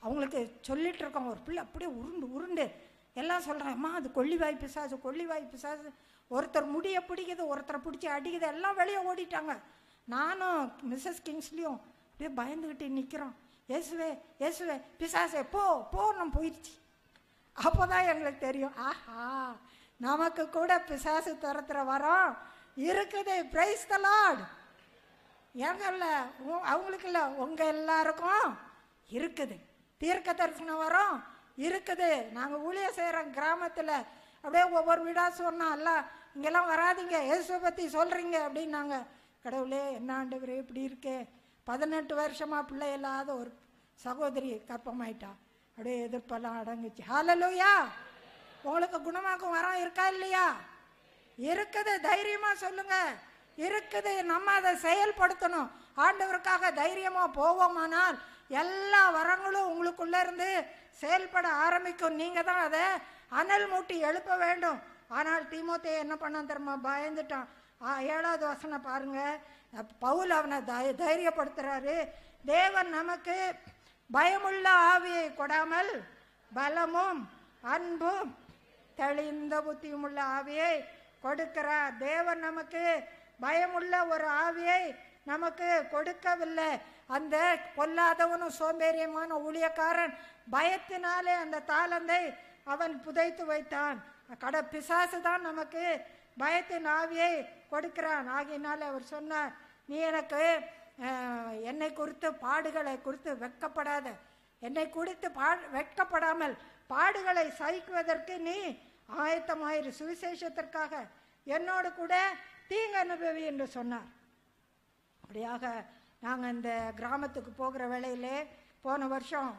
அவங்களுக்கு சொல்லிட்டு இருக்கோம். ஒரு பிள்ளை அப்படியே உருண்டு உருண்டு. எல்லாம் சொல்கிறேன்ம்மா அது கொள்ளிவாய் பிசாசு கொள்ளிவாய் பிசாசு. ஒருத்தர் முடியை பிடிக்குது ஒருத்தரை பிடிச்சி அடிக்குது. எல்லாம் வெளியே ஓடிட்டாங்க. நானும் மிஸ்ஸஸ் கிங்ஸ்லேயும் அப்படியே பயந்துக்கிட்டு நிற்கிறோம் இயேசுவே இயேசுவே பிசாசே போ போ நம்ம போயிடுச்சு அப்போதான் எங்களுக்கு தெரியும். ஆஹா. நமக்கு கூட பிசாசு துரத்துற வரோம் இருக்குது. பிரைஸ் த லார்ட் ஏங்கல்ல உ- அவங்களுக்கு இல்லை உங்கள் எல்லாருக்கும் இருக்குது. தீர்க்க தரிசனம் வரோம் இருக்குது. நாங்கள் ஊழிய செய்கிறோம் கிராமத்தில் அப்படியே ஒவ்வொரு வீடாக சொன்னோம் எல்லாம் இங்கெல்லாம் வராதீங்க இயேசுவை பற்றி சொல்கிறீங்க அப்படின்னாங்க. கடவுளே என்ன ஆண்டவரே இப்படி இருக்கே. பதினெட்டு வருஷமாக பிள்ளை இல்லாத ஒரு சகோதரி கற்பமாயிட்டா அப்படியே எதிர்ப்பெல்லாம் அடங்குச்சு. ஹalleluya உங்களுக்கு குணமாக்கும் வரம் இருக்கா இல்லையா? இருக்குது தைரியமா சொல்லுங்க. இருக்குது நம்ம அதை செயல்படுத்தணும். ஆண்டவருக்காக தைரியமா போவோமானால் எல்லா வரங்களும் உங்களுக்குள்ள இருந்து செயல்பட ஆரம்பிக்கும். நீங்க தான் அதை அனல் மூட்டி எழுப்ப வேண்டும். ஆனால் தீமோத்தே என்ன பண்ணான் தெரியுமா? பயந்துட்டான். ஏழாவது வசனை பாருங்க. பவுல் அவனை தை- தைரியப்படுத்துறாரு. தேவன் நமக்கு பயமுள்ள ஆவியை கொடாமல் பலமும் அன்பும் தெளிந்த புத்தியும் உள்ள ஆவியை கொடுக்கிறார் தேவன் நமக்கு பயமுள்ள ஒரு ஆவியை நமக்கு கொடுக்கவில்லை. அந்த பொல்லாதவனும் சோம்பேறியமான ஊழியக்காரன் பயத்தினாலே அந்த தாளந்தை அவன் புதைத்து வைத்தான். கட பிசாசு தான் நமக்கு பயத்தின் ஆவியை கொடுக்கிறான். ஆகையினால அவர் சொன்னார் நீ எனக்கு என்னை குறித்து பாடுகளை குறித்து வெட்கப்படாத. என்னை குறித்து பா வெட்கப்படாமல் பாடுகளை சகிக்குவதற்கு நீ ஆயத்தமாயிரு. சுவிசேஷத்திற்காக என்னோடு கூட தீங்கு அனுபவி என்று சொன்னார். அப்படியாக நாங்கள் இந்த கிராமத்துக்கு போகிற வேளையிலே போன வருஷம்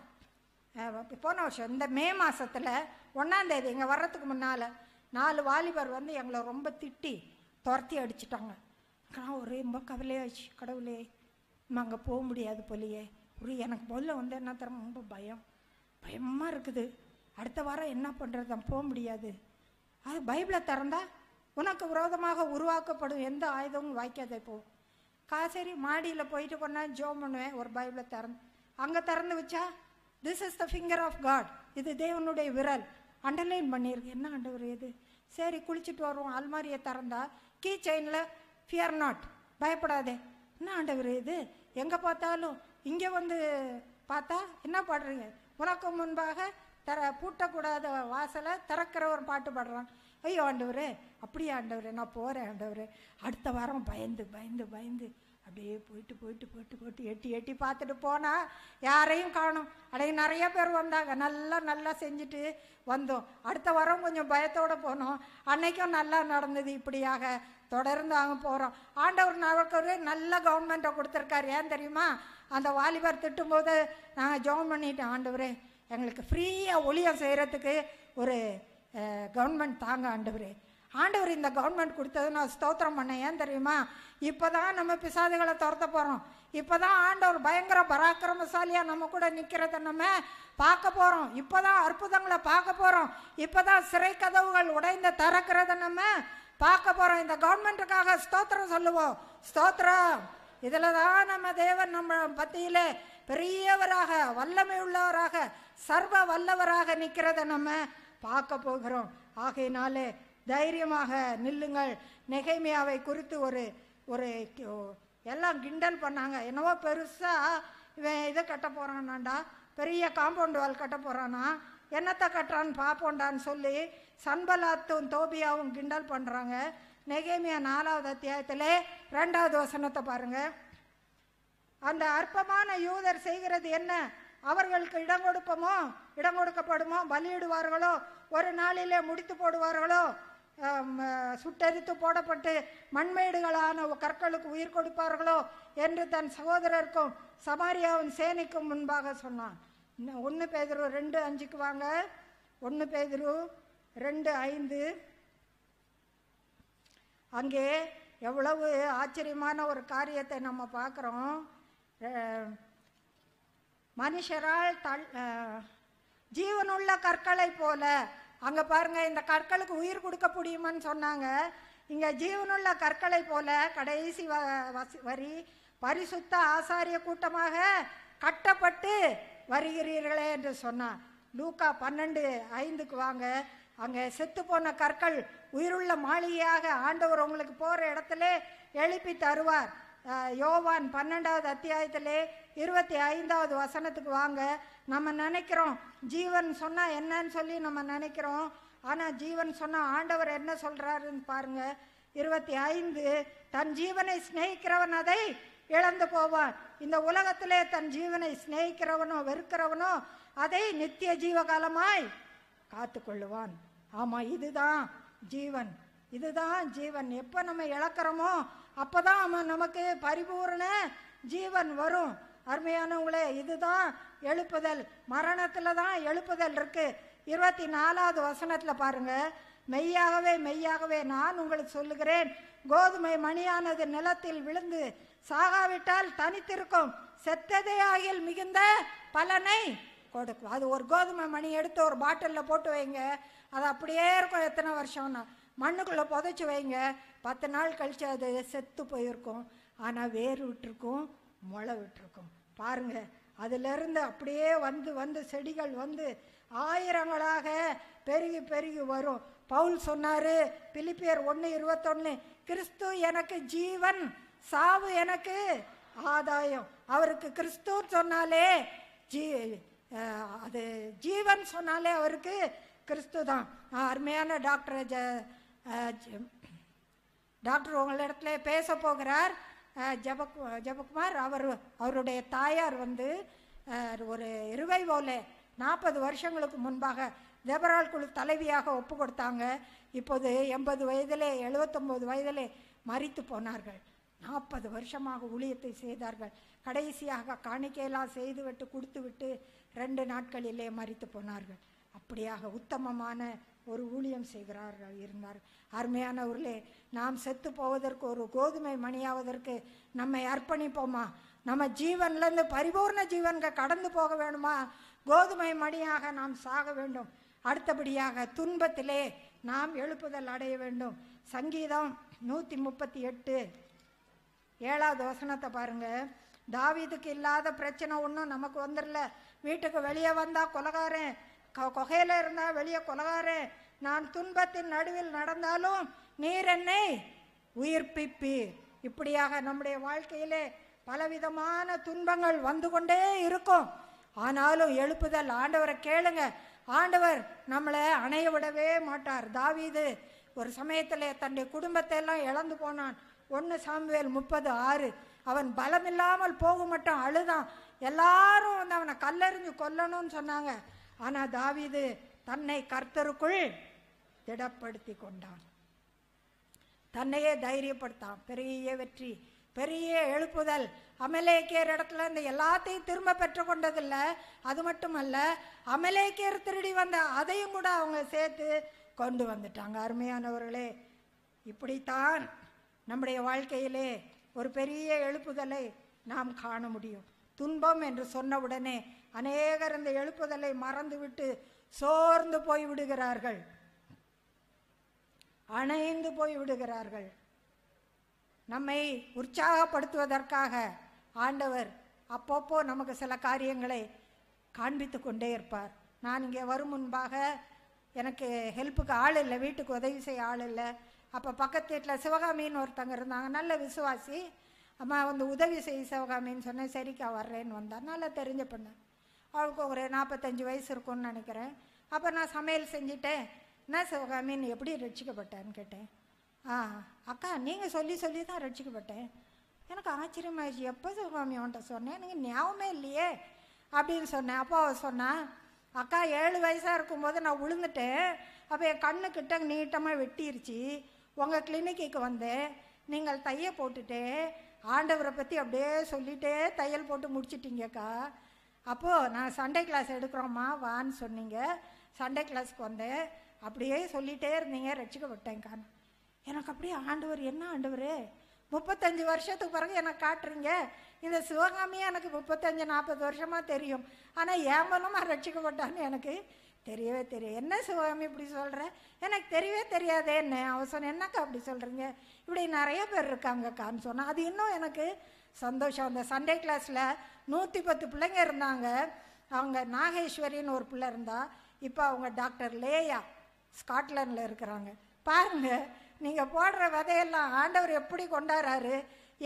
போன வருஷம் இந்த மே மாதத்தில் ஒன்றாந்தேதி இங்கே வர்றதுக்கு முன்னால் நாலு வாலிபர் வந்து எங்களை ரொம்ப திட்டி துரத்தி அடிச்சிட்டாங்க. நான் ஒரே ரொம்ப கவலையாச்சு கடவுளே நம்ம அங்கே போக முடியாது போலியே. ஒரு எனக்கு முதல்ல வந்து என்ன தர ரொம்ப பயம். பயமாக இருக்குது. அடுத்த வாரம் என்ன பண்ணுறது போக முடியாது. அது பைபிளை திறந்தா உனக்கு விரோதமாக உருவாக்கப்படும் எந்த ஆயுதமும் வாய்க்காதே போ காசேரி மாடியில் போயிட்டு கொண்டா ஜோம் பண்ணுவேன் ஒரு பைபிளை திறந்து. அங்கே திறந்து வச்சா this is the finger of God இது தேவனுடைய விரல். அண்டர்லைன் பண்ணியிருக்கு என்ன ஆண்டவர் இது? சரி குளிச்சுட்டு வருவோம். அல்மாரியை திறந்தா கீ செயினில் ஃபியர் நாட் பயப்படாதே. என்ன ஆண்டவர் இது? எங்கே பார்த்தாலும் இங்கே வந்து பார்த்தா என்ன பாடுறீங்க? உனக்கு முன்பாக தர பூட்டக்கூடாத வாசலை திறக்கிற ஒரு பாட்டு பாடுறான். ஐயோ ஆண்டவர் அப்படியே ஆண்டவர் நான் போகிறேன் ஆண்டவர். அடுத்த வாரம் பயந்து பயந்து பயந்து அப்படியே போயிட்டு போயிட்டு போயிட்டு போயிட்டு எட்டி எட்டி பார்த்துட்டு போனால் யாரையும் காணும். அடைய நிறைய பேர் வந்தாங்க. நல்லா நல்லா செஞ்சுட்டு வந்தோம். அடுத்த வாரம் கொஞ்சம் பயத்தோடு போனோம். அன்னைக்கும் நல்லா நடந்தது இப்படியாக தொடர்ந்து அவங்க போகிறோம் ஆண்டவர் நமக்கு ஒரு நல்ல கவர்மெண்ட்டை கொடுத்துருக்காரு. ஏன் தெரியுமா? அந்த வாலிபர் திட்டும்போது நாங்கள் ஜெபம் பண்ணிட்டோம். ஆண்டவரே எங்களுக்கு ஃப்ரீயாக ஒளியம் செய்கிறதுக்கு ஒரு கவர்மெண்ட் தாங்க ஆண்டவர். ஆண்டவர் இந்த கவர்மெண்ட் கொடுத்தது நான் ஸ்தோத்திரம் பண்ணேன். ஏன் தெரியுமா? இப்போ தான் நம்ம பிசாதுகளை துரத்த போகிறோம் இப்போ தான் ஆண்டவர் பயங்கர பராக்கிரமசாலியாக நம்ம கூட நிற்கிறத நம்ம பார்க்க போகிறோம் இப்போ தான் அற்புதங்களை பார்க்க போகிறோம் இப்போ தான் சிறை கதவுகள் உடைந்து திறக்கிறத நம்ம பார்க்க போகிறோம் இந்த கவர்மெண்ட்டுக்காக ஸ்தோத்திரம் சொல்லுவோம். ஸ்தோத்திரம். இதில் தான் நம்ம தேவன் நம்ம பற்றியிலே பெரியவராக வல்லமை உள்ளவராக சர்வ வல்லவராக நிற்கிறத நம்ம பார்க்க போகிறோம். ஆகையினாலே தைரியமாக நில்லுங்கள். நெகைமையாவை குறித்து ஒரு ஒரு எல்லாம் கிண்டல் பண்ணாங்க. என்னவோ பெருசாக இவன் இதை கட்ட போகிறானாண்டா பெரிய காம்பவுண்ட் வால் கட்ட போகிறானா என்னத்தை கட்டுறான்னு பார்ப்போண்டான்னு சொல்லி சன்பலாத்தும் தோபியாவும் கிண்டல் பண்ணுறாங்க நெகேமியா நாலாவது அத்தியாயத்திலே ரெண்டாவது வசனத்தை பாருங்கள் அந்த அற்பமான யூதர் செய்கிறது என்ன? அவர்களுக்கு இடம் கொடுப்போமோ? இடம் கொடுக்கப்படுமோ? பலியிடுவார்களோ? ஒரு நாளிலே முடித்து போடுவார்களோ? சுட்டெரித்து போடப்பட்டு மண்மேடுகளான கற்களுக்கு உயிர் கொடுப்பார்களோ? என்று தன் சகோதரருக்கும் சமாரியாவின் சேனைக்கும் முன்பாக சொன்னான். ஒன்று பேதரு ரெண்டு அஞ்சுக்கு வாங்க. ஒன்று பேதரு ரெண்டு ஐந்து. அங்கே எவ்வளவு ஆச்சரியமான ஒரு காரியத்தை நம்ம பார்க்குறோம். மனுஷரால் தள் ஜீவனுள்ள கற்களை போல அங்கே பாருங்க இந்த கற்களுக்கு உயிர் கொடுக்க முடியுமான்னு சொன்னாங்க இங்கே ஜீவனுள்ள கற்களை போல கடைசி வ வரி பரிசுத்த ஆசாரிய கூட்டமாக கட்டப்பட்டு வருகிறீர்களே என்று சொன்னார் லூக்கா பன்னெண்டு ஐந்துக்கு வாங்க அங்கே செத்து போன கற்கள் உயிருள்ள மாளிகையாக ஆண்டவர் உங்களுக்கு போகிற இடத்துல எழுப்பி தருவார் யோவான் பன்னெண்டாவது அத்தியாயத்திலே இருபத்தி ஐந்தாவது வசனத்துக்கு வாங்க. நம்ம நினைக்கிறோம் ஜீவன் சொன்னால் என்னன்னு சொல்லி நம்ம நினைக்கிறோம். ஆனால் ஜீவன் சொன்னால் ஆண்டவர் என்ன சொல்கிறாருன்னு பாருங்க. இருபத்தி ஐந்து தன் ஜீவனை சிநேகிக்கிறவன் அதை இழந்து போவான். இந்த உலகத்திலே தன் ஜீவனை சிநேகிக்கிறவனோ வெறுக்கிறவனோ அதை நித்திய ஜீவகாலமாய் காத்து கொள்ளுவான் ஆமாம் இதுதான் ஜீவன். இதுதான் ஜீவன். எப்போ நம்ம இழக்கிறோமோ அப்போ தான் அவன் நமக்கு பரிபூரண ஜீவன் வரும். அருமையானவங்களே இதுதான் எழுப்புதல். மரணத்தில் தான் எழுப்புதல் இருக்கு. இருபத்தி நாலாவது வசனத்தில் பாருங்க. மெய்யாகவே மெய்யாகவே நான் உங்களுக்கு சொல்லுகிறேன். கோதுமை மணியானது நிலத்தில் விழுந்து சாகாவிட்டால் தனித்திருக்கும். செத்ததே ஆகில் மிகுந்த பலனை கொடுக்கும். அது ஒரு கோதுமை மணி எடுத்து ஒரு பாட்டிலில் போட்டு வைங்க. அது அப்படியே இருக்கும் எத்தனை வருஷம்னா. மண்ணுக்குள்ளே புதைச்சி வைங்க. பத்து நாள் கழிச்சு அது செத்து போயிருக்கும். ஆனால் வேர் விட்டுருக்கும் முளை விட்டுருக்கும். பாருங்க அதிலிருந்து அப்படியே வந்து வந்து செடிகள் வந்து ஆயிரங்களாக பெருகி பெருகி வரும். பவுல் சொன்னாரு பிலிப்பியர் ஒன்று இருபத்தொன்னு கிறிஸ்து எனக்கு ஜீவன் சாவு எனக்கு ஆதாயம். அவருக்கு கிறிஸ்துன்னு சொன்னாலே ஜீ அது ஜீவன் சொன்னாலே அவருக்கு கிறிஸ்து தான் அருமையான டாக்டர் ஜ- டாக்டர் உங்களிடத்துல பேச போகிறார். ஜபக் ஜெபக்கு அவர் அவருடைய தாயார் வந்து ஒரு இருவை போல நாற்பது வருஷங்களுக்கு முன்பாக ஜெபரால் குழு தலைவியாக ஒப்பு கொடுத்தாங்க. இப்போது எண்பது வயதிலே எழுபத்தொம்போது வயதிலே மறித்து போனார்கள். நாற்பது வருஷமாக ஊழியத்தை செய்தார்கள். கடைசியாக காணிக்கையெல்லாம் செய்துவிட்டு கொடுத்து விட்டு ரெண்டு நாட்களிலே மறித்து போனார்கள். அப்படியாக உத்தமமான ஒரு ஊழியம் செய்கிறார்கள் இருந்தார். அருமையானவர்களே நாம் செத்து போவதற்கு ஒரு கோதுமை மணியாவதற்கு நம்மை அர்ப்பணிப்போமா? நம்ம ஜீவன்லேருந்து பரிபூர்ண ஜீவன்க கடந்து போக வேணுமா? கோதுமை மணியாக நாம் சாக வேண்டும். அடுத்தபடியாக துன்பத்திலே நாம் எழுப்புதல் அடைய வேண்டும். சங்கீதம் நூற்றி முப்பத்தி எட்டு ஏழாவது வசனத்தை பாருங்கள் தாவீதுக்கு இல்லாத பிரச்சனை ஒன்றும் நமக்கு வந்துடல வீட்டுக்கு வெளியே வந்தால் கொலகாரன் குகையில் இருந்தா வெளியே கொலகாரன் நான் துன்பத்தின் நடுவில் நடந்தாலும் நீர் என்னை உயிர்ப்பிப்பீர். இப்படியாக நம்முடைய வாழ்க்கையிலே பலவிதமான துன்பங்கள் வந்து கொண்டே இருக்கும். ஆனாலும் எழுப்புதல் ஆண்டவரை கேளுங்க. ஆண்டவர் நம்மளை அணைய விடவே மாட்டார். தாவீது ஒரு சமயத்தில் தன்னுடைய குடும்பத்தை எல்லாம் இழந்து போனான். ஒன்று சாமுவேல் முப்பது ஆறு. அவன் பலமில்லாமல் போக மட்டும் அழுதான். எல்லாரும் வந்து அவனை கல்லெறிஞ்சு கொல்லணும்னு சொன்னாங்க. ஆனால் தாவிது தன்னை கர்த்தருக்குள் திடப்படுத்தி கொண்டான் தன்னையே தைரியப்படுத்தான். பெரிய வெற்றி பெரிய எழுப்புதல். அமலேக்கியர் இடத்துல இந்த எல்லாத்தையும் திரும்ப பெற்று கொண்டதில்ல. அது மட்டுமல்ல அமலேக்கியர் திருடி வந்த அதையும் கூட அவங்க சேர்த்து கொண்டு வந்துட்டாங்க. அருமையானவர்களே இப்படித்தான் நம்முடைய வாழ்க்கையிலே ஒரு பெரிய எழுப்புதலை நாம் காண முடியும். துன்பம் என்று சொன்னவுடனே அநேகர் இந்த எழுப்புதலை மறந்துவிட்டு சோர்ந்து போய் விடுகிறார்கள் அணைந்து போய் விடுகிறார்கள் நம்மை உற்சாகப்படுத்துவதற்காக ஆண்டவர் அப்பப்போ நமக்கு சில காரியங்களை காண்பித்து கொண்டே இருப்பார். நான் இங்கே வரும் முன்பாக எனக்கு ஹெல்ப்புக்கு ஆள் இல்லை வீட்டுக்கு உதவி செய்ய ஆள் இல்லை. அப்போ பக்கத்து வீட்டில் சிவகாமின்னு ஒருத்தங்க இருந்தாங்க. நல்ல விசுவாசி. அம்மா வந்து உதவி செய் சிவகாமின்னு சொன்னேன். சரிக்கா வர்றேன்னு வந்தார். நல்லா தெரிஞ்ச பொண்ணு. அவளுக்கு ஒரு நாற்பத்தஞ்சு வயசு இருக்கும்னு நினைக்கிறேன். அப்போ நான் சமையல் செஞ்சுட்டேன். என்ன சிவகாமின்னு எப்படி ரட்சிக்கப்பட்டேன்னு கேட்டேன். ஆ அக்கா நீங்கள் சொல்லி சொல்லி தான் ரட்சிக்கப்பட்டேன். எனக்கு ஆச்சரியமாயிடுச்சு. எப்போ சிவகாமி அவன்கிட்ட சொன்னேன்? எனக்கு ஞாபகமே இல்லையே அப்படின்னு சொன்னேன். அப்போ அவள் சொன்னா அக்கா ஏழு வயசாக இருக்கும்போது நான் விழுந்துட்டேன் அப்போ என் கண்ணுக்கிட்ட நீட்டமாக வெட்டிருச்சு. உங்கள் கிளினிக்கு வந்தேன். நீங்கள் தைய போட்டுட்டு ஆண்டவரை பற்றி அப்படியே சொல்லிட்டே தையல் போட்டு முடிச்சிட்டிங்கக்கா. அப்போது நான் சண்டே கிளாஸ் எடுக்கிறோம்மா வான்னு சொன்னீங்க. சண்டே கிளாஸ்க்கு வந்தேன். அப்படியே சொல்லிகிட்டே இருந்தீங்க ரட்சிக்கப்பட்டேங்க்கான்னு எனக்கு அப்படியே ஆண்டவர் என்ன ஆண்டவர்? முப்பத்தஞ்சு வருஷத்துக்கு பிறகு எனக்கு காட்டுறீங்க. இந்த சிவகாமியே எனக்கு முப்பத்தஞ்சு நாற்பது வருஷமாக தெரியும். ஆனால் ஏன் மூலமாக ரட்சிக்கப்பட்டான்னு எனக்கு தெரியவே தெரியும் என்ன சிவகாமி இப்படி சொல்கிற எனக்கு தெரியவே தெரியாதே என்ன அவசரம் என்னக்கா அப்படி சொல்கிறீங்க இப்படி நிறைய பேர் இருக்காங்கக்கான்னு சொன்னால் அது இன்னும் எனக்கு சந்தோஷம். அந்த சண்டே கிளாஸில் நூற்றி பத்து பிள்ளைங்க இருந்தாங்க. அவங்க நாகேஸ்வரின்னு ஒரு பிள்ளை இருந்தா இப்போ அவங்க டாக்டர் லேயா ஸ்காட்லாண்டில் இருக்கிறாங்க. பாருங்க நீங்கள் போடுற விதையெல்லாம் ஆண்டவர் எப்படி கொண்டாடுறாரு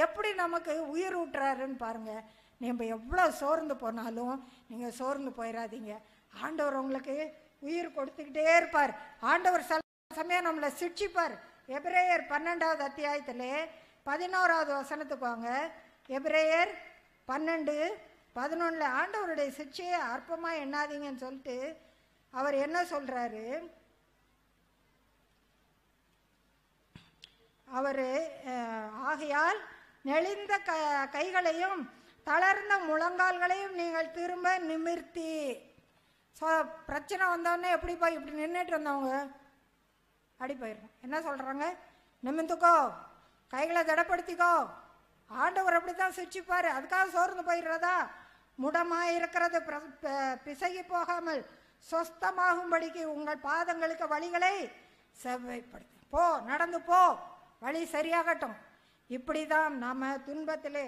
எப்படி நமக்கு உயிர் ஊட்டுறாருன்னு பாருங்க. நம்ம எவ்வளோ சோர்ந்து போனாலும் நீங்கள் சோர்ந்து போயிடாதீங்க ஆண்டவர் உங்களுக்கு உயிர் கொடுத்துக்கிட்டே இருப்பார். ஆண்டவர் சில சமயம் நம்மளை சிட்சிப்பார் எபிரேயர் பன்னெண்டாவது அத்தியாயத்திலே பதினோராவது வசனத்துக்கு வாங்க. எபிரேயர் பன்னெண்டு பதினொன்றில் ஆண்டவருடைய சிக்ஷையை அற்பமாக எண்ணாதீங்கன்னு சொல்லிட்டு அவர் என்ன சொல்கிறாரு அவர் ஆகையால் நெளிந்த க கைகளையும் தளர்ந்த முழங்கால்களையும் நீங்கள் திரும்ப நிமிர்த்தி. ஸோ பிரச்சனை வந்தோடனே எப்படி போய் இப்படி நின்றுட்டு இருந்தவங்க? அடி போயிடும் என்ன சொல்கிறாங்க நிமிந்துக்கோ கைகளை திடப்படுத்திக்கோ. ஆண்டவர் அப்படி தான் சிரிச்சுப்பார். அதுக்காக சோர்ந்து போயிடுறதா? முடமாக இருக்கிறது பிசகி போகாமல் சொஸ்தமாகும்படிக்கு உங்கள் பாதங்களுக்கு வழிகளை செவ்வாய்ப்படுத்து போ நடந்து போ. வழி சரியாகட்டும். இப்படி தான் நாம் துன்பத்திலே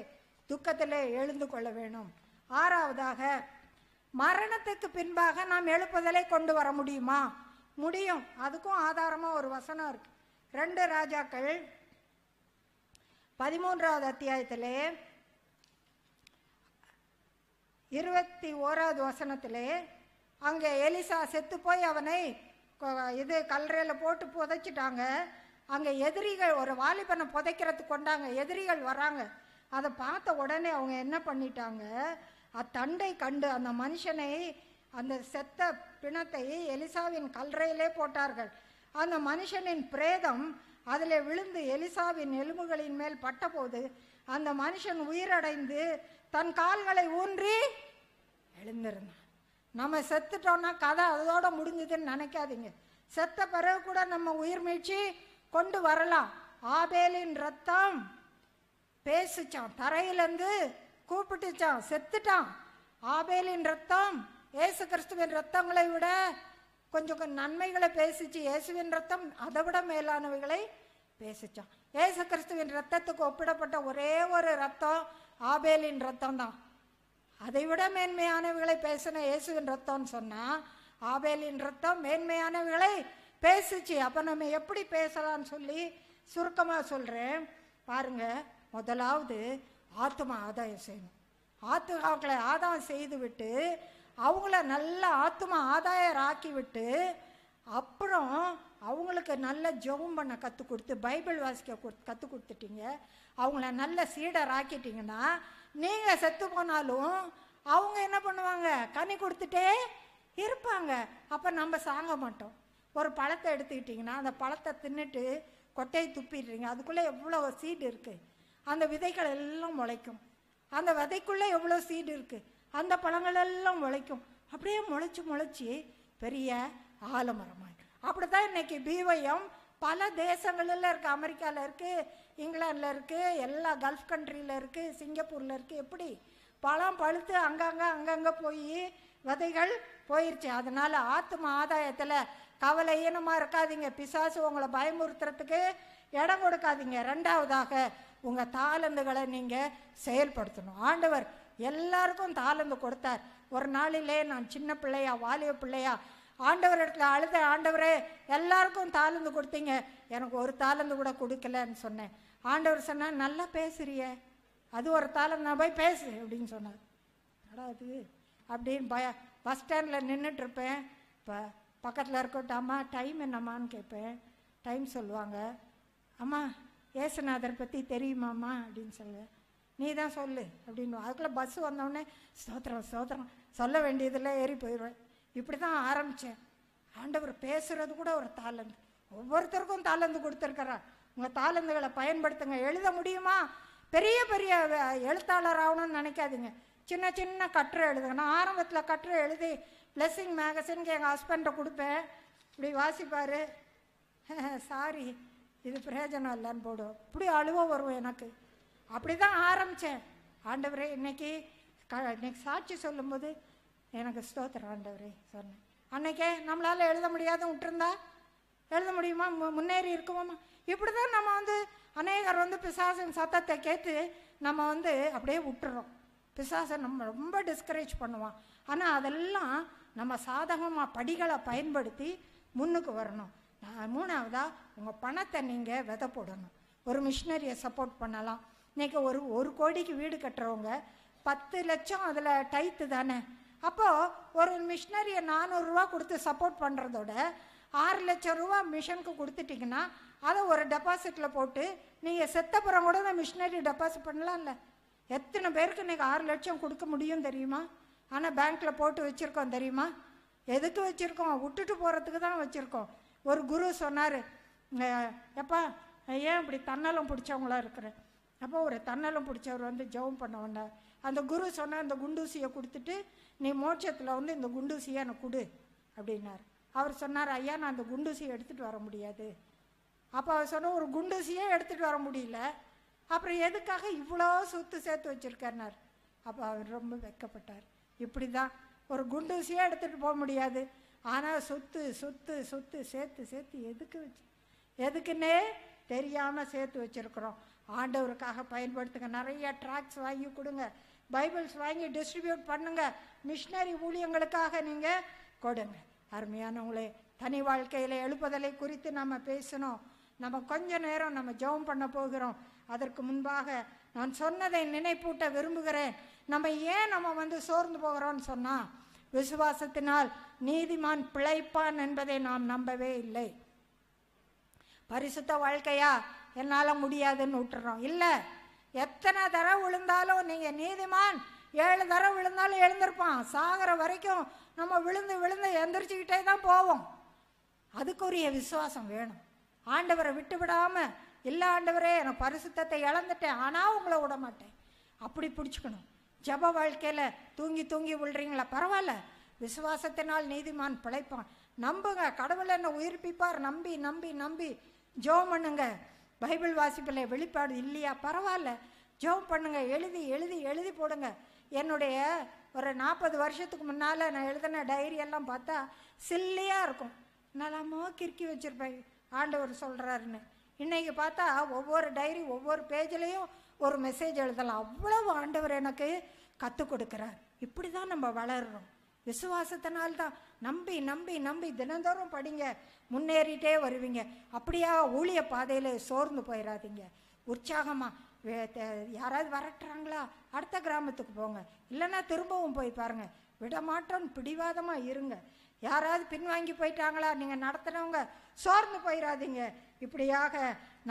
துக்கத்திலே எழுந்து கொள்ள வேணும். ஆறாவதாக மரணத்துக்கு பின்பாக நாம் எழுப்புதலை கொண்டு வர முடியுமா? முடியும். அதுக்கும் ஆதாரமாக ஒரு வசனம் இருக்கு. ரெண்டு ராஜாக்கள் பதிமூன்றாவது அத்தியாயத்திலே இருபத்தி ஓராவது வசனத்திலே அங்கே எலிசா செத்து போய் அவனை இது கல்லறையில் போட்டு புதைச்சிட்டாங்க. அங்கே எதிரிகள் ஒரு வாலிபனை புதைக்கிறதுக்கு கொண்டாங்க. எதிரிகள் வராங்க. அதை பார்த்த உடனே அவங்க என்ன பண்ணிட்டாங்க? அத்தண்டை கண்டு அந்த மனுஷனை அந்த செத்த பிணத்தை எலிசாவின் கல்லறையிலே போட்டார்கள். அந்த மனுஷனின் பிரேதம் அதில் விழுந்து எலிசாவின் எலும்புகளின் மேல் பட்டபோது அந்த மனுஷன் உயிரடைந்து தன் கால்களை ஊன்றி எழுந்திருந்தான். நம்ம செத்துட்டோம்னா கதை அதோட முடிஞ்சதுன்னு நினைக்காதீங்க. செத்த பிறகு கூட நம்ம உயிர் மீட்சி கொண்டு வரலாம். ஆபேலின் ரத்தம் பேசிச்சான் தரையிலேருந்து கூப்பிட்டுச்சான் செத்துட்டான். ஆபேலின் ரத்தம் இயேசு கிறிஸ்துவின் ரத்தங்களை விட கொஞ்சம் கொஞ்சம் நன்மைகளை பேசிச்சு இயேசுவின் ரத்தம் அதை விட மேலானவைகளை பேசிச்சான். ஏசு கிறிஸ்துவின் ரத்தத்துக்கு ஒப்பிடப்பட்ட ஒரே ஒரு ரத்தம் ஆபேலின் ரத்தம் தான். அதை விட மேன்மையானவைகளை பேசின இயேசுவின் ரத்தம்னு சொன்னா ஆபேலின் ரத்தம் மேன்மையானவைகளை பேசிச்சு. அப்ப நம்ம எப்படி பேசலாம்னு சொல்லி சுருக்கமா சொல்றேன். பாருங்க முதலாவது ஆத்மா ஆதாயம் செய்யணும். ஆத்துகாக்களை ஆதாயம் செய்து விட்டு அவங்கள நல்ல ஆத்மா ஆக்கி விட்டு அப்புறம் அவங்களுக்கு நல்ல ஜெபம் பண்ண கற்றுக் கொடுத்து பைபிள் வாசிக்க கற்றுக் கொடுத்துட்டீங்க. அவங்கள நல்ல சீடர் ஆக்கிட்டீங்கன்னா நீங்கள் செத்து போனாலும் அவங்க என்ன பண்ணுவாங்க? கனி கொடுத்துட்டே இருப்பாங்க. அப்போ நம்ம சாங்க மாட்டோம். ஒரு பழத்தை எடுத்துக்கிட்டிங்கன்னா அந்த பழத்தை தின்னுட்டு கொட்டையை துப்பிடுறீங்க. அதுக்குள்ளே எவ்வளோ சீடு இருக்குது அந்த விதைகள் எல்லாம் முளைக்கும். அந்த விதைக்குள்ளே எவ்வளோ சீடு இருக்குது அந்த பழங்கள் எல்லாம் முளைக்கும். அப்படியே முளைச்சி முளைச்சி பெரிய ஆலமரமாக அப்படி தான் இன்னைக்கு பிஒய்எம் பல தேசங்களில் இருக்குது அமெரிக்காவில் இருக்குது இங்கிலாண்டில் இருக்குது எல்லா கல்ஃப் கண்ட்ரியில் இருக்குது சிங்கப்பூரில் இருக்குது எப்படி? பழம் பழுத்து அங்கங்கே அங்கங்கே போய் விதைகள் போயிடுச்சு அதனால ஆத்ம ஆதாயத்தில் கவலை ஈனமாக இருக்காதீங்க. பிசாசு உங்களை பயமுறுத்துறதுக்கு இடம் கொடுக்காதீங்க. ரெண்டாவதாக உங்கள் தாளந்துகளை நீங்கள் செயல்படுத்தணும். ஆண்டவர் எல்லாருக்கும் தாளந்து கொடுத்தார். ஒரு நாளிலே நான் சின்ன பிள்ளையா வாலிய பிள்ளையா ஆண்டவர் இடத்துல அழுத ஆண்டவரே எல்லாருக்கும் தாளந்து கொடுத்தீங்க. எனக்கு ஒரு தாளந்து கூட கொடுக்கலன்னு சொன்னேன். ஆண்டவர் சொன்னால் நல்லா பேசுறிய. அது ஒரு தாளந்து நான் போய் பேசு அப்படின்னு சொன்னார். அது அப்படின்னு பய பஸ் ஸ்டாண்டில் நின்றுட்டு இருப்பேன் இப்போ பக்கத்தில் இருக்கட்டும் அம்மா டைம் என்னம்மான்னு கேட்பேன். டைம் சொல்லுவாங்க. அம்மா ஏசுநாதர் பற்றி தெரியுமாம்மா? அப்படின்னு சொல்லுவேன். நீ தான் சொல்லு அப்படின்னு. அதுக்குள்ளே பஸ் வந்தோடனே ஸ்தோத்திரம் ஸ்தோத்திரம். சொல்ல வேண்டியதில் ஏறி போயிடுவேன். இப்படி தான் ஆரம்பித்தேன் ஆண்டவர் பேசுகிறது கூட ஒரு தாளந்து. ஒவ்வொருத்தருக்கும் தாளந்து கொடுத்துருக்கிறார். உங்கள் தாளந்துகளை பயன்படுத்துங்க. எழுத முடியுமா? பெரிய பெரிய எழுத்தாளர் ஆகணும்னு நினைக்காதீங்க. சின்ன சின்ன கட்டுரை எழுதுங்க. நான் ஆரம்பத்தில் கட்டுரை எழுதி பிளஸ்ஸிங் மேகசின்க்கு எங்கள் ஹஸ்பண்டை கொடுப்பேன். இப்படி வாசிப்பார். சாரி இது பிரயோஜனம் இல்லைன்னு போடும் இப்படி அழுவ வரும் எனக்கு. அப்படி தான் ஆரம்பித்தேன் ஆண்டவரே இன்னைக்கு க இன்னைக்கு சாட்சி சொல்லும்போது எனக்கு ஸ்தோத்திரம் ஆண்டவரே சொன்னேன். அன்னைக்கே நம்மளால் எழுத முடியாத விட்டுருந்தா எழுத முடியுமா? மு- முன்னேறி இருக்குமாமா? இப்படி தான் நம்ம வந்து அநேகர் வந்து பிசாசின் சத்தத்தை கேட்டு நம்ம வந்து அப்படியே விட்டுறோம். பிசாசை நம்ம ரொம்ப டிஸ்கரேஜ் பண்ணுவான். ஆனால் அதெல்லாம் நம்ம சாதகமாக படிகளை பயன்படுத்தி முன்னுக்கு வரணும். நான் மூணாவதாக உங்கள் பணத்தை நீங்கள் விதை போடணும். ஒரு மிஷினரியை சப்போர்ட் பண்ணலாம். இன்னைக்கு ஒரு ஒரு கோடிக்கு வீடு கட்டுறவங்க பத்து லட்சம் அதில் டைத்து தானே. அப்போது ஒரு மிஷினரியை நானூறுரூவா கொடுத்து சப்போர்ட் பண்ணுறதோட ஆறு லட்சம் ரூபா மிஷனுக்கு கொடுத்துட்டிங்கன்னா அதை ஒரு டெபாசிட்டில் போட்டு நீங்கள் செத்தப்புறம் கூட அந்த மிஷினரி டெபாசிட் பண்ணலாம்ல. எத்தனை பேருக்கு இன்னைக்கு ஆறு லட்சம் கொடுக்க முடியும் தெரியுமா? ஆனால் பேங்க்கில் போட்டு வச்சுருக்கோம் தெரியுமா? எதுக்கு வச்சுருக்கோம்? விட்டுட்டு போகிறதுக்கு தான் வச்சுருக்கோம். ஒரு குரு சொன்னார் எப்பா ஏன் இப்படி தன்னலம் பிடிச்சவங்களா இருக்கிறேன் அப்போ ஒரு தன்னலம் பிடிச்சவர் வந்து ஜெபம் பண்ண வந்தார் அந்த குரு சொன்ன அந்த குண்டூசியை கொடுத்துட்டு நீ மோட்சத்தில் வந்து இந்த குண்டூசியை எனக்கு கொடு அப்படின்னார். அவர் சொன்னார் ஐயா நான் அந்த குண்டூசியை எடுத்துகிட்டு வர முடியாது. அப்போ அவர் சொன்ன ஒரு குண்டூசியே எடுத்துகிட்டு வர முடியல. அப்புறம் எதுக்காக இவ்வளோ சொத்து சேர்த்து வச்சிருக்காருனார் அப்போ அவர் ரொம்ப வெட்கப்பட்டார் இப்படி தான் ஒரு குண்டூசியே எடுத்துகிட்டு போக முடியாது. ஆனால் சொத்து சொத்து சொத்து சேர்த்து சேர்த்து எதுக்கு வச்சு எதுக்குன்னே தெரியாமல் சேர்த்து வச்சுருக்குறோம். ஆண்டவருக்காக பயன்படுத்துங்க. நிறைய ட்ராக்ஸ் வாங்கி கொடுங்க. பைபிள்ஸ் வாங்கி டிஸ்ட்ரிபியூட் பண்ணுங்க. மிஷினரி ஊழியங்களுக்காக நீங்கள் கொடுங்க. அருமையானவங்களே தனி வாழ்க்கையில் எழுப்புதலை குறித்து நம்ம பேசணும். நம்ம கொஞ்ச நேரம் நம்ம ஜெபம் பண்ண போகிறோம். அதற்கு முன்பாக நான் சொன்னதை நினைப்பூட்ட விரும்புகிறேன். நம்ம ஏன் நம்ம வந்து சோர்ந்து போகிறோம்னு சொன்னா விசுவாசத்தினால் நீதிமான் பிழைப்பான் என்பதை நாம் நம்பவே இல்லை. பரிசுத்த வாழ்க்கையா? என்னால் முடியாதுன்னு விட்டுறோம். இல்லை எத்தனை தடவை விழுந்தாலும் நீங்கள் நீதிமான் ஏழு தடவை விழுந்தாலும் எழுந்திருப்பான் சாகிற வரைக்கும் நம்ம விழுந்து விழுந்து எந்திரிச்சுக்கிட்டே தான் போவோம். அதுக்குரிய விசுவாசம் வேணும். ஆண்டவரை விட்டு விடாமல் இல்லை ஆண்டவரே எனக்கு பரிசுத்தத்தை இழந்துட்டேன் ஆனால் உங்களை விட மாட்டேன். அப்படி பிடிச்சிக்கணும். ஜப வாழ்க்கையில் தூங்கி தூங்கி விழுறீங்களா? பரவாயில்ல. விசுவாசத்தினால் நீதிமான் பிழைப்பான். நம்புங்க கடவுள் என்ன உயிர்ப்பிப்பார். நம்பி நம்பி நம்பி. ஜெபம் பண்ணுங்க. பைபிள் வாசிப்பில் வெளிப்பாடு இல்லையா? பரவாயில்ல. ஜெபம் பண்ணுங்க. எழுதி எழுதி எழுதி போடுங்க. என்னுடைய ஒரு நாற்பது வருஷத்துக்கு முன்னால் நான் எழுதின டைரி எல்லாம் பார்த்தா சில்லியாக இருக்கும். நல்லாமோ கிறுக்கி வச்சுருப்பேன். ஆண்டவர் சொல்கிறாருன்னு இன்றைக்கி பார்த்தா ஒவ்வொரு டைரி ஒவ்வொரு பேஜ்லேயும் ஒரு மெசேஜ் எழுதலாம். அவ்வளவு ஆண்டவர் எனக்கு கற்றுக் கொடுக்குறார். இப்படி தான் நம்ம வளர்கிறோம் விசுவாசத்தினால்தான். நம்பி நம்பி நம்பி தினந்தோறும் படிங்க. முன்னேறிட்டே வருவீங்க. அப்படியா ஊழிய பாதையில் சோர்ந்து போயிடாதீங்க உற்சாகமாக யாராவது வரட்டுறாங்களா அடுத்த கிராமத்துக்கு போங்க. இல்லைன்னா திரும்பவும் போய் பாருங்கள் விடமாட்டோம் பிடிவாதமாக இருங்க. யாராவது பின்வாங்கி போயிட்டாங்களா நீங்கள் நடத்துனவங்க சோர்ந்து போயிடாதீங்க இப்படியாக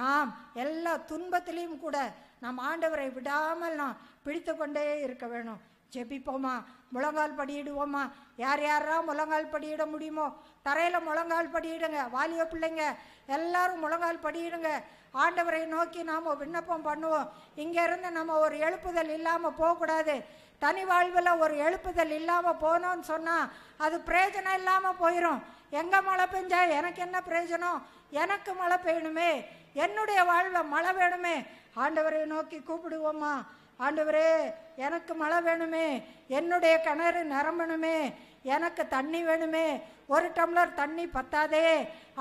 நாம் எல்லா துன்பத்திலையும் கூட நம் ஆண்டவரை விடாமல் நாம் பிடித்து கொண்டே இருக்க வேணும். ஜெபிப்போமா? முழங்கால் படியிடுவோமா? யார் யாரெல்லாம் முழங்கால் படியிட முடியுமோ? தரையில் முழங்கால் படியிடுங்க வாலிய பிள்ளைங்க. எல்லாரும் முழங்கால் படியிடுங்க. ஆண்டவரை நோக்கி நாம் விண்ணப்பம் பண்ணுவோம். இங்கேருந்து நம்ம ஒரு எழுப்புதல் இல்லாமல் போகக்கூடாது. தனி வாழ்வில் ஒரு எழுப்புதல் இல்லாமல் போனோம்னு சொன்னால் அது பிரயோஜனம் இல்லாமல் போயிடும் எங்கே மழை பெஞ்சா எனக்கு என்ன பிரயோஜனம்? எனக்கு மழை பெய்யணுமே. என்னுடைய வாழ்வில் மழை வேணுமே. ஆண்டவரை நோக்கி கூப்பிடுவோமா? ஆண்டவரே எனக்கு மழை வேணுமே என்னுடைய கிணறு நிரம்பணுமே எனக்கு தண்ணி வேணுமே ஒரு டம்ளர் தண்ணி பத்தாதே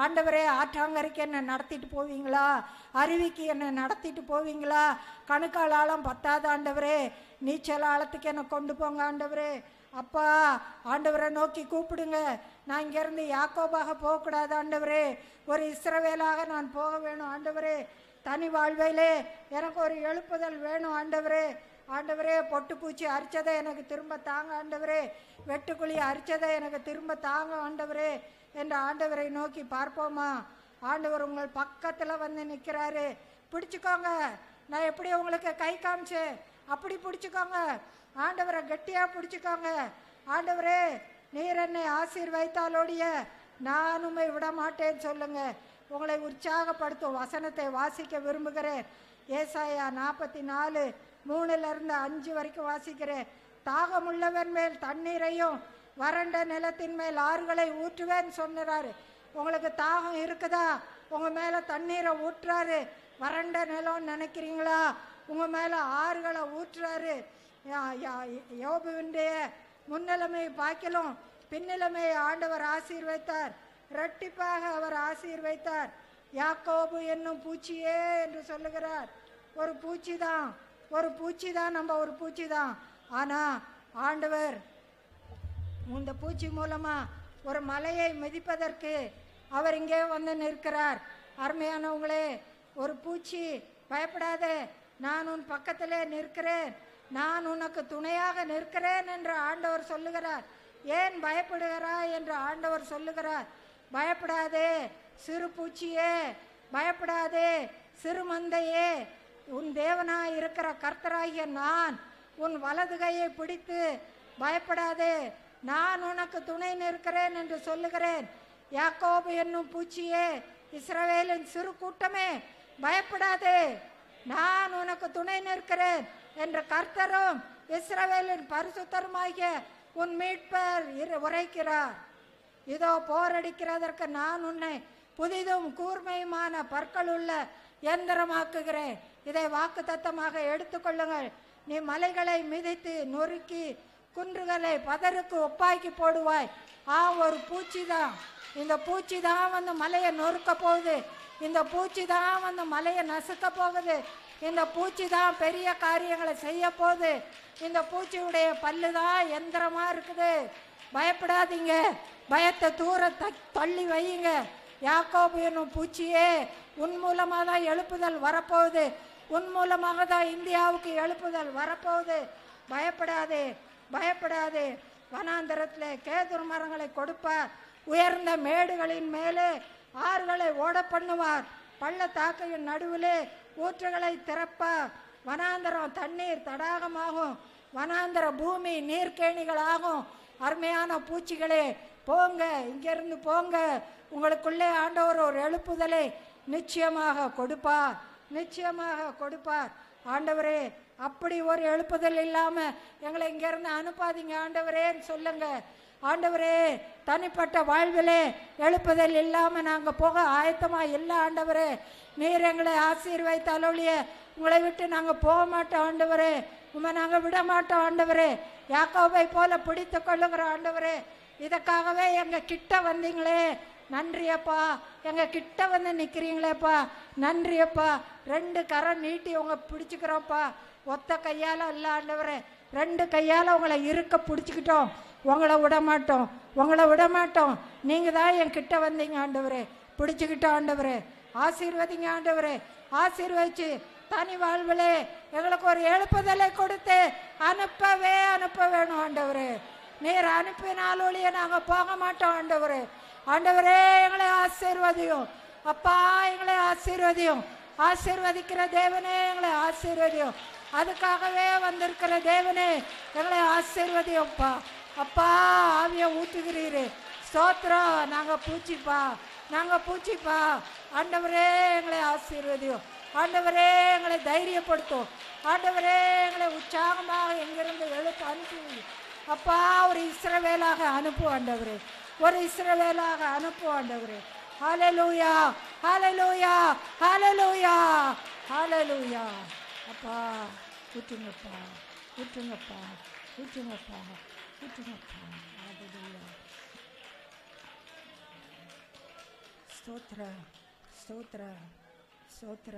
ஆண்டவரே ஆற்றாங்கரைக்கு என்னை நடத்திட்டு போவீங்களா? அருவிக்கு என்னை நடத்திட்டு போவீங்களா? கணுக்கால் ஆழம் பத்தாத ஆண்டவரே நீச்சல் ஆழத்துக்கு என்னை கொண்டு போங்க ஆண்டவரே. அப்பா ஆண்டவரை நோக்கி கூப்பிடுங்க. நான் இங்கேருந்து யாக்கோபாக போகக்கூடாது ஆண்டவரே. ஒரு இஸ்ரவேலாக நான் போக வேணும் ஆண்டவரே. தனி வாழ்வையிலே எனக்கு ஒரு எழுப்புதல் வேணும் ஆண்டவரே. ஆண்டவரே பொட்டுப்பூச்சி அரிச்சதை எனக்கு திரும்ப தாங்க ஆண்டவரே. வெட்டுக்குழி அரிச்சதை எனக்கு திரும்ப தாங்க ஆண்டவரே. என்று ஆண்டவரை நோக்கி பார்ப்போமா? ஆண்டவர் உங்கள் பக்கத்தில் வந்து நிற்கிறாரு பிடிச்சிக்கோங்க. நான் எப்படி உங்களுக்கு கை காமிச்சேன்? அப்படி பிடிச்சிக்கோங்க. ஆண்டவரை கெட்டியாக பிடிச்சிக்கோங்க. ஆண்டவரே நீர் என்னை ஆசீர்வைத்தாலோடைய நான் விட மாட்டேன்னு சொல்லுங்கள் உங்களை உற்சாகப்படுத்தும் வசனத்தை வாசிக்க விரும்புகிறேன். ஏசாயா நாற்பத்தி நாலு மூணுலேருந்து அஞ்சு வரைக்கும் வாசிக்கிறேன். தாகமுள்ளவன் மேல் தண்ணீரையும் வறண்ட நிலத்தின் மேல் ஆறுகளை ஊற்றுவேன்னு சொன்னாரு. உங்களுக்கு தாகம் இருக்குதா? உங்கள் மேலே தண்ணீரை ஊற்றுறாரு வறண்ட நிலம்னு நினைக்கிறீங்களா? உங்கள் மேலே ஆறுகளை ஊற்றுறாரு யா- யா- யோபுவினுடைய முன்னிலைமை பின்னிலைமையை ஆண்டவர் ஆசீர்வைத்தார் இரட்டிப்பாக அவர் ஆசீர்வைத்தார். யாக்கோபு என்னும் பூச்சியே என்று சொல்லுகிறார். ஒரு பூச்சி தான் ஒரு பூச்சி தான் நம்ம ஒரு பூச்சி தான் ஆனா ஆண்டவர் இந்த பூச்சி மூலமா ஒரு மலையை மிதிப்பதற்கு அவர் இங்கே வந்து நிற்கிறார். அருமையானவங்களே ஒரு பூச்சி பயப்படாதே. நான் உன் பக்கத்திலே நிற்கிறேன். நான் உனக்கு துணையாக நிற்கிறேன் என்று ஆண்டவர் சொல்லுகிறார். ஏன் பயப்படுகிறாய் என்று ஆண்டவர் சொல்லுகிறார். பயப்படாதே சிறு பூச்சியே பயப்படாதே சிறு மந்தையே. உன் தேவனாய் இருக்கிற கர்த்தராகிய நான் உன் வலது கையை பிடித்து பயப்படாதே. நான் உனக்கு துணை நிற்கிறேன் என்று சொல்லுகிறேன். யாக்கோபு என்னும் பூச்சியே இஸ்ரவேலின் சிறு கூட்டமே பயப்படாதே. நான் உனக்கு துணை நிற்கிறேன் என்று கர்த்தரும் இஸ்ரவேலின் பரிசுத்தருமாகிய உன் மீட்பர் உரைக்கிறார். இதோ போரடிக்கிறதற்கு நான் உன்னை புதிதும் கூர்மையுமான பற்கள் உள்ள எந்திரமாக்குகிறேன். இதை வாக்கு தத்தமாக எடுத்துக்கொள்ளுங்கள் நீ மலைகளை மிதித்து நொறுக்கி குன்றுகளை பதருக்கு ஒப்பாக்கி போடுவாய். ஆ ஒரு பூச்சி தான் இந்த பூச்சி தான் வந்து மலையை நொறுக்க போகுது. இந்த பூச்சி தான் வந்து மலையை நசுக்க போகுது. இந்த பூச்சி தான் பெரிய காரியங்களை செய்ய போகுது. இந்த பூச்சியுடைய பல்லு தான் எந்திரமாக இருக்குது. பயப்படாதீங்க. பயத்தை தூர த- தள்ளி வையுங்க. யாக்கோபு என்னும் பூச்சியே உன் மூலமாக தான் எழுப்புதல் வரப்போகுது. உன் மூலமாக தான் இந்தியாவுக்கு எழுப்புதல் வரப்போகுது. பயப்படாதே பயப்படாதே. வனாந்தரத்தில் கேதுர் மரங்களை கொடுப்பார். உயர்ந்த மேடுகளின் மேலே ஆறுகளை ஓட பண்ணுவார். பள்ளத்தாக்கையின் நடுவிலே ஊற்றுகளை திறப்பார். வனாந்தரம் தண்ணீர் தடாகமாகும். வனாந்தர பூமி நீர்க்கேணிகளாகும். அருமையான பூச்சிகளே போங்க இங்கிருந்து போங்க. உங்களுக்குள்ளே ஆண்டவர் ஒரு எழுப்புதலை நிச்சயமாக கொடுப்பார். நிச்சயமாக கொடுப்பார். ஆண்டவரே அப்படி ஒரு எழுப்புதல் இல்லாமல் எங்களை இங்கேருந்து அனுப்பாதீங்க. ஆண்டவரேன்னு சொல்லுங்க. ஆண்டவரே தனிப்பட்ட வாழ்விலே எழுப்புதல் இல்லாமல் நாங்கள் போக ஆயத்தமாக இல்லை ஆண்டவரே. நீர் எங்களை ஆசீர்வைத்தாலொழிய உங்களை விட்டு நாங்கள் போக மாட்டோம் ஆண்டவரே. உண்மை நாங்கள் விட மாட்டோம் ஆண்டவரே. யாக்கோவை போல பிடித்து கொள்ளுங்கிற ஆண்டவரே. இதற்காகவே எங்க கிட்ட வந்தீங்களே. நன்றியப்பா. எங்க கிட்ட வந்து நிக்கிறீங்களேப்பா. நன்றியப்பா. ரெண்டு கரம் நீட்டி உங்க பிடிச்சுக்கிறோம்ப்பா. ஒத்த கையால இல்ல ஆண்டவரே. ரெண்டு கையால உங்களை இருக்க பிடிச்சிக்கிட்டோம். உங்களை விட மாட்டோம் உங்களை விட மாட்டோம் நீங்க தான் என் கிட்ட வந்தீங்க ஆண்டவரே. பிடிச்சுக்கிட்டோம் ஆண்டவரே. ஆசீர்வதிங்க ஆண்டவரே. ஆசீர்வதிச்சு தனி வாழ்விலே எங்களுக்கு ஒரு எழுப்புதலை கொடுத்து அனுப்பவே அனுப்ப வேணும் ஆண்டவரே. நீர் அனுப்பினால் ஒழிய நாங்கள் போக மாட்டோம் ஆண்டவரே. ஆண்டவரே எங்களை ஆசீர்வதியும். அப்பா எங்களை ஆசீர்வதியும். ஆசீர்வதிக்கிற தேவனே எங்களை ஆசீர்வதியும். அதுக்காகவே வந்திருக்கிற தேவனே எங்களை ஆசீர்வதியம்ப்பா அப்பா ஆவிய ஊற்றுகிறீரு. ஸ்தோத்திரம். நாங்கள் பூச்சிப்பா. நாங்கள் பூச்சிப்பா. ஆண்டவரே எங்களை ஆசீர்வதியும். ஆண்டவரே எங்களை தைரியப்படுத்தும். ஆண்டவரே எங்களை உற்சாகமாக எங்கிருந்து எழுத்து அனுப்பி. அப்பா ஒரு இஸ்ரவேலாக அனுப்பு ஆண்டவரே. ஒரு இஸ்ரவேலாக அனுப்பு ஆண்டவரே. ஹாலலூயா ஹாலலூயா ஹாலலூயா ஹாலலூயா அப்பா ஊற்றுங்கப்பா ஊற்றுங்கப்பா ஊற்றுங்கப்பா ஊற்றுங்கப்பா. ஹாலலூயா ஸ்தோத்ர ஸ்தோத்ர ஸ்தோத்ர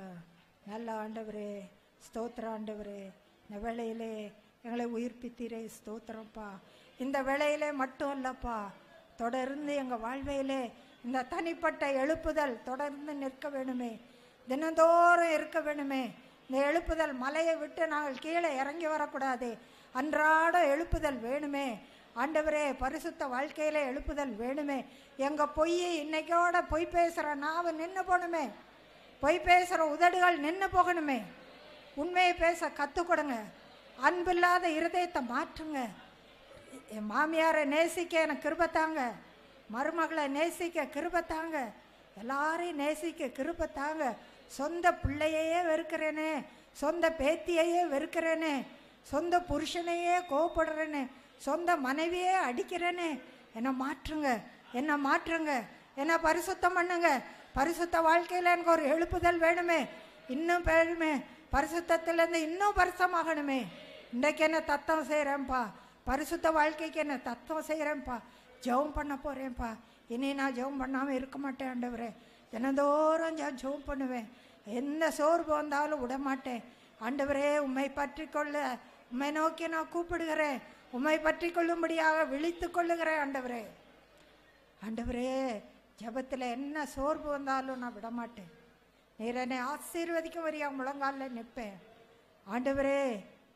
நல்ல ஆண்டவரே ஸ்தோத்திர ஆண்டவரே. இந்த வேளையிலே எங்களை உயிர்ப்பித்தீரே ஸ்தோத்திரப்பா. இந்த வேளையிலே மட்டும் இல்லப்பா. தொடர்ந்து எங்கள் வாழ்வையிலே இந்த தனிப்பட்ட எழுப்புதல் தொடர்ந்து நிற்க வேணுமே. தினந்தோறும் இருக்க வேணுமே. இந்த எழுப்புதல் மலையை விட்டு நாங்கள் கீழே இறங்கி வரக்கூடாது. அன்றாடம் எழுப்புதல் வேணுமே. ஆண்டவரே பரிசுத்த வாழ்க்கையில் எழுப்புதல் வேணுமே. எங்கள் பொய் இன்னைக்கோட பொய் பேசுகிற நாவு நின்று போகணுமே பொய் பேசுகிற உதடுகள் நின்று போகணுமே. உண்மையை பேச கற்றுக் கொடுங்க. அன்பில்லாத இருதயத்தை மாற்றுங்க. என் மாமியாரை நேசிக்க எனக்கு கிருபத்தாங்க மருமகளை நேசிக்க கிருபத்தாங்க எல்லாரையும் நேசிக்க கிருபத்தாங்க சொந்த பிள்ளையையே வெறுக்கிறேனே. சொந்த பேத்தியையே வெறுக்கிறேனே. சொந்த புருஷனையே கோவப்படுறேனே. சொந்த மனைவியே அடிக்கிறேனே. என்னை மாற்றுங்க. என்னை மாற்றுங்க. என்னை பரிசுத்தம் பண்ணுங்க. பரிசுத்த வாழ்க்கையில் எனக்கு ஒரு எழுப்புதல் வேணுமே. இன்னும் வேணுமே. பரிசுத்தத்திலேருந்து இன்னும் பரிசமாகணுமே இன்றைக்கு என்ன தத்தம் செய்கிறேன்ப்பா பரிசுத்த வாழ்க்கைக்கு என்ன தத்துவம் செய்கிறேன்ப்பா ஜெபம் பண்ண போகிறேன்ப்பா இனி நான் ஜெபம் பண்ணாமல் இருக்க மாட்டேன் ஆண்டவரே. தினந்தோறும் நான் ஜெபம் பண்ணுவேன். எந்த சோர்வு வந்தாலும் விட மாட்டேன். ஆண்டவரே உண்மை பற்றி கொள்ள உண்மை நோக்கி நான் கூப்பிடுகிறேன். உண்மை பற்றி கொள்ளும்படியாக விழித்து கொள்ளுகிறேன் ஆண்டவரே. ஆண்டவரே ஜெபத்தில் என்ன சோர்வு வந்தாலும் நான் விட மாட்டேன். நீர் என்னை ஆசீர்வதிக்க வரியா முழங்காலில் நிற்பேன். ஆண்டவரே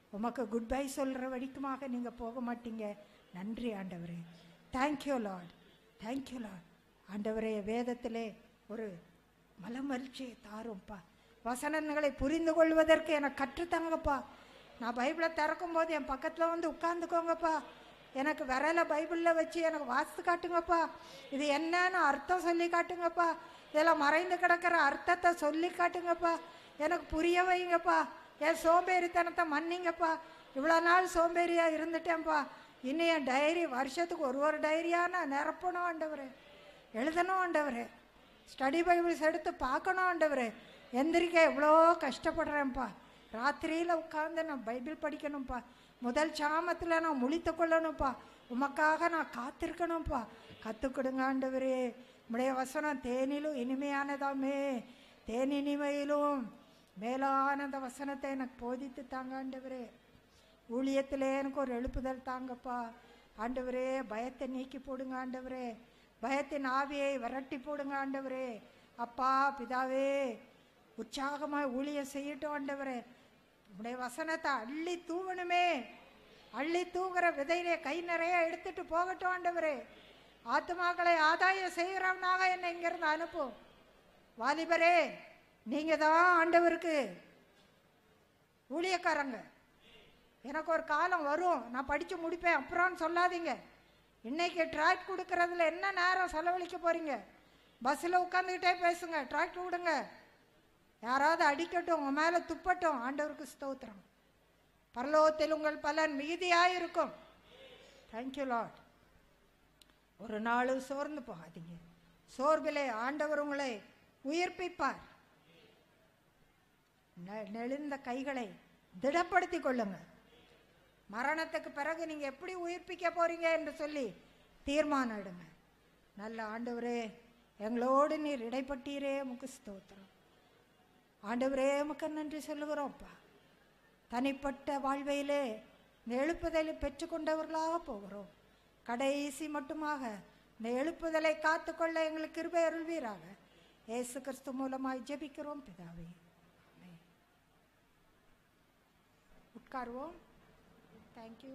உமக்கு குட் பை சொல்கிற வரைக்குமாக நீங்கள் போக மாட்டீங்க. நன்றி ஆண்டவரே. தேங்க்யூ லார்ட் தேங்க்யூ லார்ட் ஆண்டவரே வேதத்திலே ஒரு மலமரிச்சியை தாரும்ப்பா வசனங்களை புரிந்து கொள்வதற்கு எனக்கு கற்றுத்தாங்கப்பா. நான் பைபிளை திறக்கும் போது என் பக்கத்தில் வந்து உட்காந்துக்கோங்கப்பா எனக்கு விரல பைபிளில் வச்சு எனக்கு வாசித்து காட்டுங்கப்பா. இது என்னன்னு அர்த்தம் சொல்லி காட்டுங்கப்பா. இதில் மறைந்து கிடக்கிற அர்த்தத்தை சொல்லி காட்டுங்கப்பா. எனக்கு புரிய வைங்கப்பா. என் சோம்பேறித்தனத்தை மன்னிங்கப்பா. இவ்வளோ நாள் சோம்பேறியாக இருந்துட்டேன்ப்பா. இன்னும் என் டைரி வருஷத்துக்கு ஒரு ஒரு டைரியாக நான் நிரப்பணும் ஆண்டவரே. எழுதணும் ஆண்டவரே. ஸ்டடி பைபிள்ஸ் எடுத்து பார்க்கணும் ஆண்டவரே. எந்திரிக்க எவ்வளோ கஷ்டப்படுறேன்ப்பா. ராத்திரியில் உட்காந்து நான் பைபிள் படிக்கணும்ப்பா. முதல் சாமத்தில் நான் முழித்து கொள்ளணும்ப்பா. உமக்காக நான் காத்திருக்கணும்ப்பா. கற்றுக்கொடுங்க ஆண்டவரே. உடைய வசனம் தேனிலும் இனிமையானதாமே. தேனினிமையிலும் மேலான அந்த வசனத்தை எனக்கு போதித்து தாங்க ஆண்டவரே. ஊழியத்திலே எனக்கு ஒரு எழுப்புதல் தாங்கப்பா. ஆண்டவரே பயத்தை நீக்கி போடுங்க ஆண்டவரே. பயத்தின் ஆவியை விரட்டி போடுங்க ஆண்டவரே. அப்பா பிதாவே உற்சாகமாக ஊழியம் செய்யட்டும் ஆண்டவரே. உடைய வசனத்தை அள்ளி தூவணுமே. அள்ளி தூங்குற விதையிலே கை நிறைய எடுத்துட்டு போகட்டும் ஆண்டவரே. ஆத்மாக்களை ஆதாயம் செய்கிறவனாக என்னை இங்கிருந்து அனுப்பும் வாலிபரே நீங்க தான் ஆண்டவருக்கு. ஊழியக்காரங்க. எனக்கு ஒரு காலம் வரும். நான் படித்து முடிப்பேன். அப்புறம்னு சொல்லாதீங்க. இன்னைக்கு ட்ராக்ட் கொடுக்கறதுல என்ன நேரம் செலவழிக்க போறீங்க? பஸ்ஸில் உட்காந்துக்கிட்டே பேசுங்க. ட்ராக்ட் விடுங்க. யாராவது அடிக்கட்டும் உங்கள் மேலே துப்பட்டும். ஆண்டவருக்கு ஸ்தோத்திரம். பரலோகத்தில் உங்கள் பலன் மிகுதியாயிருக்கும். தேங்க்யூ லார்ட் ஒரு நாளும் சோர்ந்து போகாதீங்க. சோர்விலே ஆண்டவர் உங்களை உயிர்ப்பிப்பார். நெளிந்த கைகளை திடப்படுத்தி கொள்ளுங்க மரணத்துக்கு பிறகு நீங்க எப்படி உயிர்ப்பிக்க போறீங்க என்று சொல்லி தீர்மானம் எடுங்க. நல்ல ஆண்டவரே எங்களோடு நீர் இடைப்பட்டீரே முக்கு ஸ்தோத்திரம். ஆண்டவரே முக்க நன்றி சொல்லுகிறோம்ப்பா. தனிப்பட்ட வாழ்வையிலே இந்த எழுப்புதலை பெற்றுக்கொண்டவர்களாக போகிறோம். கடைசி மட்டுமாக இந்த எழுப்புதலை காத்துக்கொள்ள எங்களுக்கு கிருபை அருள்வீராக. இயேசு கிறிஸ்து மூலமாய் ஜெபிக்கிறோம் பிதாவே ஆமென். உட்காருவோம் தேங்க்யூ